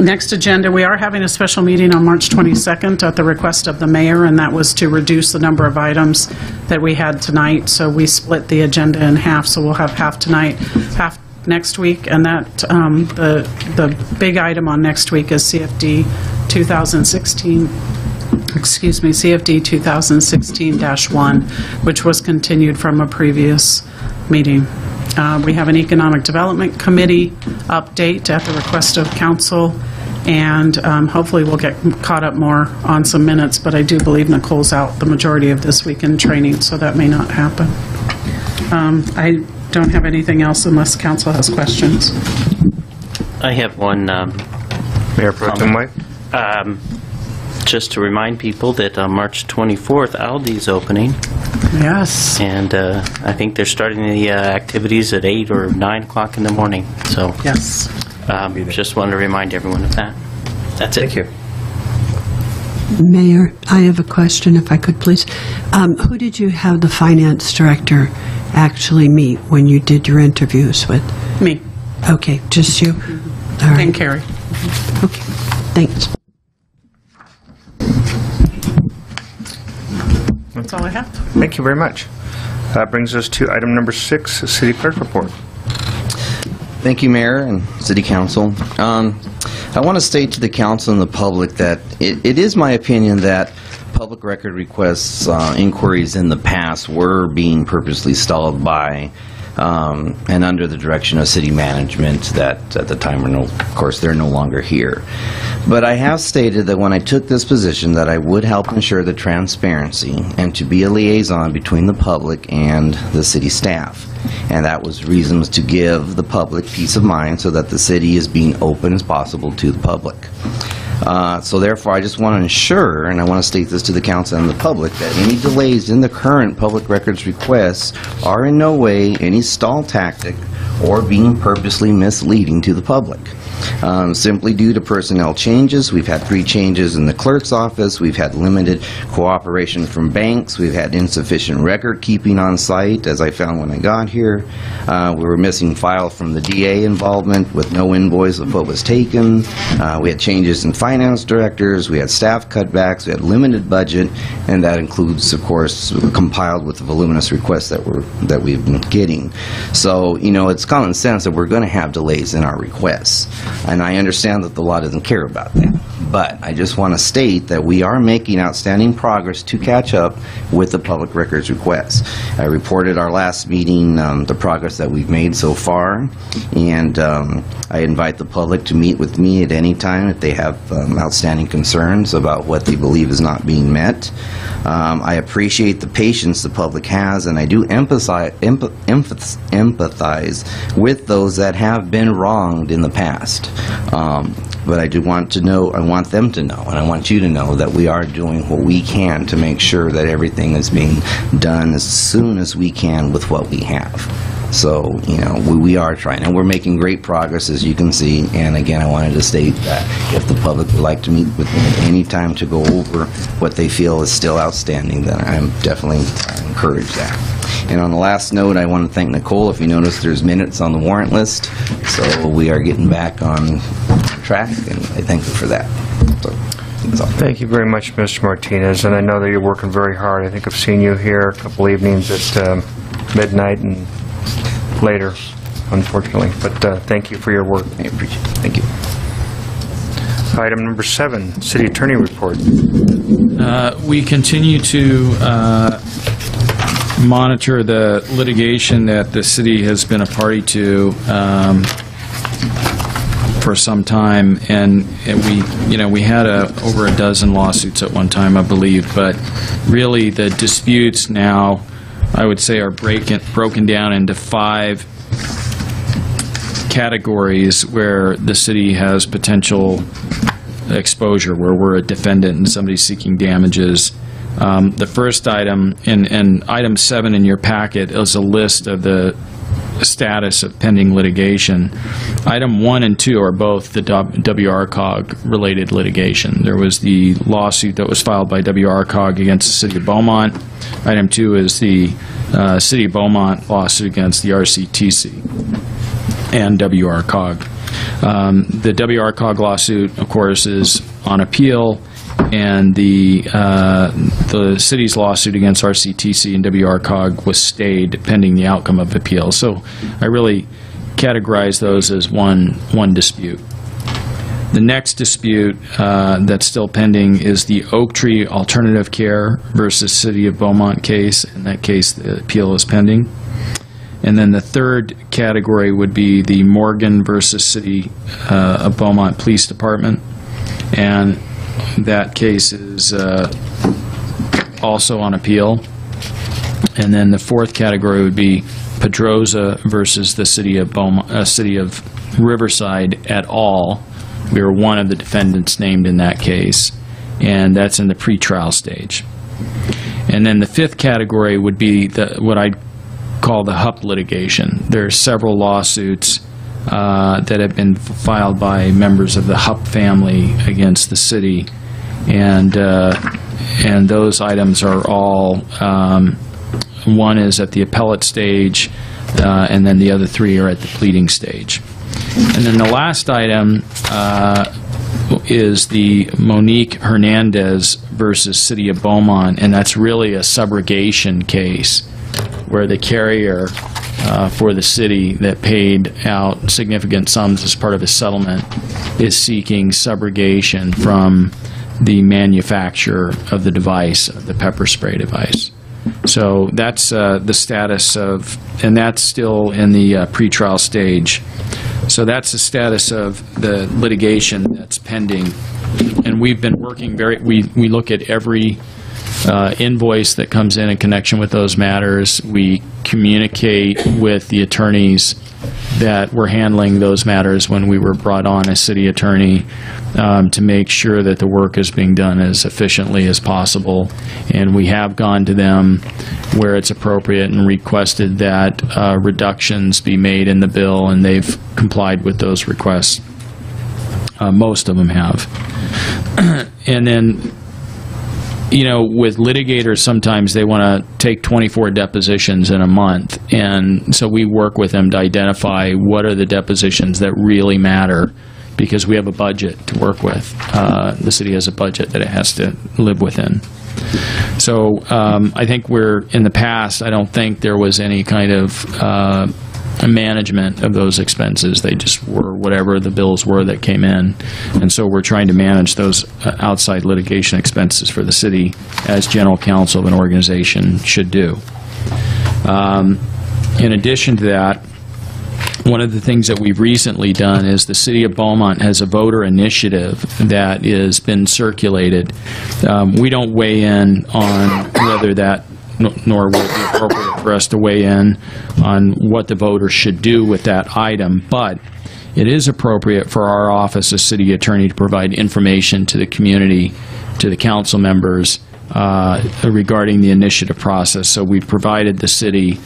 next agenda, we are having a special meeting on March 22nd at the request of the mayor, and that was to reduce the number of items that we had tonight. So we split the agenda in half, so we'll have half tonight, half next week, and that, um, the, the big item on next week is CFD 2016, excuse me, CFD 2016-1, which was continued from a previous meeting. Uh, We have an Economic Development Committee update at the request of council, and um, hopefully we'll get caught up more on some minutes, but I do believe Nicole's out the majority of this week in training, so that may not happen. Um, I don't have anything else unless council has questions. I have one. um, Mayor Pro Tem White? um, Just to remind people that on March 24th, Aldi's opening, Yes. and uh, I think they're starting the uh, activities at 8 or 9 o'clock in the morning, so. Yes. um, Just wanted to remind everyone of that. That's it. Thank you. Mayor, I have a question, if I could, please. Um, Who did you have the finance director actually meet when you did your interviews with? Me. Okay, just you? All right. And Carrie. Okay, thanks. That's all I have. Thank you very much. That brings us to item number six, City Clerk Report. Thank you, Mayor and City Council. Um, I want to state to the council and the public that it it is my opinion that public record requests, uh, inquiries in the past were being purposely stalled by um, and under the direction of city management that at the time were no, of course, they're no longer here. But I have stated that when I took this position that I would help ensure the transparency and to be a liaison between the public and the city staff. And that was reasons to give the public peace of mind so that the city is being open as possible to the public. Uh, So therefore, I just want to ensure, and I want to state this to the council and the public, that any delays in the current public records requests are in no way any stall tactic or being purposely misleading to the public. Um, Simply due to personnel changes, we've had three changes in the clerk's office, we've had limited cooperation from banks, we've had insufficient record keeping on site, as I found when I got here. Uh, We were missing file from the DA involvement with no invoice of what was taken. Uh, We had changes in finance directors, we had staff cutbacks, we had limited budget, and that includes, of course, compiled with the voluminous requests that we're, that we've been getting. So, you know, it's common sense that we're going to have delays in our requests, and I understand that the law doesn't care about that. But I just want to state that we are making outstanding progress to catch up with the public records requests. I reported our last meeting, um, the progress that we've made so far, and um, I invite the public to meet with me at any time if they have um, outstanding concerns about what they believe is not being met. Um, I appreciate the patience the public has, and I do emph- empathize with those that have been wronged in the past. Um, but I do want to know, I want them to know, and I want you to know that we are doing what we can to make sure that everything is being done as soon as we can with what we have. So, you know, we, we are trying, and we're making great progress, as you can see. And again, I wanted to state that if the public would like to meet with me at any time to go over what they feel is still outstanding, then I'm definitely encourage that. And on the last note, I want to thank Nicole. If you notice, there's minutes on the warrant list, so we are getting back on track, and I thank you for that. So. Thank you very much, Mr. Martinez, and I know that you're working very hard. I think I've seen you here a couple evenings at um, midnight and later, unfortunately, but uh, thank you for your work. I appreciate it. Thank you. Item number seven, city attorney report. Uh, We continue to uh, monitor the litigation that the city has been a party to um, for some time, and and we, you know, we had a, over a dozen lawsuits at one time, I believe, but really, the disputes now, I would say, are broken down into five categories where the city has potential exposure, where we're a defendant and somebody's seeking damages. Um, The first item, and, and item seven in your packet, is a list of the status of pending litigation. Item one and two are both the WRCOG-related litigation. There was the lawsuit that was filed by WRCOG against the city of Beaumont. Item two is the uh, city of Beaumont lawsuit against the RCTC and WRCOG. Um, The WRCOG lawsuit, of course, is on appeal, and the, uh, the city's lawsuit against RCTC and WRCOG was stayed pending the outcome of appeal. So I really categorize those as one, one dispute. The next dispute uh, that's still pending is the Oak Tree Alternative Care versus City of Beaumont case. In that case, the appeal is pending. And then the third category would be the Morgan versus City uh, of Beaumont Police Department. And that case is uh, also on appeal. And then the fourth category would be Pedroza versus the City of Beaumont, uh, City of Riverside et al. We are one of the defendants named in that case, and that's in the pretrial stage. And then the fifth category would be the, what I call the HUP litigation. There are several lawsuits uh, that have been filed by members of the HUP family against the city, and uh, and those items are all um, one is at the appellate stage, uh, and then the other three are at the pleading stage. And then the last item uh, is the Monique Hernandez versus City of Beaumont, and that's really a subrogation case where the carrier uh, for the city that paid out significant sums as part of a settlement is seeking subrogation from the manufacturer of the device, the pepper spray device. So that's uh, the status of, and that's still in the uh, pretrial stage. So that's the status of the litigation that's pending. And we've been working very, we, we look at every uh, invoice that comes in in connection with those matters. We communicate with the attorneys that were handling those matters when we were brought on as city attorney um, to make sure that the work is being done as efficiently as possible. And we have gone to them where it's appropriate and requested that uh, reductions be made in the bill, and they've complied with those requests. Uh, Most of them have. And then you know, with litigators, sometimes they want to take 24 depositions in a month. And so we work with them to identify what are the depositions that really matter because we have a budget to work with. Uh, the city has a budget that it has to live within. So um, I think we're, in the past, I don't think there was any kind of uh, management of those expenses. They just were whatever the bills were that came in. And so we're trying to manage those uh, outside litigation expenses for the city as general counsel of an organization should do. Um, In addition to that, one of the things that we've recently done is the City of Beaumont has a voter initiative that has been circulated. Um, We don't weigh in on whether that, nor will it be appropriate for us to weigh in on what the voters should do with that item, but it is appropriate for our office as city attorney to provide information to the community, to the council members, uh, regarding the initiative process. So we've provided the city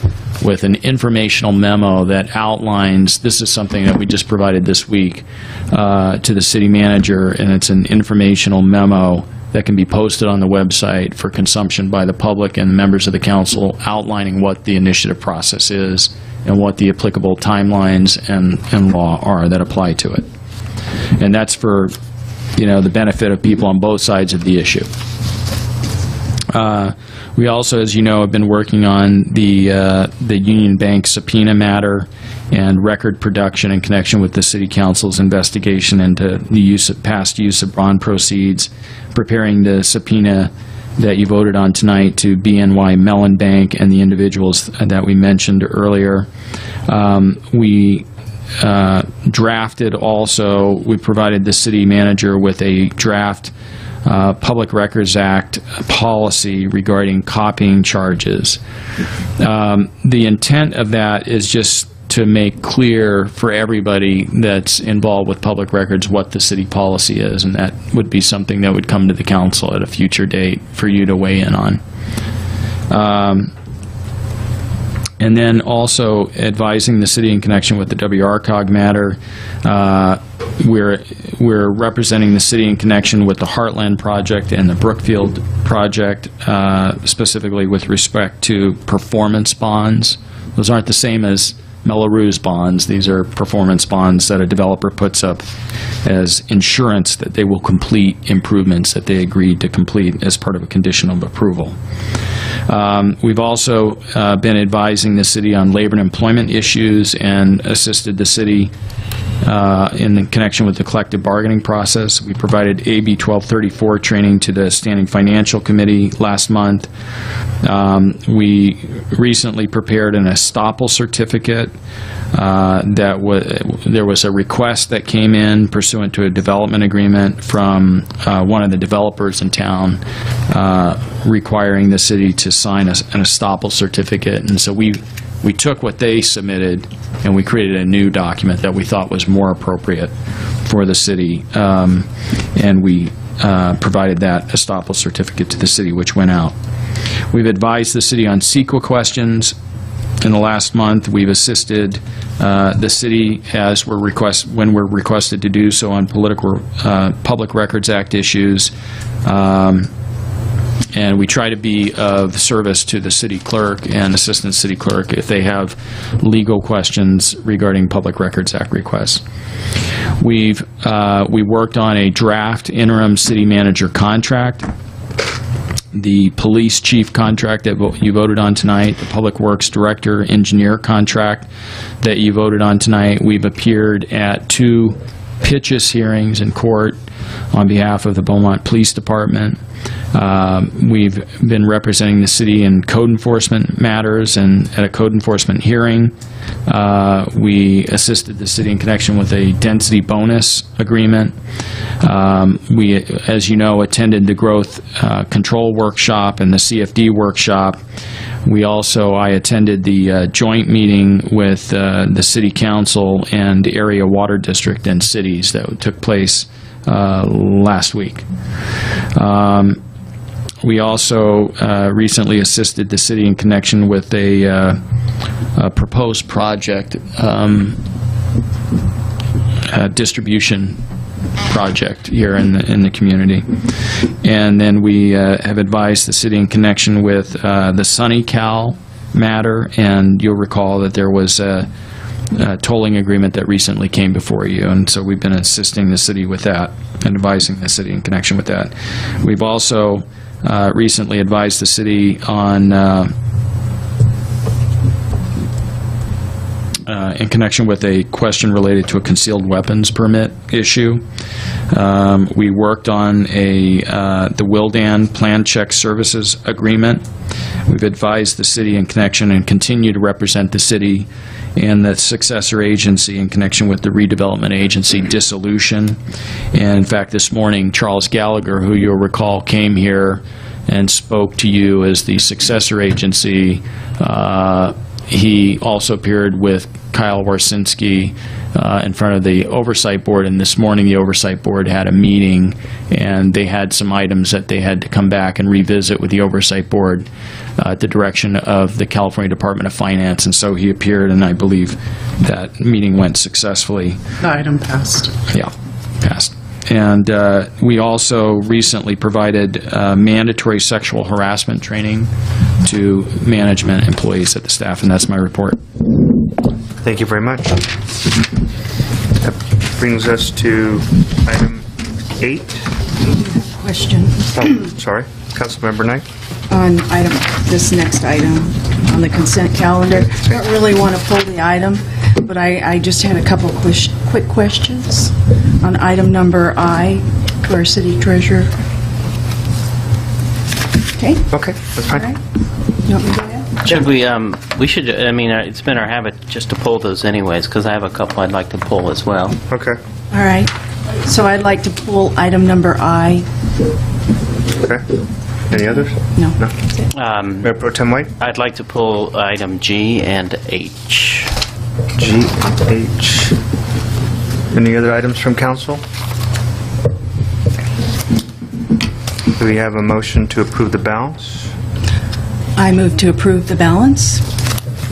with an informational memo that outlines, this is something that we just provided this week uh, to the city manager, and it's an informational memo that can be posted on the website for consumption by the public and members of the council outlining what the initiative process is and what the applicable timelines and, and law are that apply to it. And that's for, you know, the benefit of people on both sides of the issue. Uh, We also, as you know, have been working on the, uh, the Union Bank subpoena matter and record production in connection with the city council's investigation into the use of, past use of bond proceeds, preparing the subpoena that you voted on tonight to BNY Mellon Bank and the individuals that we mentioned earlier. Um, We uh, drafted also, we provided the city manager with a draft uh, Public Records Act policy regarding copying charges. Um, The intent of that is just to make clear for everybody that's involved with public records what the city policy is, and that would be something that would come to the council at a future date for you to weigh in on. Um, and then also advising the city in connection with the WRCOG matter. Uh, We're, we're representing the city in connection with the Heartland project and the Brookfield project, uh, specifically with respect to performance bonds. Those aren't the same as Mello-Roos bonds. These are performance bonds that a developer puts up as insurance that they will complete improvements that they agreed to complete as part of a condition of approval. Um, We've also uh, been advising the city on labor and employment issues and assisted the city uh, in the connection with the collective bargaining process. We provided AB 1234 training to the Standing Financial Committee last month. Um, We recently prepared an estoppel certificate uh, that there was a request that came in pursuant to a development agreement from uh, one of the developers in town uh, requiring the city to sign a- an estoppel certificate. And so we, we took what they submitted and we created a new document that we thought was more appropriate for the city. Um, And we uh, provided that estoppel certificate to the city, which went out. We've advised the city on CEQA questions. In the last month, we've assisted uh, the city as we're request, when we're requested to do so on political, uh, Public Records Act issues. Um, And we try to be of service to the city clerk and assistant city clerk if they have legal questions regarding Public Records Act requests. We've, uh, we worked on a draft interim city manager contract the police chief contract that you voted on tonight, the public works director engineer contract that you voted on tonight. We've appeared at two Pitchess hearings in court on behalf of the Beaumont Police Department. Um, We've been representing the city in code enforcement matters and at a code enforcement hearing. Uh, We assisted the city in connection with a density bonus agreement. Um, We, as you know, attended the growth uh, control workshop and the CFD workshop. We also, I attended the uh, joint meeting with uh, the city council and area water district and cities that took place uh, last week. Um, We also uh, recently assisted the city in connection with a uh, a proposed project, um, a distribution project here in the, in the community. And then we uh, have advised the city in connection with uh, the Sunny Cal matter, and you'll recall that there was a a tolling agreement that recently came before you, and so we've been assisting the city with that and advising the city in connection with that. We've also uh, recently advised the city on uh, in connection with a question related to a concealed weapons permit issue. Um, We worked on a, uh, the Willdan Plan Check Services Agreement. We've advised the city in connection and continue to represent the city and the successor agency in connection with the redevelopment agency dissolution. And in fact, this morning, Charles Gallagher, who you'll recall came here and spoke to you as the successor agency, uh, he also appeared with Kyle Warsinski uh, in front of the Oversight Board, and this morning, the Oversight Board had a meeting, and they had some items that they had to come back and revisit with the Oversight Board uh, at the direction of the California Department of Finance, and so he appeared, and I believe that meeting went successfully. The item passed. Yeah, passed. And uh, we also recently provided uh, mandatory sexual harassment training to management employees at the staff, and that's my report. Thank you very much. That brings us to item eight. Question Oh, Sorry, Councilmember Knight? on item, this next item on the consent calendar. I don't really want to pull the item, but I, I just had a couple of quick, quick questions on item number I to our city treasurer. Okay? Okay, that's fine. You want me to go ahead? Should we, um, we should, I mean, uh, it's been our habit just to pull those anyways, because I have a couple I'd like to pull as well. Okay. All right. So I'd like to pull item number I. Okay. Any others? No. Um, Mayor Pro Tem White? I'd like to pull item G and H. G, H. Any other items from council? Do we have a motion to approve the balance? I move to approve the balance,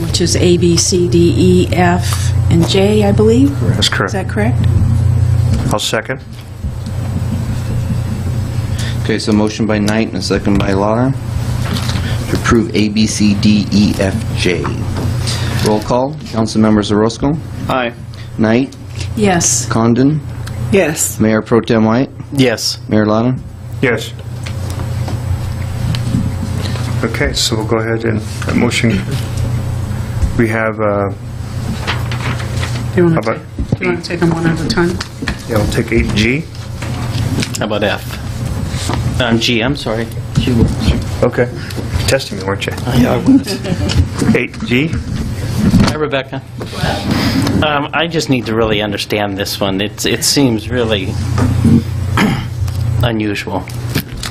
which is A, B, C, D, E, F, and J, I believe. That's correct. Is that correct? I'll second. Okay, so motion by Knight and a second by Lara to approve A, B, C, D, E, F, J. Roll call, Councilmembers Orozco, Aye. Knight, Yes. Condon, Yes. Mayor Pro Tem White, Yes. Mayor Lara. Yes. Okay, so we'll go ahead and, that motion, we have, uh, Do you How want to about take, do you want to take them one at a time? yeah, we'll take 8G. How about F? Um, G, I'm sorry. G. Okay. Testing me, weren't you? Yeah, I was. 8G? Hi, Rebecca. Um, I just need to really understand this one. It's, it seems really unusual.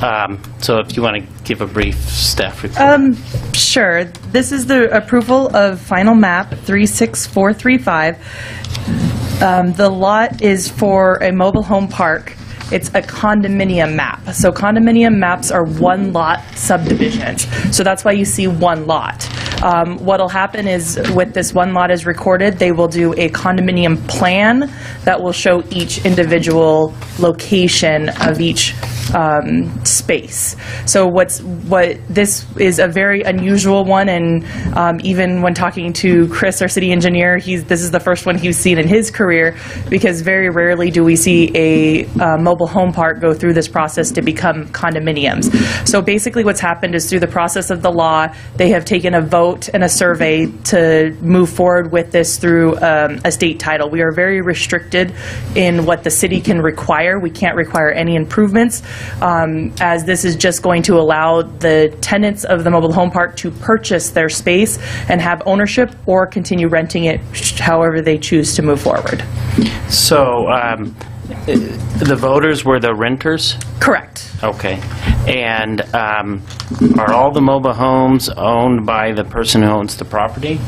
Um, So if you want to give a brief staff report. Um, sure. This is the approval of final map 36435. Um, the lot is for a mobile home park. It's a condominium map. So condominium maps are one lot subdivisions. So that's why you see one lot. Um, what'll happen is with this one lot is recorded, they will do a condominium plan that will show each individual location of each um, space. So what's what this is a very unusual one, and um, even when talking to Chris, our city engineer, he's this is the first one he's seen in his career because very rarely do we see a uh, mobile home park go through this process to become condominiums. So basically, what's happened is through the process of the law, they have taken a vote and a survey to move forward with this through um, a state title. We are very restricted in what the city can require. We can't require any improvements, um, as this is just going to allow the tenants of the mobile home park to purchase their space and have ownership or continue renting it however they choose to move forward. So um, the voters were the renters? Correct. Okay. And um, are all the mobile homes owned by the person who owns the property?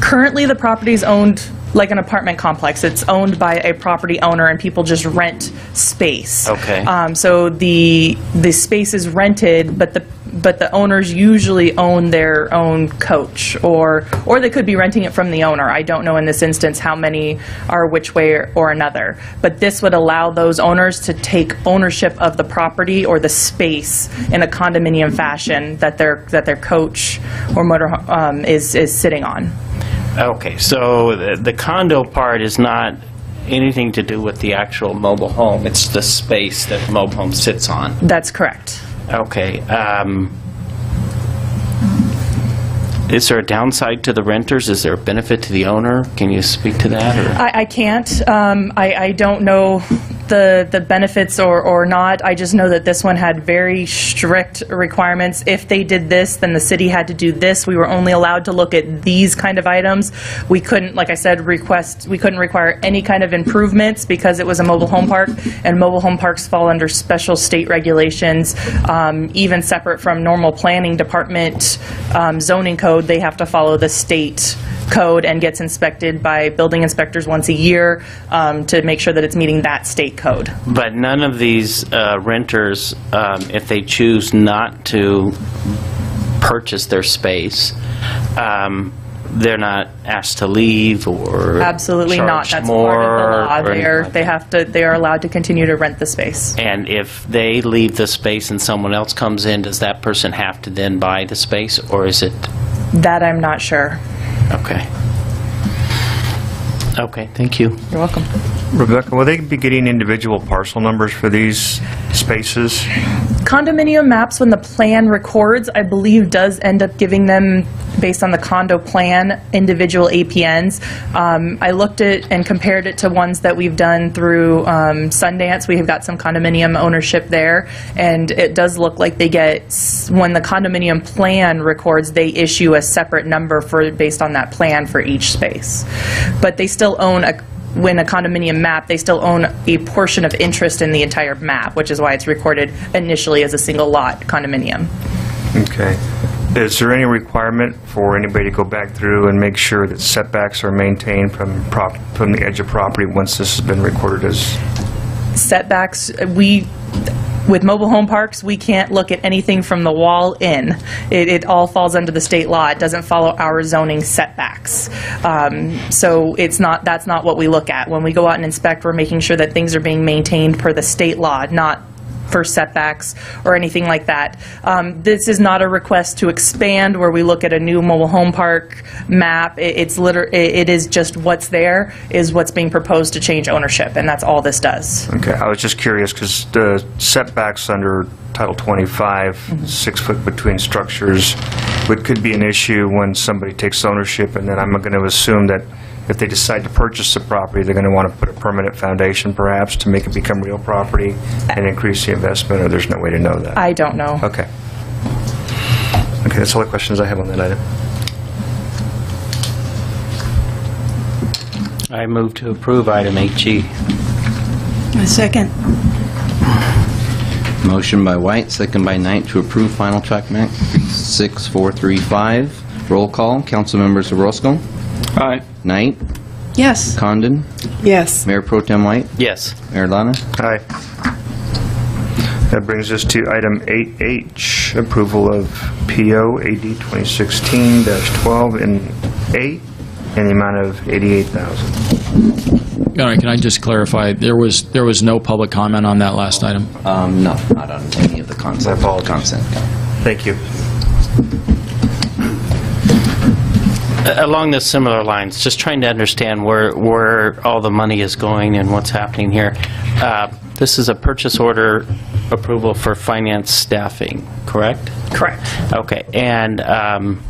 Currently, the property is owned like an apartment complex. It's owned by a property owner, and people just rent space. Okay. Um, so the the space is rented, but the but the owners usually own their own coach, or or they could be renting it from the owner. I don't know in this instance how many are which way or, or another. But this would allow those owners to take ownership of the property or the space in a condominium fashion that their that their coach or motor um, is is sitting on. Okay, so the the condo part is not anything to do with the actual mobile home. It's the space that the mobile home sits on. That's correct. Okay. um, is there a downside to the renters? Is there a benefit to the owner? Can you speak to that? or- I, I can't. Um, I, I don't know the the benefits or, or not. I just know that this one had very strict requirements. If they did this, then the city had to do this. We were only allowed to look at these kind of items. We couldn't, like I said, request. We couldn't require any kind of improvements because it was a mobile home park, and mobile home parks fall under special state regulations, um, even separate from normal planning department um, zoning code. They have to follow the state code and gets inspected by building inspectors once a year um, to make sure that it's meeting that state code. But none of these uh, renters, um, if they choose not to purchase their space, um, they're not asked to leave or Absolutely not. charged That's more part of the law. or They anything are, like they have to, they are allowed to continue to rent the space. And if they leave the space and someone else comes in, does that person have to then buy the space, or is it, That I'm not sure. okay. Okay, thank you. You're welcome. Rebecca, will they be getting individual parcel numbers for these spaces? Condominium maps, when the plan records, I believe does end up giving them, based on the condo plan, individual APNs. Um, I looked at and compared it to ones that we've done through um, Sundance. We have got some condominium ownership there, and it does look like they get, when the condominium plan records, they issue a separate number for, based on that plan for each space. But they still own a when a condominium map, they still own a portion of interest in the entire map, which is why it's recorded initially as a single lot condominium. Okay. Is there any requirement for anybody to go back through and make sure that setbacks are maintained from prop, from the edge of property once this has been recorded as? Setbacks, we, with mobile home parks, we can't look at anything from the wall in. It, it all falls under the state law. It doesn't follow our zoning setbacks. Um, So it's not, that's not what we look at. When we go out and inspect, we're making sure that things are being maintained per the state law, not for setbacks or anything like that. Um, This is not a request to expand where we look at a new mobile home park map. It- It's liter, it it is just what's there is what's being proposed to change ownership, and that's all this does. Okay, I was just curious because the setbacks under Title 25, six foot between structures, would, could be an issue when somebody takes ownership, and then I'm going to assume that if they decide to purchase the property, they're going to want to put a permanent foundation perhaps to make it become real property and increase the investment, or there's no way to know that? I don't know. Okay. Okay, that's all the questions I have on that item. I move to approve item 8G. A second. Motion by White, second by Knight to approve final tract map 6435. Roll call, council members Orozco, Aye. Knight, Yes. Condon, Yes. Mayor Pro Tem White, Yes. Mayor Lara. Aye. That brings us to item 8H, approval of PO AD 2016-12 in 8 in the amount of 88000 All right, can I just clarify, there was, there was no public comment on that last item? Um, no, not on any of the consent. All consent. Thank you. Along the similar lines, just trying to understand where, where all the money is going and what's happening here. Uh, This is a purchase order approval for finance staffing, correct? Correct. Okay, and um,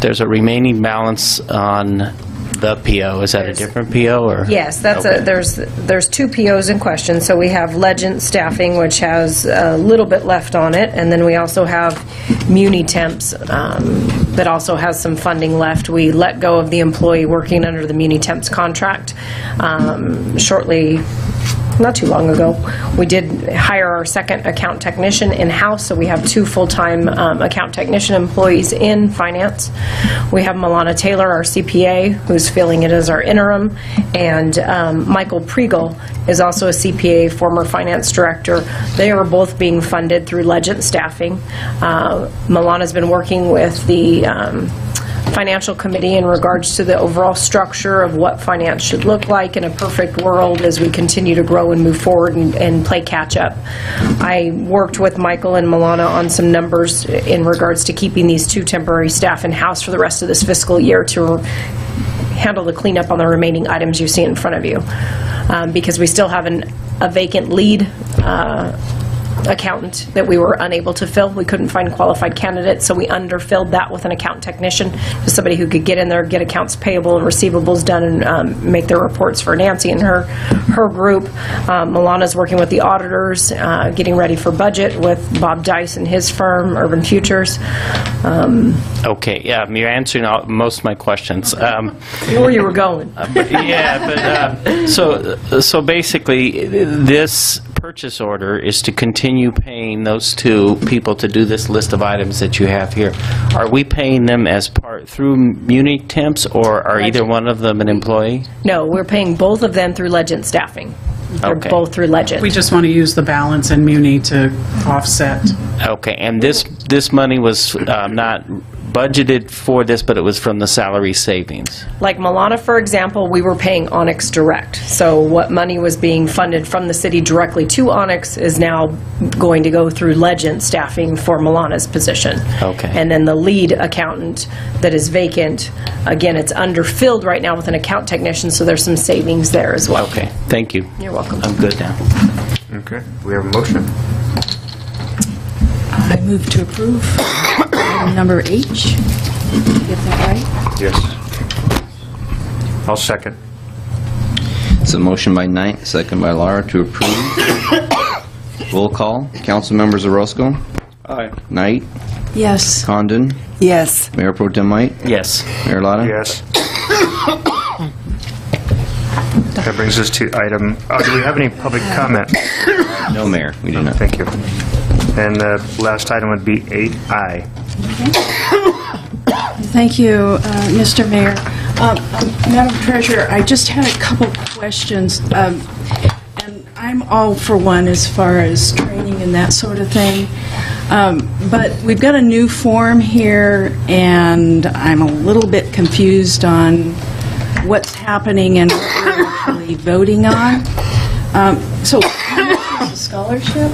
there's a remaining balance on the PO. Is that a different PO, or? Yes, that's a, Okay. there's, there's two POs in question. So we have Legend Staffing, which has a little bit left on it, and then we also have Muni Temps, um, that also has some funding left. We let go of the employee working under the Muni Temps contract um, shortly not too long ago. We did hire our second account technician in-house, so we have two full-time um, account technician employees in finance. We have Milana Taylor, our CPA, who's filling it as our interim, and um, Michael Priegel is also a CPA, former finance director. They are both being funded through Legend Staffing. Uh, Milana's been working with the um, financial committee in regards to the overall structure of what finance should look like in a perfect world as we continue to grow and move forward and, and play catch-up. I worked with Michael and Milana on some numbers in regards to keeping these two temporary staff in-house for the rest of this fiscal year to handle the cleanup on the remaining items you see in front of you. Um, Because we still have an, a vacant lead uh, accountant that we were unable to fill. We couldn't find qualified candidates, so we underfilled that with an account technician, just somebody who could get in there, get accounts payable and receivables done, and um, make their reports for Nancy and her, her group. Um, Milana's working with the auditors, uh, getting ready for budget with Bob Dice and his firm, Urban Futures. Um, Okay, yeah, you're answering all- most of my questions. Um, Where you were going. Yeah, but, uh, so, so basically, this purchase order is to continue paying those two people to do this list of items that you have here. Are we paying them as part, through Muni Temps, or are either one of them an employee? No, we're paying both of them through Legend Staffing. They're Okay. both through Legend. We just want to use the balance in Muni to offset. Okay, and this, this money was um, not budgeted for this, but it was from the salary savings? Like Milana, for example, we were paying Onyx direct. So what money was being funded from the city directly to Onyx is now going to go through Legend staffing for Milana's position. Okay. And then the lead accountant that is vacant, again, it's underfilled right now with an account technician, so there's some savings there as well. Okay, thank you. You're welcome. I'm good now. Okay, we have a motion. I move to approve item number H. Get that right? Yes. I'll second. It's a motion by Knight, second by Lara to approve. Roll call. Council members Orozco? Aye. Knight? Yes. Condon? Yes. Mayor Pro Tem White? Yes. Mayor Lara? Yes. That brings us to item, oh, do we have any public comment? No, Mayor, we do not. Thank you. And the last item would be 8I. Thank you, uh, Mr. Mayor. Um, Madam Treasurer, I just had a couple questions. Um, and I'm all for one as far as training and that sort of thing. Um, But we've got a new form here, and I'm a little bit confused on what's happening and what we're actually voting on. Um, So how much is the scholarship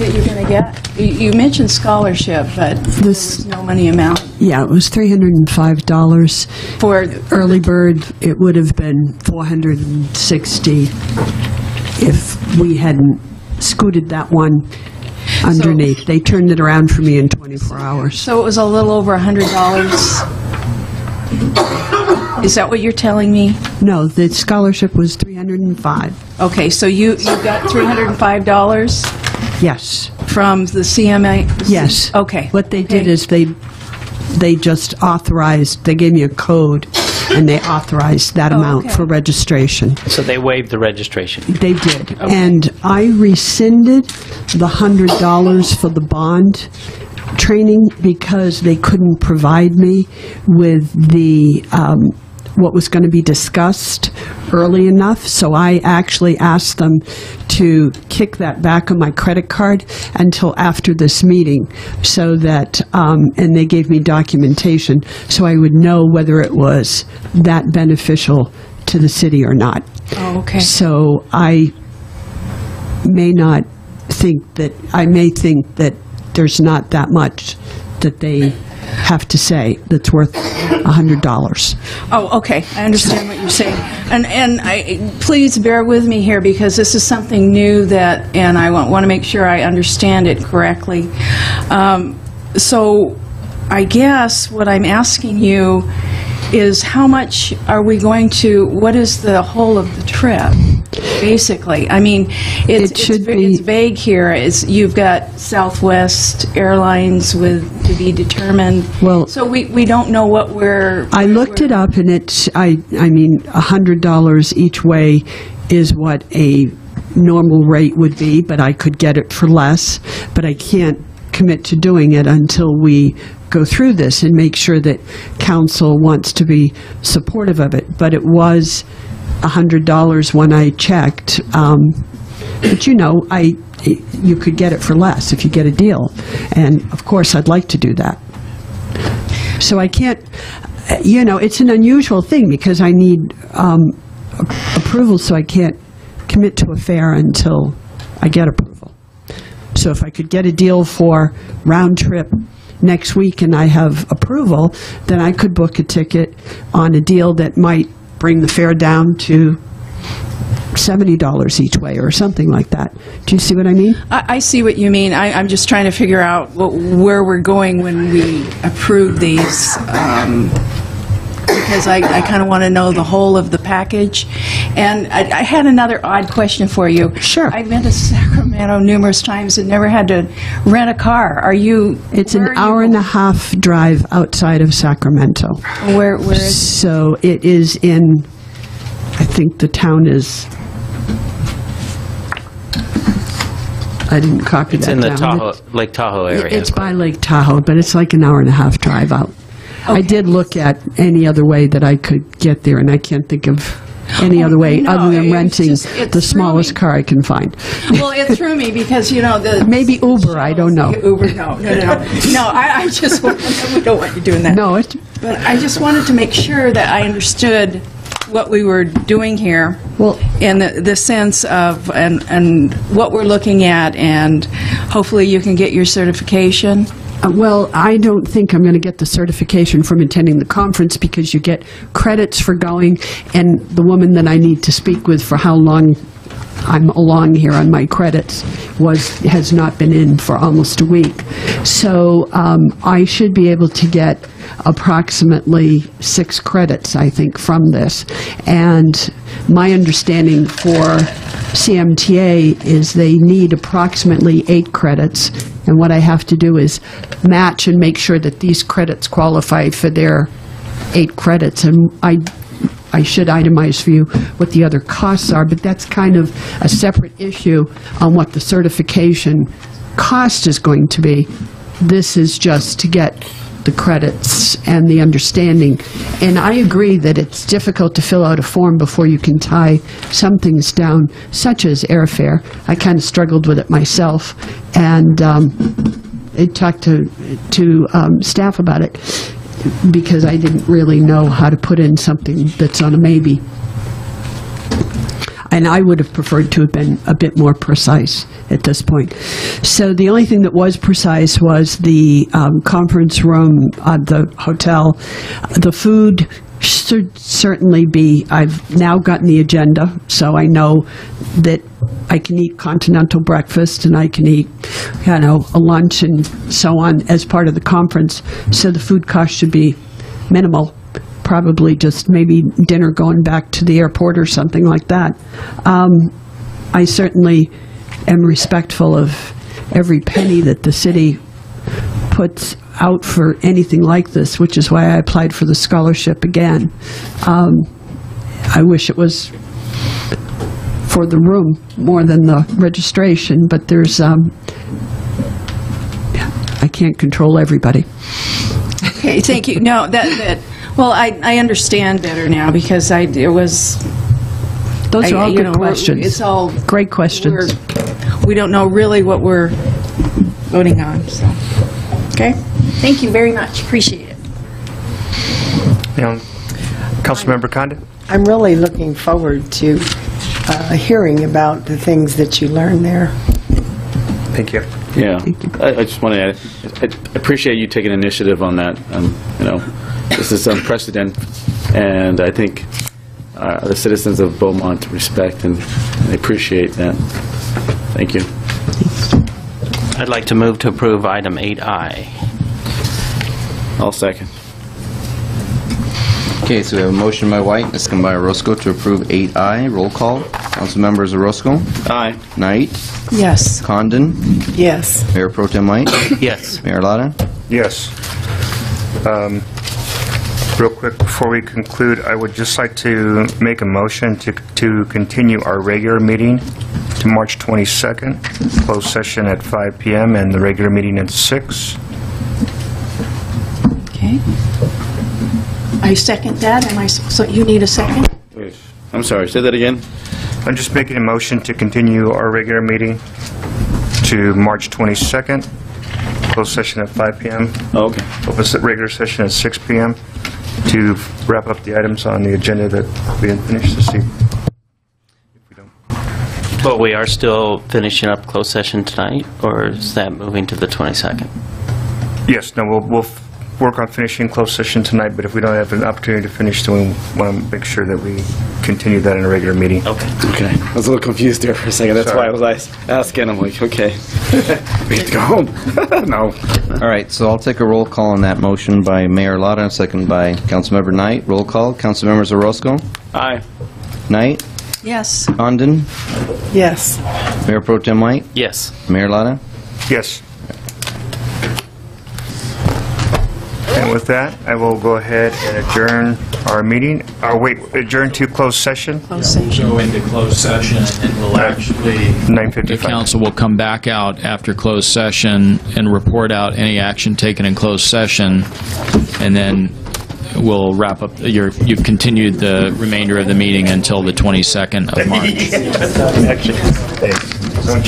that you're going to get? You- You mentioned scholarship, but there was no money amount. Yeah, it was $305. For early bird, it would have been 460 if we hadn't scooted that one underneath. They turned it around for me in 24 hours. So it was a little over $100? Is that what you're telling me? No, the scholarship was 305. Okay, so you, you got $305 Yes. from the CMA? Yes. Okay. What they did Okay. is they, they just authorized, they gave me a code, and they authorized that Oh, amount okay. for registration. So they waived the registration. They did. And I rescinded the $100 for the bond training because they couldn't provide me with the, um, what was going to be discussed early enough. So I actually asked them to kick that back on my credit card until after this meeting so that, um, and they gave me documentation so I would know whether it was that beneficial to the city or not. Oh, okay. So I may not think that, I may think that there's not that much that they have to say that's worth $100. Oh, okay, I understand what you're saying. And, and I, please bear with me here, because this is something new that, and I want, want to make sure I understand it correctly. Um, So I guess what I'm asking you is how much are we going to, what is the whole of the trip, basically? I mean, it's, it's va- it's vague here. It's, you've got Southwest Airlines with, to be determined. Well- So we, we don't know what we're. I looked it up and it's, I, I mean, $100 each way is what a normal rate would be, but I could get it for less. But I can't commit to doing it until we go through this and make sure that council wants to be supportive of it. But it was $100 when I checked. Um, But you know, I, you could get it for less if you get a deal. And of course, I'd like to do that. So I can't, you know, it's an unusual thing because I need um, approval, so I can't commit to a fare until I get approval. So if I could get a deal for round trip next week and I have approval, then I could book a ticket on a deal that might bring the fare down to $70 each way or something like that. Do you see what I mean? I, I see what you mean. I, I'm just trying to figure out what, where we're going when we approve these, um, because I, I kind of want to know the whole of the package. And I, I had another odd question for you. Sure. I've been to Sacramento numerous times and never had to rent a car. Are you? It's an hour and a half drive outside of Sacramento. Where, where is? So it is in, I think the town is, I didn't copy It's that It's in the down. Tahoe, Lake Tahoe area. It's by Lake Tahoe, but it's like an hour and a half drive out. I did look at any other way that I could get there, and I can't think of any oh, other way no, other than it's renting just- it the threw smallest car I can find. Well, it threw me because, you know, the. Maybe Uber, I don't know. Uber, no, no, no, no. No, I, I just, we don't want you doing that. No, it's, But I just wanted to make sure that I understood what we were doing here. Well- In the, the sense of, and, and what we're looking at, and hopefully you can get your certification. Uh, Well, I don't think I'm going to get the certification from attending the conference because you get credits for going, and the woman that I need to speak with for how long I'm along here on my credits was, has not been in for almost a week. So um, I should be able to get approximately six credits, I think, from this. And my understanding for CMTA is they need approximately eight credits, and what I have to do is match and make sure that these credits qualify for their eight credits. And I, I should itemize for you what the other costs are, but that's kind of a separate issue on what the certification cost is going to be. This is just to get the credits and the understanding. And I agree that it's difficult to fill out a form before you can tie some things down, such as airfare. I kind of struggled with it myself, and um, I talked to, to um, staff about it because I didn't really know how to put in something that's on a maybe. And I would have preferred to have been a bit more precise at this point. So the only thing that was precise was the um, conference room at the hotel. The food should certainly be, I've now gotten the agenda, so I know that I can eat continental breakfast and I can eat, you know, a lunch and so on as part of the conference. So the food cost should be minimal probably just maybe dinner going back to the airport or something like that. Um, I certainly am respectful of every penny that the city puts out for anything like this, which is why I applied for the scholarship again. Um, I wish it was for the room more than the registration, but there's, um, I can't control everybody. Okay, thank you. No, that, that, well, I, I understand better now because I, it was. Those are all you good know, we're- questions. It's all. Great questions. we're- We don't know really what we're voting on, so. Okay? Thank you very much. Appreciate it. Now, Councilmember Condon? I'm really looking forward to uh, hearing about the things that you learned there. Thank you. Yeah, I, I just want to add, I I appreciate you taking initiative on that. Um, you know, this is unprecedented, and I think uh, the citizens of Beaumont respect and and appreciate that. Thank you. I'd like to move to approve item 8I. I'll second. Okay, so we have a motion by White, a second by Orozco to approve 8I. Roll call. Council members Orozco? Aye. Knight? Yes. Condon? Yes. Mayor Pro Tem White? Yes. Mayor Lara? Yes. Um, Real quick, before we conclude, I would just like to make a motion to to continue our regular meeting to March 22nd, closed session at 5 PM, and the regular meeting at 6. Okay. I second that. Am I, s- so you need a second? Wait, I'm sorry, say that again? I'm just making a motion to continue our regular meeting to March 22nd, closed session at 5 PM. Oh, Okay. Open se- regular session at 6 PM to wrap up the items on the agenda that we didn't finish this evening. But we are still finishing up closed session tonight, or is that moving to the 22nd? Yes, no, we'll, we'll work on finishing closed session tonight, but if we don't have an opportunity to finish, then we want to make sure that we continue that in a regular meeting. Okay. Okay, I was a little confused there for a second, that's why I was as- asking, I'm like, okay, we have to go home. No. All right, so I'll take a roll call on that motion by Mayor Lara, and second by Councilmember Knight. Roll call, Councilmembers Orozco, Aye. Knight, Yes. Condon, Yes. Mayor Pro Tem White, Yes. Mayor Lara. Yes. And with that, I will go ahead and adjourn our meeting, or wait, adjourn to closed session, Closed session. Go into closed session, and we'll actually, the council will come back out after closed session and report out any action taken in closed session, and then we'll wrap up, your, you've continued the remainder of the meeting until the 22nd of March. Actually, thanks. Don't